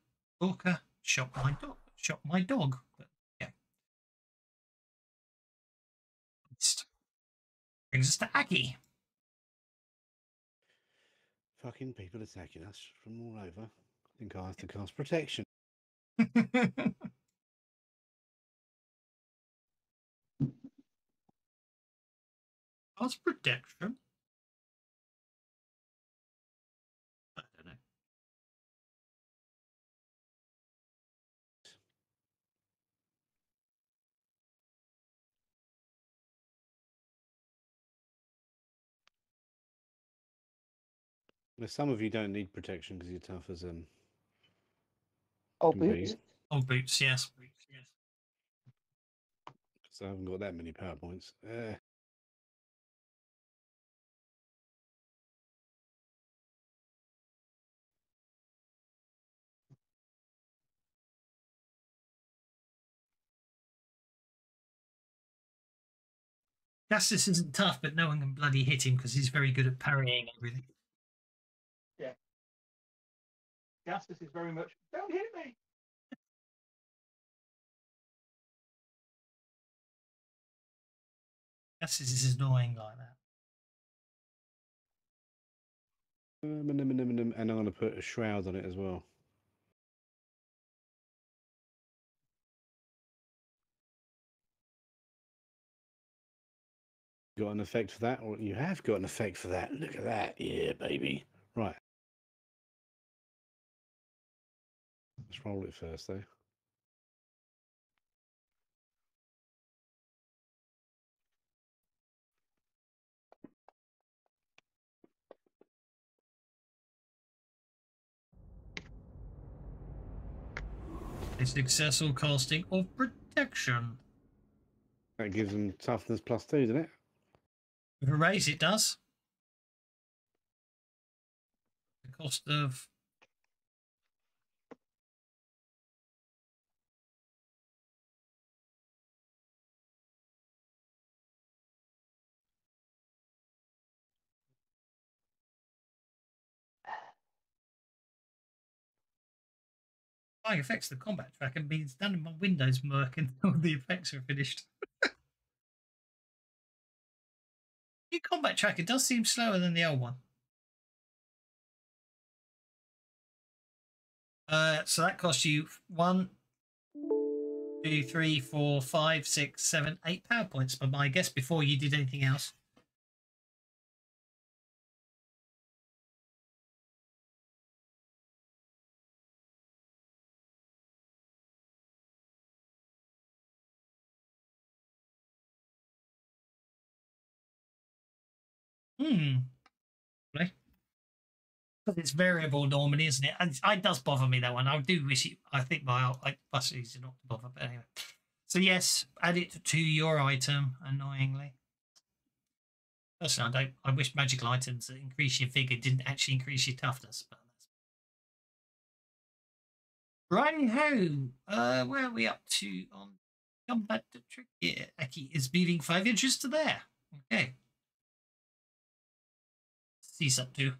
Vorka shot my dog. Shot my dog. Brings us to Aki. Fucking people attacking us from all over. I think I have to cast protection. That's protection. Well, some of you don't need protection because you're tough as um. Oh, boots. Old boots, yes. Boots, yes. So I haven't got that many power points. Uh, Justice isn't tough, but no one can bloody hit him because he's very good at parrying everything. Gastus is very much, don't hit me! Justice is annoying like that. um, and I'm going to put a shroud on it as well. Got an effect for that, or you have got an effect for that. Look at that, yeah, baby. Right. Let's roll it first, though. A successful casting of protection. That gives them toughness plus two, doesn't it? With a raise, it does. The cost of applying effects to the combat track and being done in my Windows Merc until the effects are finished. New combat track, it does seem slower than the old one. Uh, so that costs you one, two, three, four, five, six, seven, eight power points. But my guess before you did anything else. Hmm. Right. Because it's variable normally, isn't it? And it does bother me that one. I do wish it. I think my I that's easy not to bother, but anyway. So yes, add it to your item. Annoyingly, personally, I don't. I wish magical items that increase your vigor didn't actually increase your toughness. But that's... Righty ho. Uh, where are we up to on combat trick? Yeah, Aki is moving five inches to there. Okay. He's up to.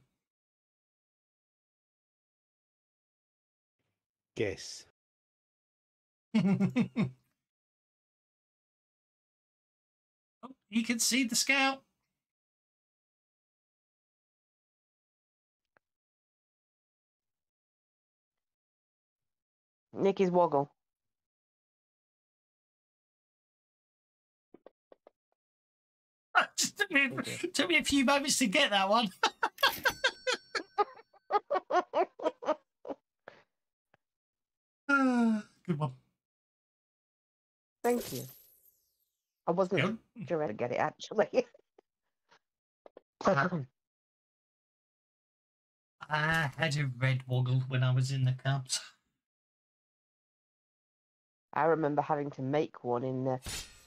Guess. oh, you can see the scout. Nikki's woggle. Just took me, took me a few moments to get that one. Good one. Thank you. I wasn't Yep. sure to get it actually. Uh-huh. I had a red woggle when I was in the Cubs. I remember having to make one in the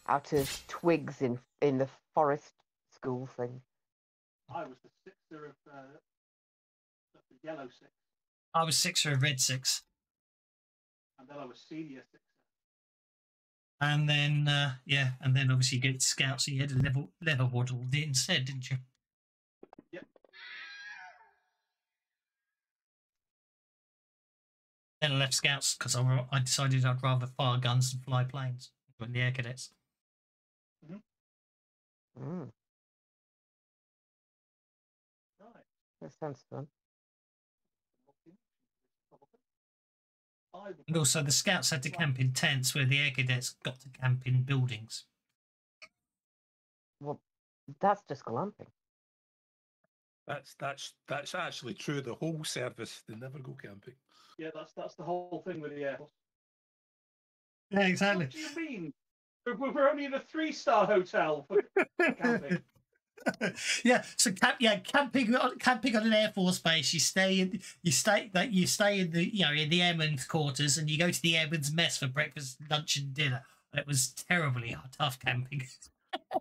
out of twigs in in the forest school thing. I was the sixer of, uh, of the yellow six, I was six or a red six. and then I was senior sixer. And then, uh, yeah, and then obviously you get scouts, so you had a level, leather waddle instead, didn't you? Yep. Then I left scouts because I, I decided I'd rather fire guns than fly planes. Joined the air cadets. Mm, Right. that sounds fun. And also, the scouts had to camp in tents where the air cadets got to camp in buildings. Well, that's just glamping. That's that's that's actually true. The whole service they never go camping. Yeah, that's that's the whole thing with the Air Yeah, exactly. What do you mean? We're, we're only in a three-star hotel for camping. yeah, so camp, yeah, camping on camping on an air force base. You stay in, you stay that you stay in the you know in the airmen's quarters, and you go to the airmen's mess for breakfast, lunch, and dinner. It was terribly tough camping.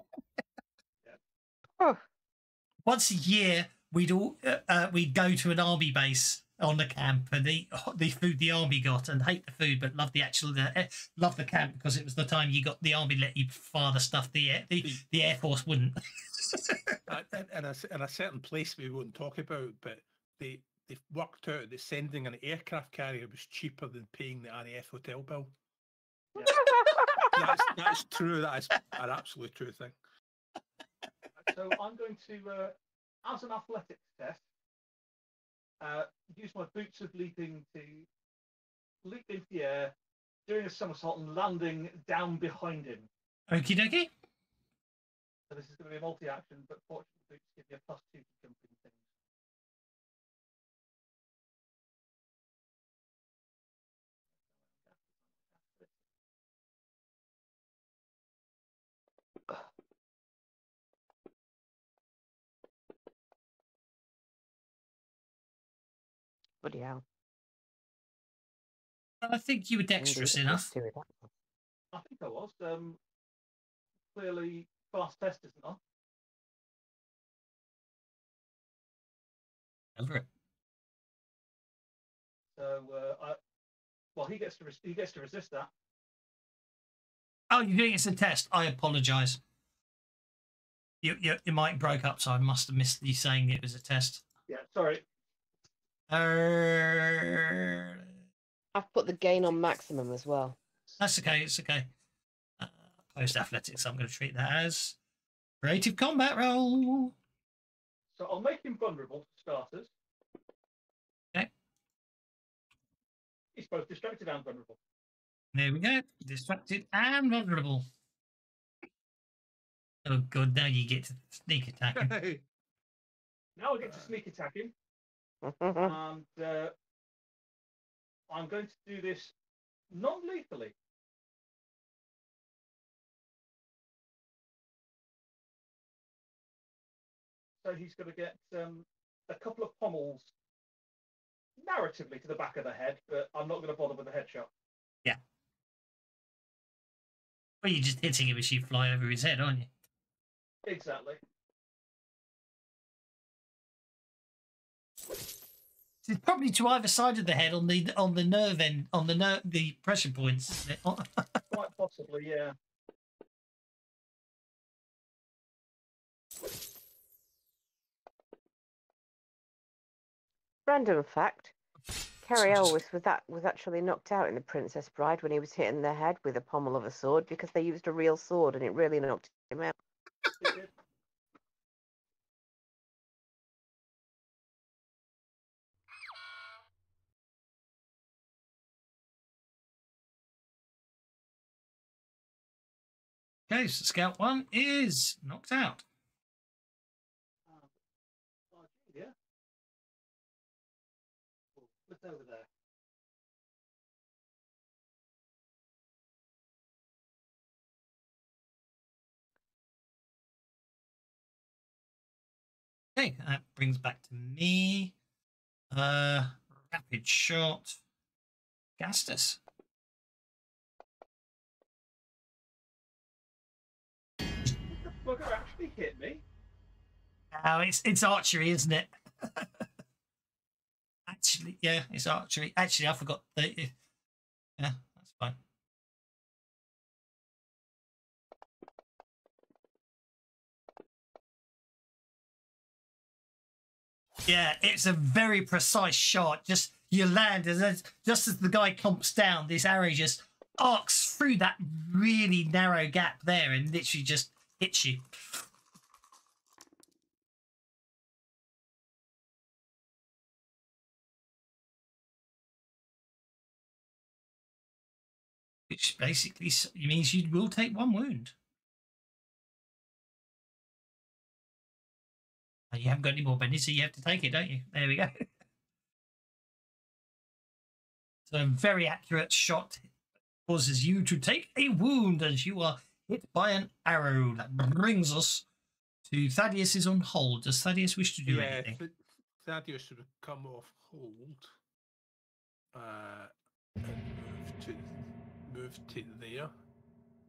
Oh, Once a year, we'd all uh, uh, we'd go to an army base on the camp and eat the food the army got, and hate the food, but love the actual uh, eh, love the camp because it was the time you got the army let you fire the stuff the air, the, the air force wouldn't. In, in, a, s- in a certain place we won't talk about, but they they've worked out that sending an aircraft carrier was cheaper than paying the RAF hotel bill. That's that's true. That is an absolutely true thing. so I'm going to, uh, as an athletics test, uh, use my boots of leaping to leap into the air, doing a somersault and landing down behind him. Okie dokie. So this is going to be a multi-action, but fortunately, boots give you a plus two to jumping things. Bloody hell. I think you were dexterous a enough. two with that one. I think I was. Um, clearly, fast test isn't on. Over it. So, uh, I, well, he gets to res- he gets to resist that. Oh, you're doing it as a test. I apologise. You, you, your mic broke up, so I must have missed you saying it was a test. Yeah, sorry. Uh, I've put the gain on maximum as well. that's okay. It's okay. Uh, post athletics. I'm going to treat that as creative combat roll. So I'll make him vulnerable for starters. Okay. He's both distracted and vulnerable. There we go. Distracted and vulnerable. Oh, good. Now you get to sneak attack him. Now I get to sneak attack him, and uh, I'm going to do this non-lethally. So he's going to get um, a couple of pommels narratively to the back of the head, but I'm not going to bother with the headshot. Yeah. Well, you're just hitting him as you fly over his head, aren't you? Exactly. It's probably to either side of the head on the on the nerve end on the nerve the pressure points. isn't it? Quite possibly, yeah. Random fact: Cary Just- Elwes was that was actually knocked out in The Princess Bride when he was hit in the head with a pommel of a sword because they used a real sword and it really knocked him out. Okay, so Scout One is knocked out. Yeah. Over there. Okay, that brings back to me. Uh, rapid shot. Gastus. Bugger actually hit me? Oh, it's it's archery, isn't it? Actually, yeah, it's archery. Actually, I forgot. The, yeah, that's fine. Yeah, it's a very precise shot. Just you land, and just as the guy clumps down, this arrow just arcs through that really narrow gap there, and literally just you. Which basically means you will take one wound. And you haven't got any more bennies, so you have to take it, don't you? There we go. so a very accurate shot causes you to take a wound as you are hit by an arrow. That brings us to Thaddeus is on hold. Does Thaddeus wish to do yeah, anything? Th- Thaddeus would come off hold uh, and move to move to there.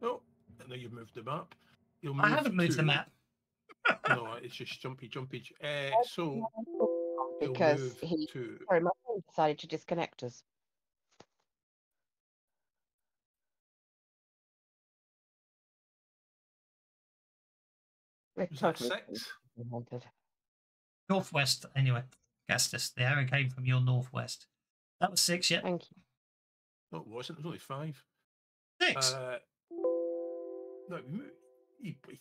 Oh, and now you've moved the map. You'll I haven't moved the map. no, it's just jumpy, jumpy. Uh, so Because he to sorry, my phone decided to disconnect us. We're was that totally six? haunted. Northwest, anyway. Gastus, the arrow came from your northwest. That was six, yeah. Thank you. No, it wasn't. It was only five. Six. Uh, no, mo- he- he-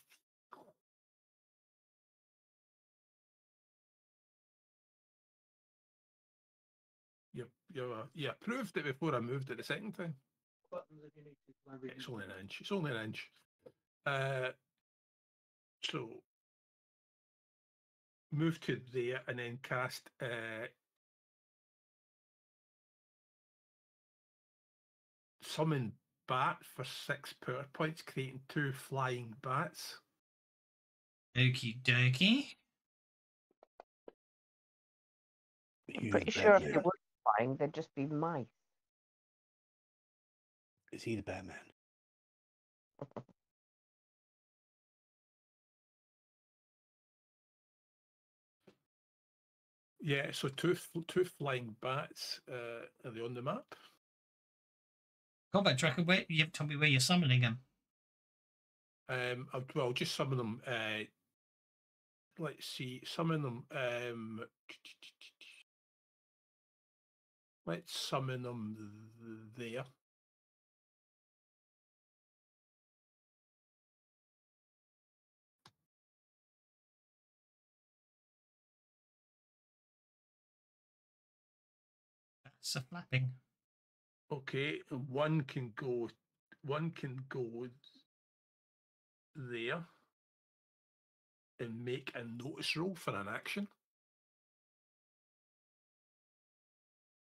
You, you, uh, you approved it before I moved it the second time. Buttons if you need to. my It's only an inch. It's only an inch. Uh, So move to there and then cast uh, summon bat for six power points, creating two flying bats. Okie dokie. He's Pretty sure if they Batman. were flying, they'd just be mice. Is he the Batman? Yeah, so two two flying bats. Uh, are they on the map? Combat tracker, where you have told me where you're summoning them. Um, I'll, well, just summon them. Uh, let's see, summon them. Um, let's summon them there. That's a flapping. Okay, one can go. One can go there and make a notice roll for an action.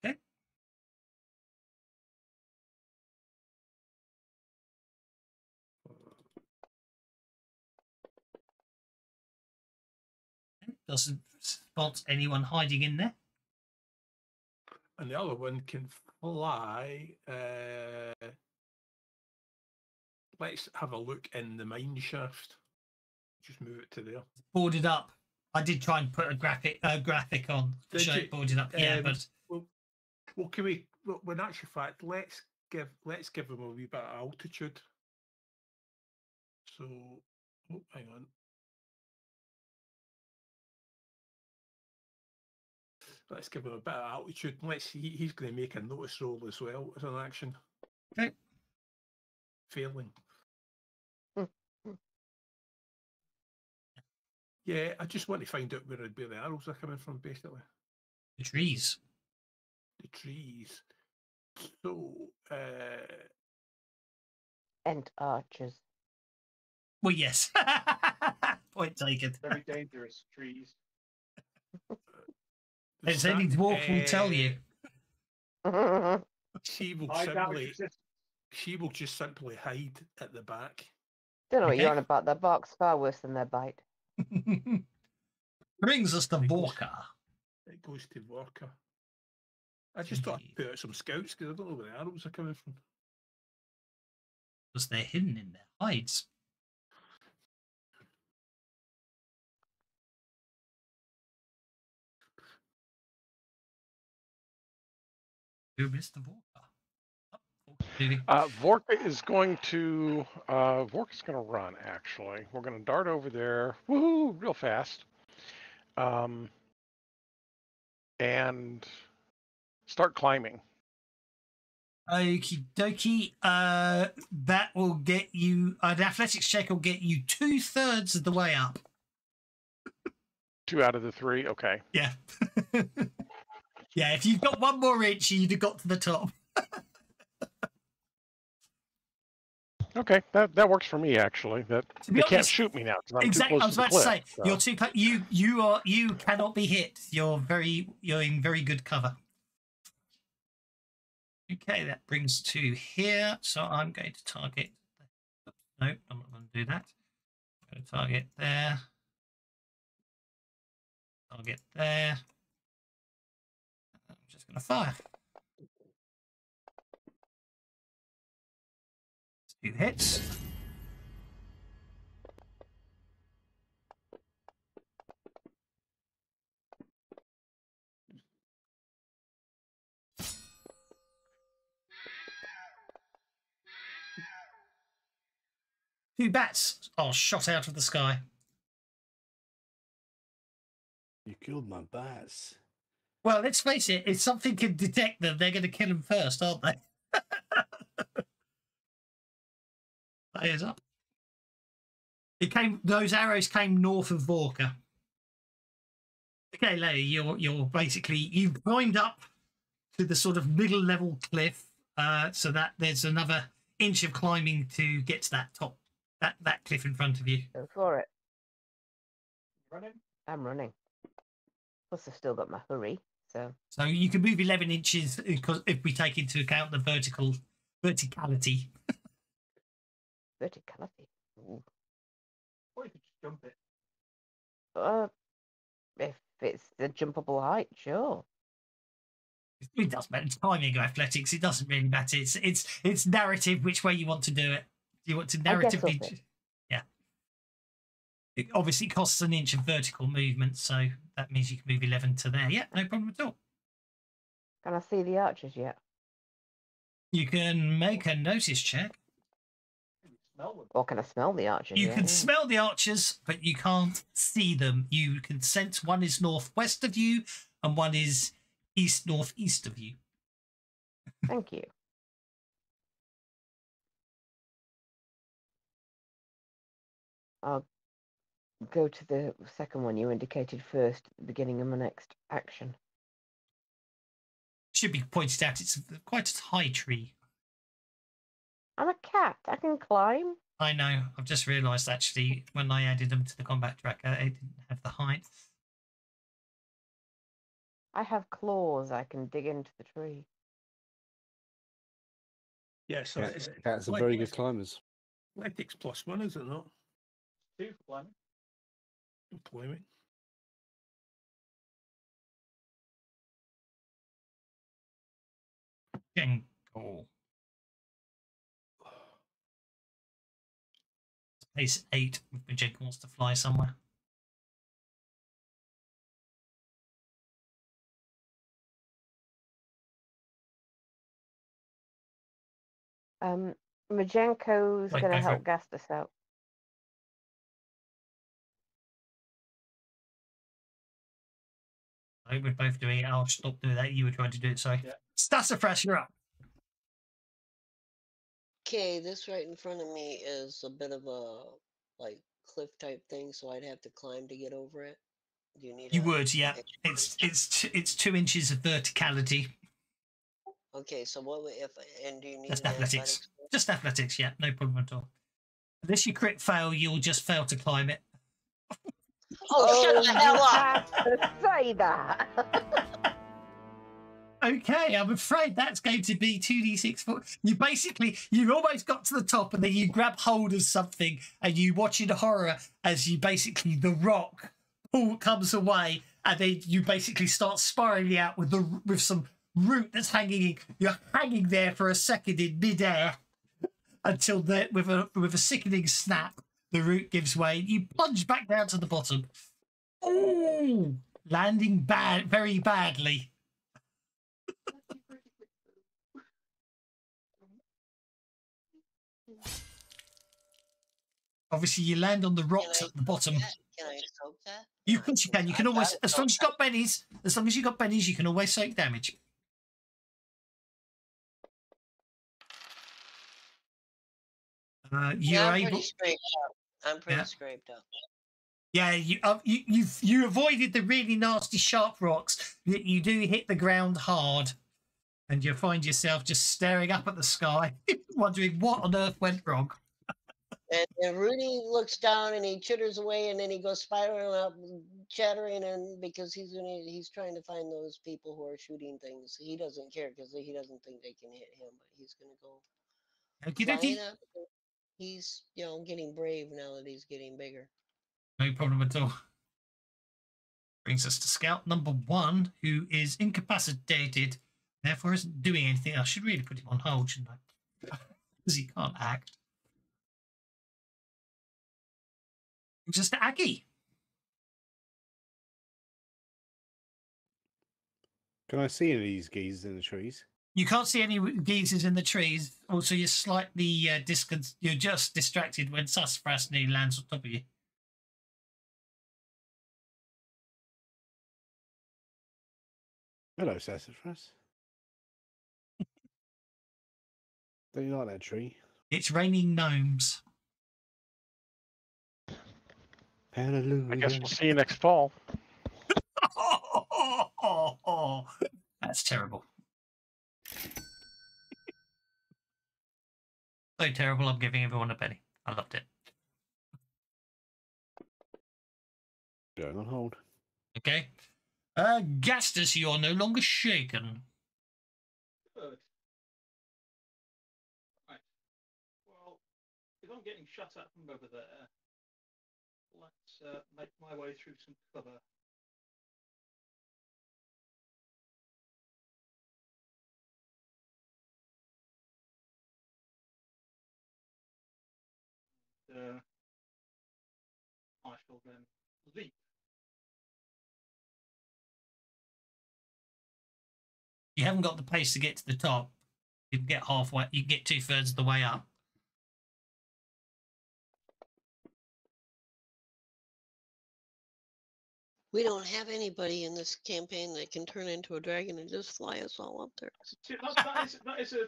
Okay. Doesn't spot anyone hiding in there. And the other one can fly. Uh, let's have a look in the mine shaft. Just move it to there. Boarded up. I did try and put a graphic uh, graphic on to show it boarded up. Yeah, Um, but Well, well, can we? Well, in actual fact, let's give let's give them a wee bit of altitude. So, oh, hang on. Let's give him a bit of altitude. Let's see. He's going to make a notice roll as well as an action. Okay. Failing. Hmm. Yeah, I just want to find out where, where the arrows are coming from, basically. the trees. The trees. So, uh, And archers. Well, yes. Point taken. Very dangerous trees. the As any sa- dwarf will tell you. She will I simply it she will just simply hide at the back. Don't know what you're on about. Their bark's far worse than their bite. Brings us to Vorka. It goes to Vorka. I just thought I'd put out some scouts because I don't know where the arrows are coming from. Because they're hidden in their hides. Who missed the Vorka? Oh. Uh, Vorka is going to uh, Vorka's going to run. Actually, we're going to dart over there. Woohoo! Real fast. Um, and start climbing. Okie dokie. Uh, that will get you. An athletics check will get you two thirds of the way up. Two out of the three. Okay. Yeah. yeah, if you've got one more inch, you'd have got to the top. Okay, that that works for me actually. That be they can't shoot me now exactly. I was to about to cliff. say so- you're too. You you are you cannot be hit. You're very you're in very good cover. Okay, that brings to here. So I'm going to target. Oops, no, I'm not going to do that. I'm going to target there. Target there. To fire. Two hits. Two bats are shot out of the sky. You killed my bats. Well, let's face it, if something can detect them, they're going to kill them first, aren't they? Players up. It came; those arrows came north of Vorka. Okay, Leia, you're you're basically you've climbed up to the sort of middle level cliff, uh, so that there's another inch of climbing to get to that top that that cliff in front of you. Go for it. Running. I'm running. Plus, I've still got my hurry. So So you can move 11 inches because if we take into account the vertical verticality. verticality. Ooh. Or you could just jump it. Uh, if it's the jumpable height, sure. It does matter. It's timing of athletics. It doesn't really matter. It's it's it's narrative which way you want to do it. Do you want to I guess narratively? It. Obviously costs an inch of vertical movement, so that means you can move 11 to there. Yeah, no problem at all. Can I see the archers yet? You can make a notice check. Or can I smell the archers? You yet? can Yeah. smell the archers, but you can't see them. You can sense one is northwest of you and one is east northeast of you. Thank you. I'll go to the second one you indicated first at the beginning of my next action. Should be pointed out it's quite a high tree. I'm a cat. I can climb. I know. I've just realised actually when I added them to the combat tracker, it didn't have the height. I have claws. I can dig into the tree. Yeah, so Cats, it's cats are very good climbers. athletics plus one, is it not? Two for climbing. Climbing. Gentle. Pace eight. If Majenko wants to fly somewhere. Um, Majenko's Right, going to go help it. Gastus out. Think we're both doing it. I'll stop doing that. You were trying to do it, so Yeah. Sassafras, you're up. Okay, this right in front of me is a bit of a like cliff type thing, so I'd have to climb to get over it. Do you need? You help? would, yeah. It's it's t- it's two inches of verticality. Okay, so what would- if and do you need That's an athletics. athletics? Just athletics, yeah, no problem at all. Unless you crit fail, you'll just fail to climb it. Oh, shut the oh, hell up! have to say that. Okay, I'm afraid that's going to be 2d6 for you basically you've almost got to the top and then you grab hold of something and you watch in horror as you basically the rock pull comes away and then you basically start spiraling out with the with some root that's hanging you're hanging there for a second in midair until the with a with a sickening snap the root gives way you plunge back down to the bottom Ooh, landing bad very badly Obviously, you land on the rocks at the bottom. Yeah, Can I soak that? You, of course, you can. You can always, as long as you've got bennies, as long as you've got bennies, you can always soak damage. Uh, you're Yeah, able. Pretty scraped up. I'm pretty Yeah. scraped up. Yeah, you, uh, you you've you avoided the really nasty sharp rocks. You, you do hit the ground hard, and you find yourself just staring up at the sky, wondering what on earth went wrong. And, and Rudy looks down and he chitters away, and then he goes spiraling up, chattering, and because he's gonna, he's trying to find those people who are shooting things. He doesn't care because he doesn't think they can hit him, but he's gonna go Okie dokie. Up. and He's, you know, getting brave now that he's getting bigger. No problem at all. Brings us to scout number one, who is incapacitated, therefore isn't doing anything. I should really put him on hold, shouldn't I? Because he can't act. Brings us to Aggie. Can I see any of these geezers in the trees? You can't see any geezers in the trees. Also, you're slightly uh, discon- You're just distracted when Sassafras nearly lands on top of you. Hello, Sassafras. Don't you like that tree? It's raining gnomes. Hallelujah. I guess we'll see you next fall. That's terrible. So terrible, I'm giving everyone a penny. I loved it. Going on hold. Okay. Uh, Gastus, you are no longer shaken. Good. Right. Well, if I'm getting shut at from over there, let's uh, make my way through some cover. Uh, I shall then leap. You haven't got the pace to get to the top. You can get halfway. You can get two thirds of the way up. We don't have anybody in this campaign that can turn into a dragon and just fly us all up there. It's a two- That's, that, is, that is a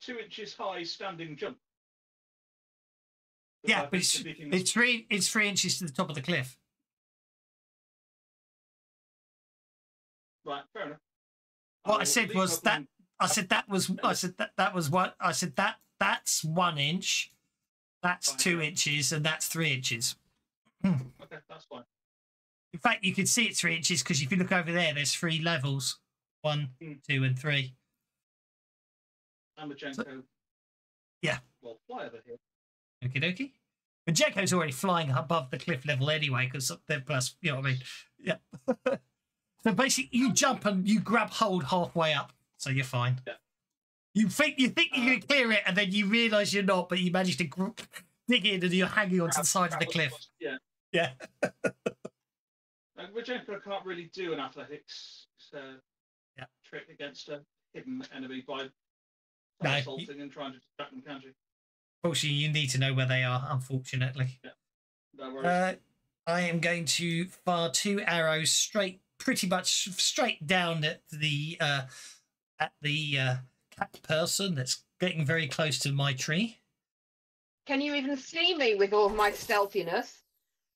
two inches high standing jump. Yeah, but it's, it's three. It's three inches to the top of the cliff. Right, fair enough. What I will said was that. I said that was. I said that that was what. I said that that's one inch. That's Fine, two inches, and that's three inches. Okay, that's fine. In fact, you can see it's three inches because if you look over there, there's three levels: one, Hmm. two, and three. And Majenko. Yeah. Well, fly over here. Okie dokie. Majenko's already flying above the cliff level anyway because they're plus. You know what I mean? Yeah. so basically, you jump and you grab hold halfway up, so you're fine. Yeah. You think you think you Uh, can clear it, and then you realise you're not, but you manage to gr- dig in and you're hanging onto the side of the cliff. us- Yeah. Yeah. Uh, Majenko can't really do an athletics uh, Yeah. trick against a hidden enemy by No, you- assaulting and trying to distract them, can she? Fortunately, you need to know where they are. Unfortunately. No worries. Uh, I am going to fire two arrows straight, pretty much straight down at the uh, at the uh, cat person that's getting very close to my tree. Can you even see me with all my stealthiness?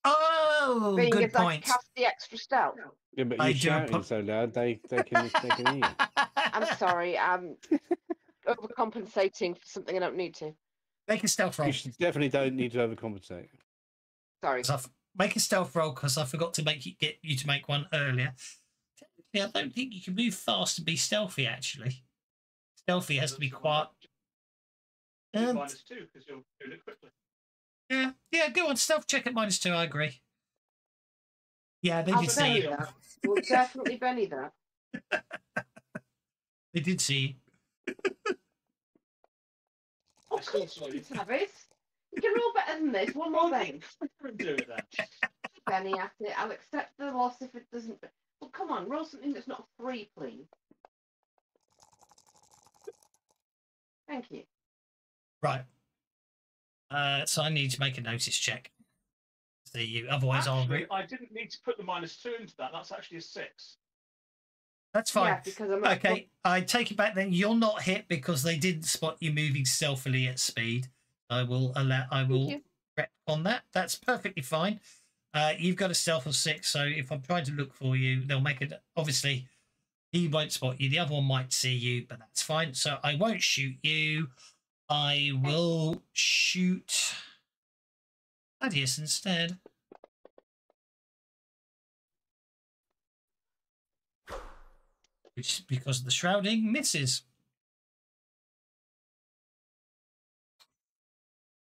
Oh, being good as I point. cast the extra stealth. Yeah, but you're do shouting apo- so loud they they can they can hear you. I'm sorry. I'm overcompensating for something I don't need to. Make a stealth roll. You definitely don't need to overcompensate. Sorry. I've- Make a stealth roll because I forgot to make you get you to make one earlier. Technically, I don't think you can move fast and be stealthy. Actually, stealthy has to be quiet. Two Um, minus two because you're doing it quickly. Yeah, yeah. Go on, stealth check at minus two. I agree. Yeah, they did see you. We'll definitely belly that. They did see you. I still come saw on, you. Travis. You can roll better than this. One more thing. Do it then. Benny at it. I'll accept the loss if it doesn't. Well, come on, roll something that's not three, please. Thank you. Right. Uh, so I need to make a notice check. See you. Otherwise, I'll. Actually, Re- I didn't need to put the minus two into that. That's actually a six. That's fine. Yeah, because I'm Okay, I take it back. Then you're not hit because they didn't spot you moving stealthily at speed. I will allow. I will rep on that. That's perfectly fine. Uh, you've got a stealth of six, so if I'm trying to look for you, they'll make it. Obviously, he won't spot you. The other one might see you, but that's fine. So I won't shoot you. I will shoot Thaddeus instead. Which, because of the shrouding, misses.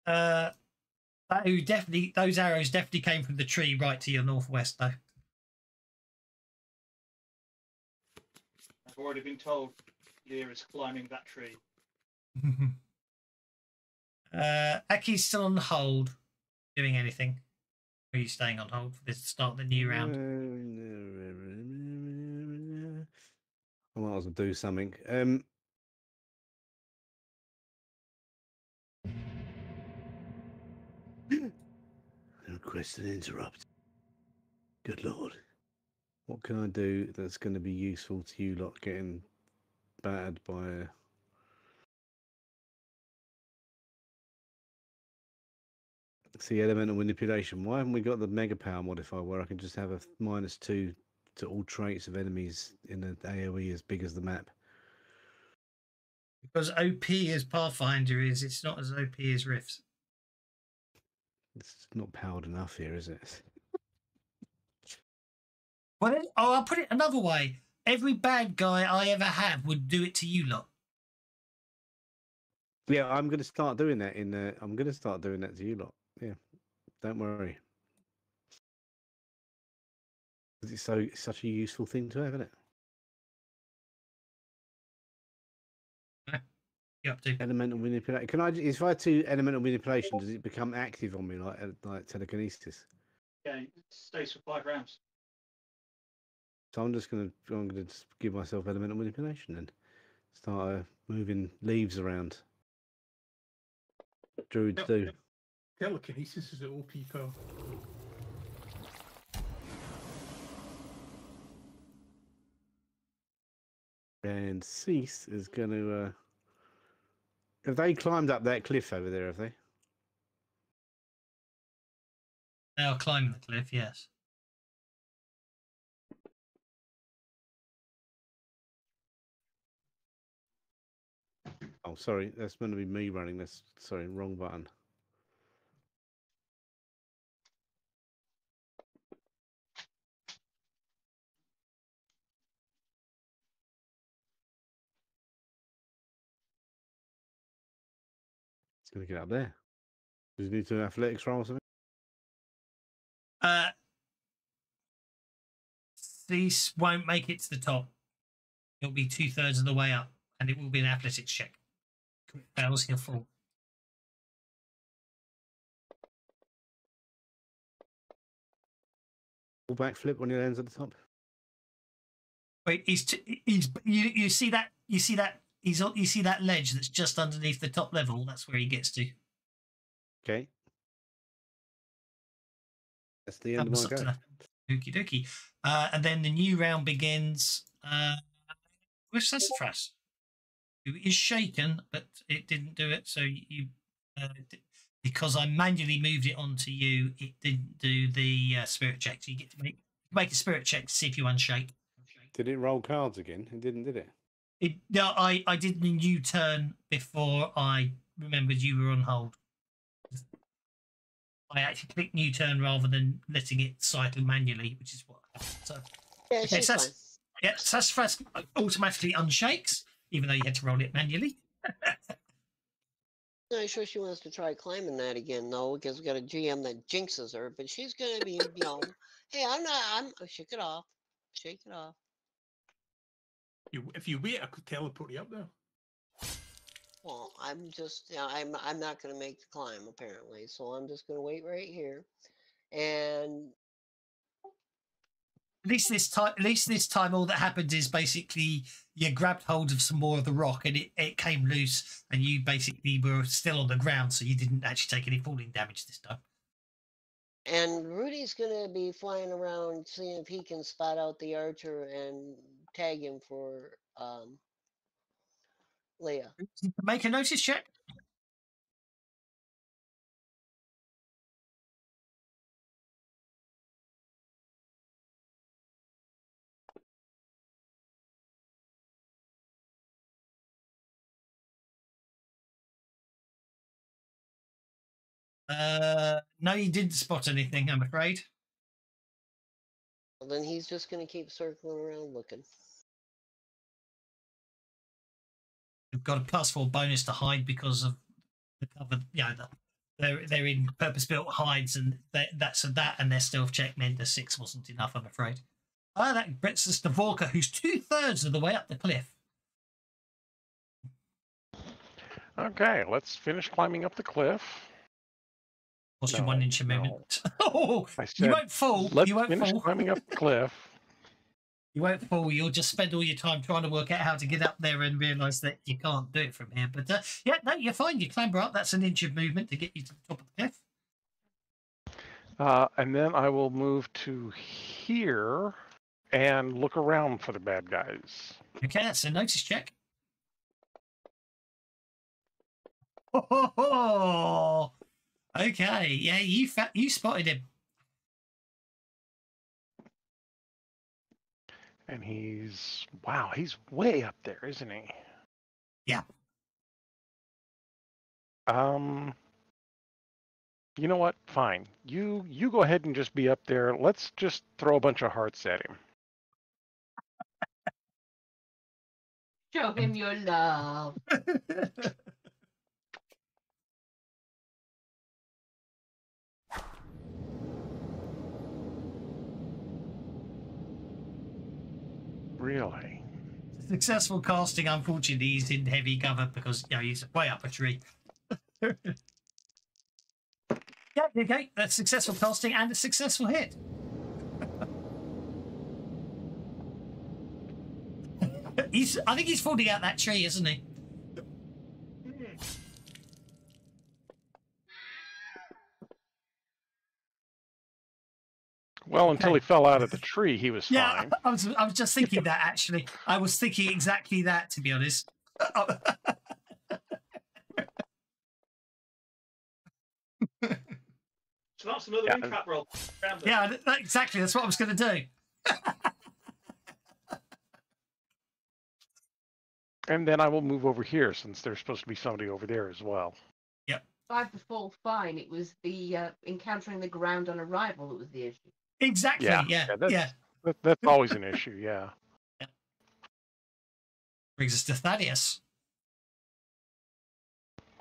Uh, that who definitely those arrows definitely came from the tree right to your northwest, though. I've already been told Lear is climbing that tree. uh, Aki's still on hold, doing anything. Or are you staying on hold for this to start the new round? I might as well do something. Um, request an interrupt. Good lord. What can I do that's going to be useful to you lot getting battered by a See elemental manipulation. Why haven't we got the mega power modifier where I can just have a minus two to all traits of enemies in an AoE as big as the map? Because OP as Pathfinder is, it's not as OP as Rifts. It's not powered enough here, is it? Well, oh, I'll put it another way. Every bad guy I ever have would do it to you lot. Yeah, I'm going to start doing that. In the. I'm going to start doing that to you lot. Yeah, don't worry. 'Cause It's so it's such a useful thing to have, isn't it? You up to? Elemental manipulation. Can I? If I do elemental manipulation, does it become active on me like uh, like telekinesis? Yeah, it stays for five rounds. So I'm just gonna I'm gonna just give myself elemental manipulation and start uh, moving leaves around. Druids Yep, do. Telekinesis is an OP power. And Cease is going to. Uh... Have they climbed up that cliff over there? Have they? They are climbing the cliff, yes. Oh, sorry, that's going to be me running. That's sorry, wrong button. To get up there. Does he need to do athletics roll or something? Uh, Cease won't make it to the top. It'll be two thirds of the way up, and it will be an athletics check. Fails, he'll fall. Full backflip when he lands at the top. Wait, he's t- he's you you see that you see that he's on you see that ledge that's just underneath the top level. That's where he gets to. Okay. That's the end of my go. the Okie dokie. Uh, and then the new round begins uh, with Sassafras, who is shaken, but it didn't do it. So you, uh, because I manually moved it onto you, it didn't do the uh, spirit check. So you get to make make a spirit check to see if you unshake. Did it roll cards again? It didn't, did it? It, no, I, I did the new turn before I remembered you were on hold. I actually clicked new turn rather than letting it cycle manually, which is what. So Yeah, Okay, she's so that's- yeah, Sassafras automatically unshakes, even though you had to roll it manually. Not sure she wants to try climbing that again though, because we got a GM that jinxes her. But she's gonna be, you know, hey, I'm not. I'm oh, shake it off, shake it off. You, if you wait, I could teleport you up there. Well, I'm just, yeah, I'm, I'm not gonna make the climb apparently, so I'm just gonna wait right here, and At least this time, at least this time, all that happened is basically you grabbed hold of some more of the rock and it, it came loose, and you basically were still on the ground, so you didn't actually take any falling damage this time. and Rudy's gonna be flying around seeing if he can spot out the archer and tag him for um Leah. Make a notice check. Uh, no, you didn't spot anything. I'm afraid. Well, then he's just gonna keep circling around looking. You've got a plus four bonus to hide because of the cover. Yeah, the, they're they're in purpose built hides, and that, that's a that, and their stealth check meant a six wasn't enough. I'm afraid. Ah, that brings us to Vorka, who's two thirds of the way up the cliff. Okay, let's finish climbing up the cliff. What's your No, one inch of no. movement? oh, you won't fall. You won't fall. climbing up the cliff. You won't fall. You'll just spend all your time trying to work out how to get up there and realise that you can't do it from here. But uh, yeah, no, you're fine. You clamber up. That's an inch of movement to get you to the top of the cliff. Uh, and then I will move to here and look around for the bad guys. Okay, that's a notice check. Ho, ho. Okay, yeah, you fa- you spotted him. And he's wow, he's way up there, isn't he? Yeah. Um You know what? Fine. You you go ahead and just be up there. Let's just throw a bunch of hearts at him. Show him your love. Really? Successful casting, unfortunately, he's in heavy cover because you know he's way up a tree. yeah, okay, that's successful casting and a successful hit. he's, I think he's falling out that tree, isn't he? Well, until Okay. he fell out of the tree, he was Yeah, fine. I was, I was just thinking that actually. I was thinking exactly that, to be honest. So that's another Yeah. recap roll. Yeah, that- that- exactly. That's what I was going to do. And then I will move over here since there's supposed to be somebody over there as well. Yep. Five to fall fine. It was the uh, encountering the ground on arrival that was the issue. Exactly. Yeah. Yeah, Yeah. that's- That, that's always an issue, yeah. Brings us to Thaddeus.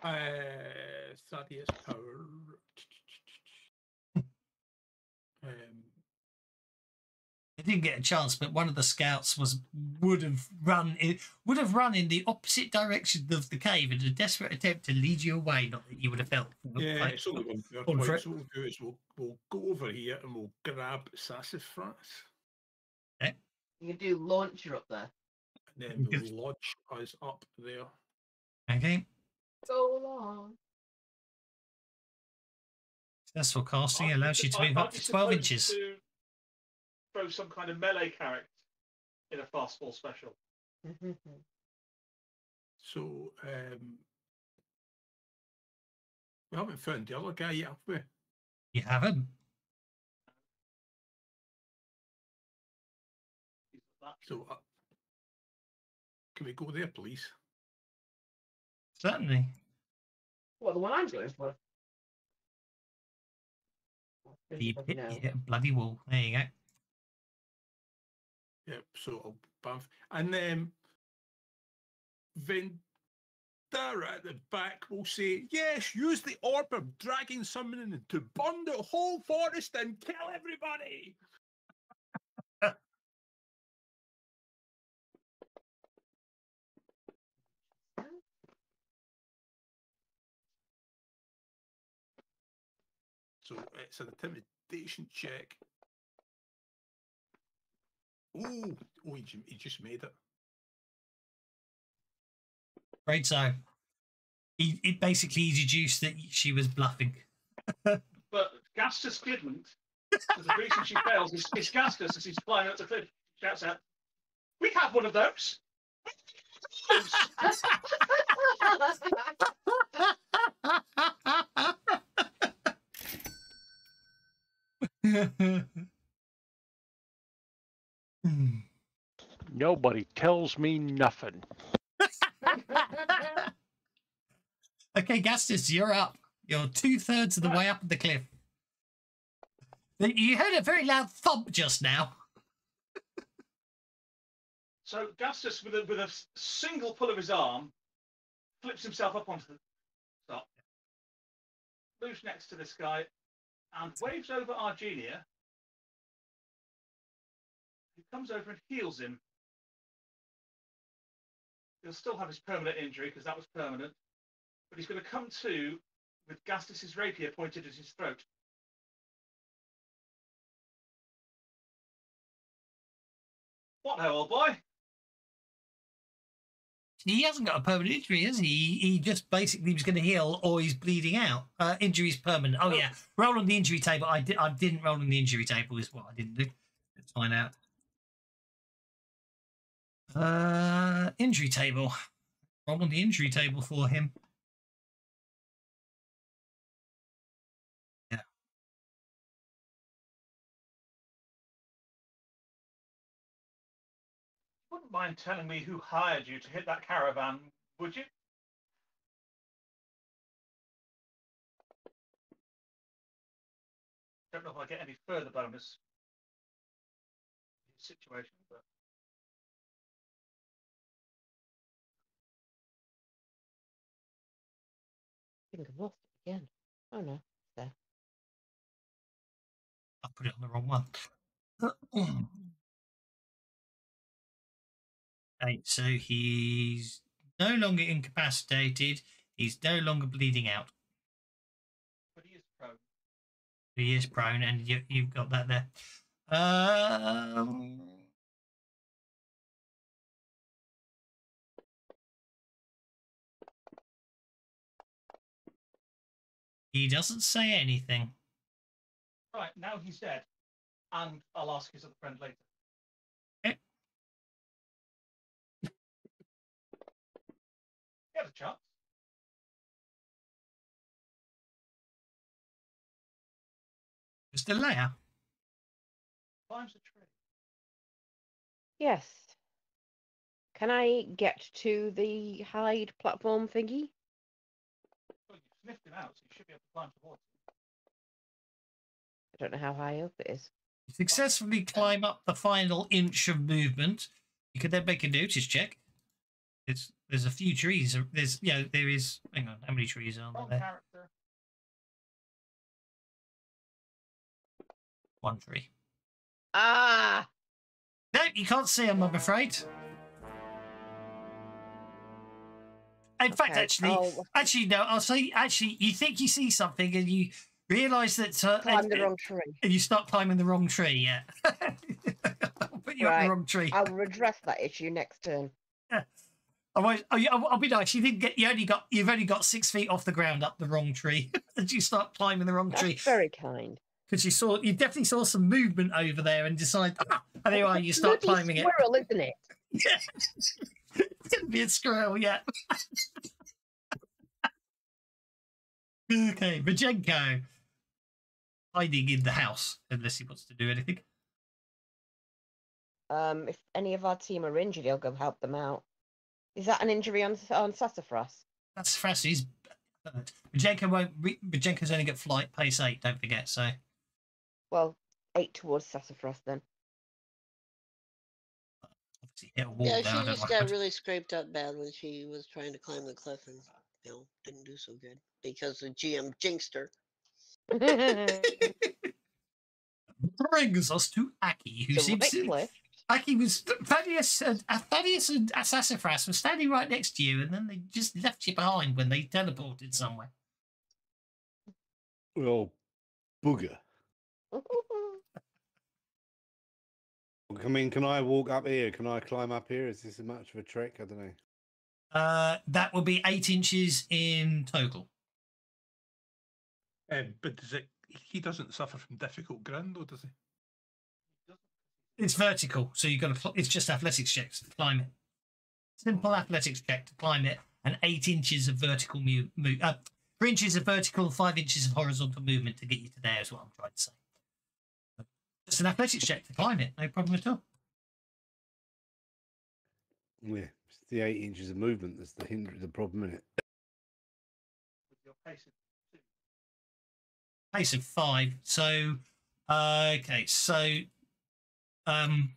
Uh, Thaddeus Power. um, I didn't get a chance, but one of the scouts was would have run in, would have run in the opposite direction of the cave in a desperate attempt to lead you away. Not that you would have felt. yeah, like- it's only one fair on point. So what we'll do is we'll, we'll go over here and we'll grab Sassafras You can do launcher up there. and then we'll lodge us up there. Okay. So long. Successful casting allows you to move up to 12 inches. to Throw some kind of melee character in a fastball special. So um, we haven't found the other guy yet, have we? You haven't. So uh, can we go there, please? Certainly. What the one I'm going for? You hit, you hit bloody wall. There you go. Yep. So bump and then Vendara at the back will say, "Yes, use the orb of dragging summoning to burn the whole forest and kill everybody." So it's an intimidation check. Oh, oh, he, he just made it. Great. So he, it basically deduced that she was bluffing. But Gastus didn't. The reason she fails is, is Gastus as he's flying up the cliff. Shouts out, "We have one of those." Nobody tells me nothing. okay, Gastus, you're up. You're two thirds of the way up the cliff. You heard a very loud thump just now. So Gastus, with a, with a s- single pull of his arm, flips himself up onto the top, moves next to this guy, and waves over Argenia, who comes over and heals him. He'll still have his permanent injury because that was permanent, but he's going to come to with Gastus's rapier pointed at his throat. What now, old boy? He hasn't got a permanent injury, has he? He just basically was going to heal or he's bleeding out. Uh, injury's permanent. Oh, yeah. Roll on the injury table. I, di- I didn't roll on the injury table, is what I didn't do. Let's find out. Uh, injury table. Roll on the injury table for him. Yeah. Wouldn't mind telling me who hired you to hit that caravan, would you? Don't know if I get any further bonus situation, but think I've lost it again. Oh no, it's there. I put it on the wrong one. Okay, so he's no longer incapacitated. He's no longer bleeding out. But he is prone. He is prone, and you, you've got that there. Um, he doesn't say anything. Right, now he's dead. And I'll ask his other friend later. Okay. He had a chance. Mr. Leia. Climbs a tree. Yes. Can I get to the hide platform thingy? Well, you sniffed him out, so you should be able to climb towards him. I don't know how high up it is. You successfully climb up the final inch of movement. You could then make a notice check. It's there's a few trees. There's yeah, there is. Hang on, how many trees are there? character. One tree. Ah! No, you can't see them. I'm afraid. In fact, Okay, actually, I'll actually, no. I'll say, actually, you think you see something, and you realise that, uh, climb and, the wrong tree. and you start climbing the wrong tree. Yeah, I'll put you up Right, the wrong tree. I'll redress that issue next turn. Otherwise, oh, yeah, I'll, I'll be nice. You didn't get. You only got. You've only got six feet off the ground up the wrong tree, and you start climbing the wrong tree very kind. because you saw. You definitely saw some movement over there, and decide. Ah, and there you are. You start climbing it. squirrel, isn't it? Yeah. it's gonna be a squirrel. Yeah. okay, Majenko hiding in the house unless he wants to do anything. Um, if any of our team are injured, I'll go help them out. Is that an injury on on Sassafras? That's Frassie's. Majenko won't. Re- Majenko's only got flight pace eight. Don't forget. So Well, eight towards Sassafras then. Obviously hit a wall Yeah, there. I she just got really scraped up bad when she was trying to climb the cliff and you know didn't do so good because the GM jinxed her. brings us to Aki, who The seems right to. cliff. Aki was Thaddeus and uh, Thaddeus and Sassafras were standing right next to you, and then they just left you behind when they teleported somewhere. Well, booger. I mean, can I walk up here? Can I climb up here? Is this much of a trek? I don't know. Uh, that will be eight inches in total. Um, but does it? He doesn't suffer from difficult ground, though, does he? It's vertical, so you've got to. It's just athletics checks to climb it. Simple athletics check to climb it, and eight inches of vertical move. Mo- uh, three inches of vertical, five inches of horizontal movement to get you to there. Is what I'm trying to say. Just an athletics check to climb it, no problem at all. Yeah, it's the eight inches of movement that's the hinder, the problem in it. With your pace of two. pace of five. So, uh, okay, so um,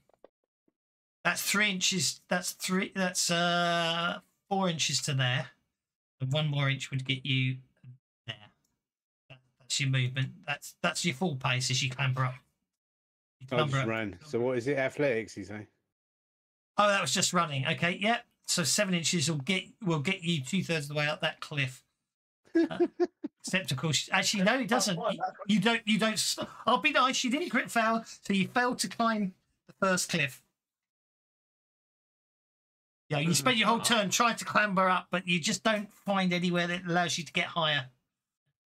that's three inches. That's three. That's uh four inches to there. And one more inch would get you there. That, that's your movement. That's that's your full pace as you clamber up. You I clamber just ran. So what is it? Athletics, you say? Oh, that was just running. Okay, yeah. So seven inches will get will get you two thirds of the way up that cliff. Uh, except of course, actually no, it doesn't. You, you don't. You don't. I'll be nice. You didn't crit fail, so you failed to climb the first cliff. Yeah, you spent your whole turn trying to clamber up, but you just don't find anywhere that allows you to get higher.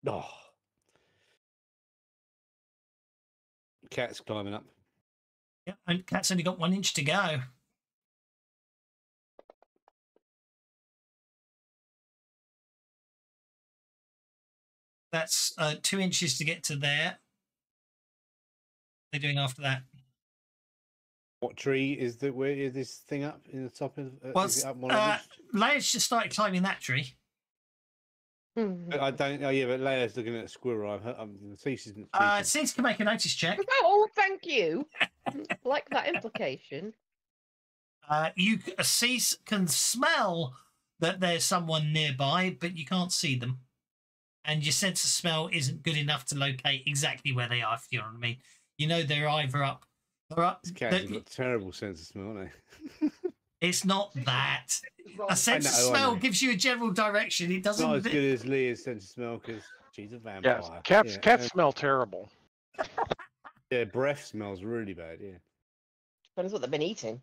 Oh. Cat's climbing up. Yeah, and cat's only got one inch to go. That's uh, two inches to get to there. They're doing after that. What tree is the where is this thing up in the top of? Uh, Well, is it up one uh? Leia's just started climbing that tree. But I don't. Oh yeah, but Leia's looking at a squirrel. I've heard, I'm see she's. she's Uh, Sid can make a notice check. Oh, thank you. like that implication. Uh, you c- see, can smell that there's someone nearby, but you can't see them. and your sense of smell isn't good enough to locate exactly where they are. If you know what I mean, you know they're either up. They're up. These cats they're- have got terrible sense of smell, haven't they? It's not that. A sense of know, I smell gives you a general direction. It doesn't. not as good as Leah's sense of smell because she's a vampire. Yes, cats Yeah, cats uh, smell terrible. Yeah, breath smells really bad. Yeah. Depends what they've been eating.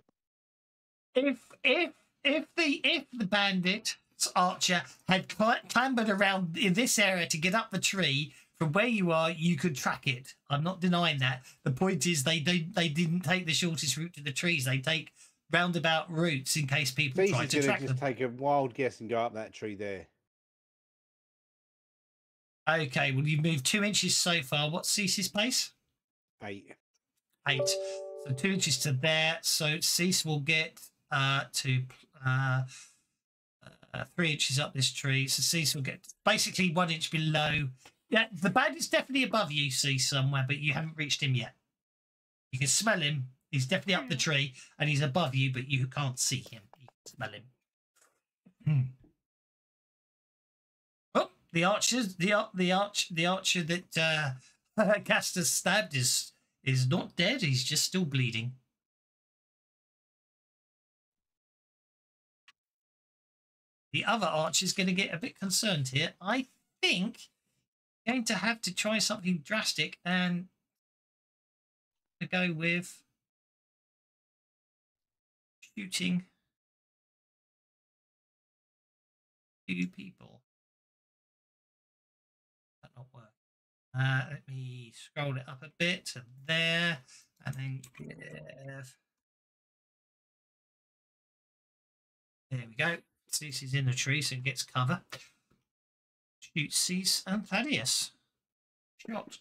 if if if the if the bandit archer had clambered around in this area to get up the tree from where you are, you could track it. I'm not denying that. The point is they they they didn't take the shortest route to the trees. They take roundabout routes in case people Cease try is to track to them. just take a wild guess and go up that tree there. Okay, well you've moved two inches so far. What's Cease's pace? Eight. Eight. So two inches to there. So Cease will get uh to uh, uh three inches up this tree. So Cease will get basically one inch below. Yeah, the bandit's definitely above you, Cease, somewhere, but you haven't reached him yet. You can smell him. He's definitely up the tree and he's above you, but you can't see him. You can smell him. Hmm. Oh, the archers, the ar- the arch, the archer that uh, Castor stabbed is is not dead. He's just still bleeding. The other archer's going to get a bit concerned here. I think going to have to try something drastic and to go with shooting two people. That not work. Uh, let me scroll it up a bit to there, and then give. There we go. Cease is in the tree, so gets cover. Shoot Cease and Thaddeus. Shot.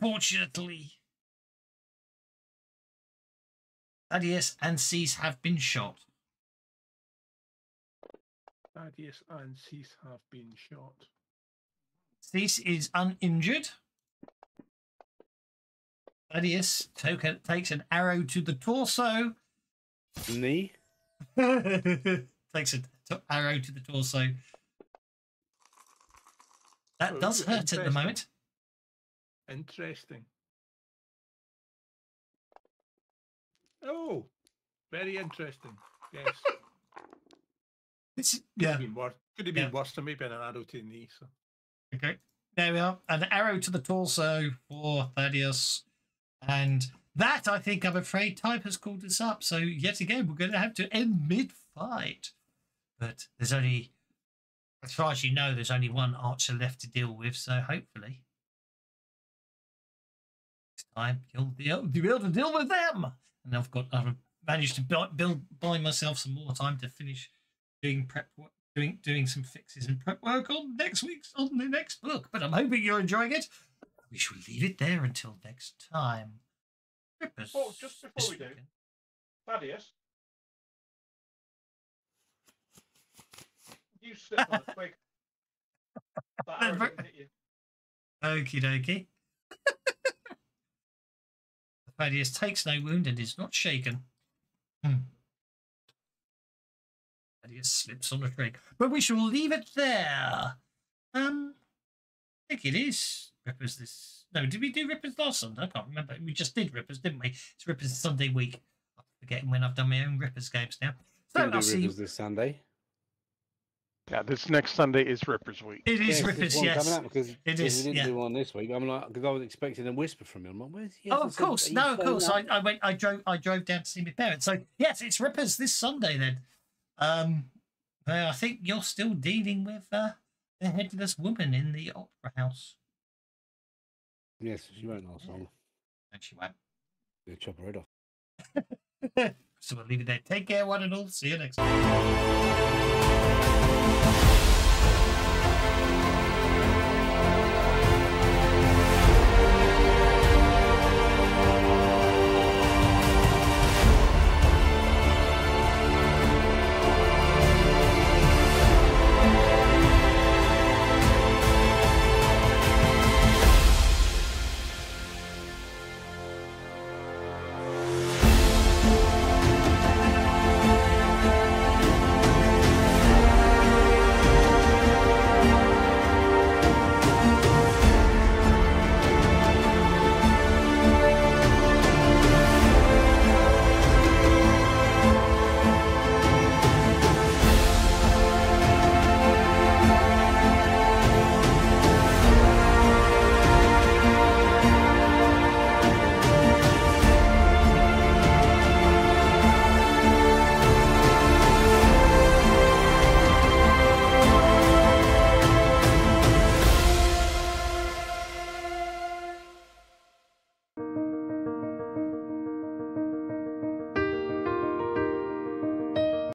Unfortunately, Thaddeus and Cease have been shot. Thaddeus and Cease have been shot. Cease is uninjured. Thaddeus took- takes an arrow to the torso. Knee. takes an arrow to the torso. That Oh, does hurt at the moment. Interesting. Oh, very interesting. Yes. It's, Could yeah. have been worse. Could have been Yeah. worse to maybe an arrow to the knee. So. Okay. There we are. An arrow to the torso for Thaddeus. And that, I think, I'm afraid, type has called us up. So, yet again, we're going to have to end mid fight. But there's only, as far as you know, there's only one archer left to deal with. So, hopefully, next time you'll be able to deal with them. And I've got, I've managed to build, build buy myself some more time to finish doing prep work doing doing some fixes and prep work on next week's on the next book. But I'm hoping you're enjoying it. We shall leave it there until next time. Rippers. Oh, just before we do. Thaddeus, you slipped on a twig. That arrow didn't hit you. Okie dokie. Thaddeus takes no wound and is not shaken. Hmm. Thaddeus slips on a twig. But we shall leave it there. Um, I think it is Rippers this. No, did we do Rippers last Sunday? I can't remember. We just did Rippers, didn't we? It's Rippers Sunday week. I'm forgetting when I've done my own Rippers games now. So I'll see you. This Sunday. Yeah, this next Sunday is Rippers Week. It is Yes, Rippers, one yes. Coming up because It because is, We didn't yeah. do one this week. I'm like, because I was expecting a whisper from him. I'm like, where's he? Oh, of course. No, of course. I, I went. I drove. I drove down to see my parents. So yes, it's Rippers this Sunday then. Um, well, I think you're still dealing with uh, the headless woman in the opera house. Yes, she won't last long. And she won't. They'll chop her head off. So we'll leave it there. Take care, one and all. See you next time.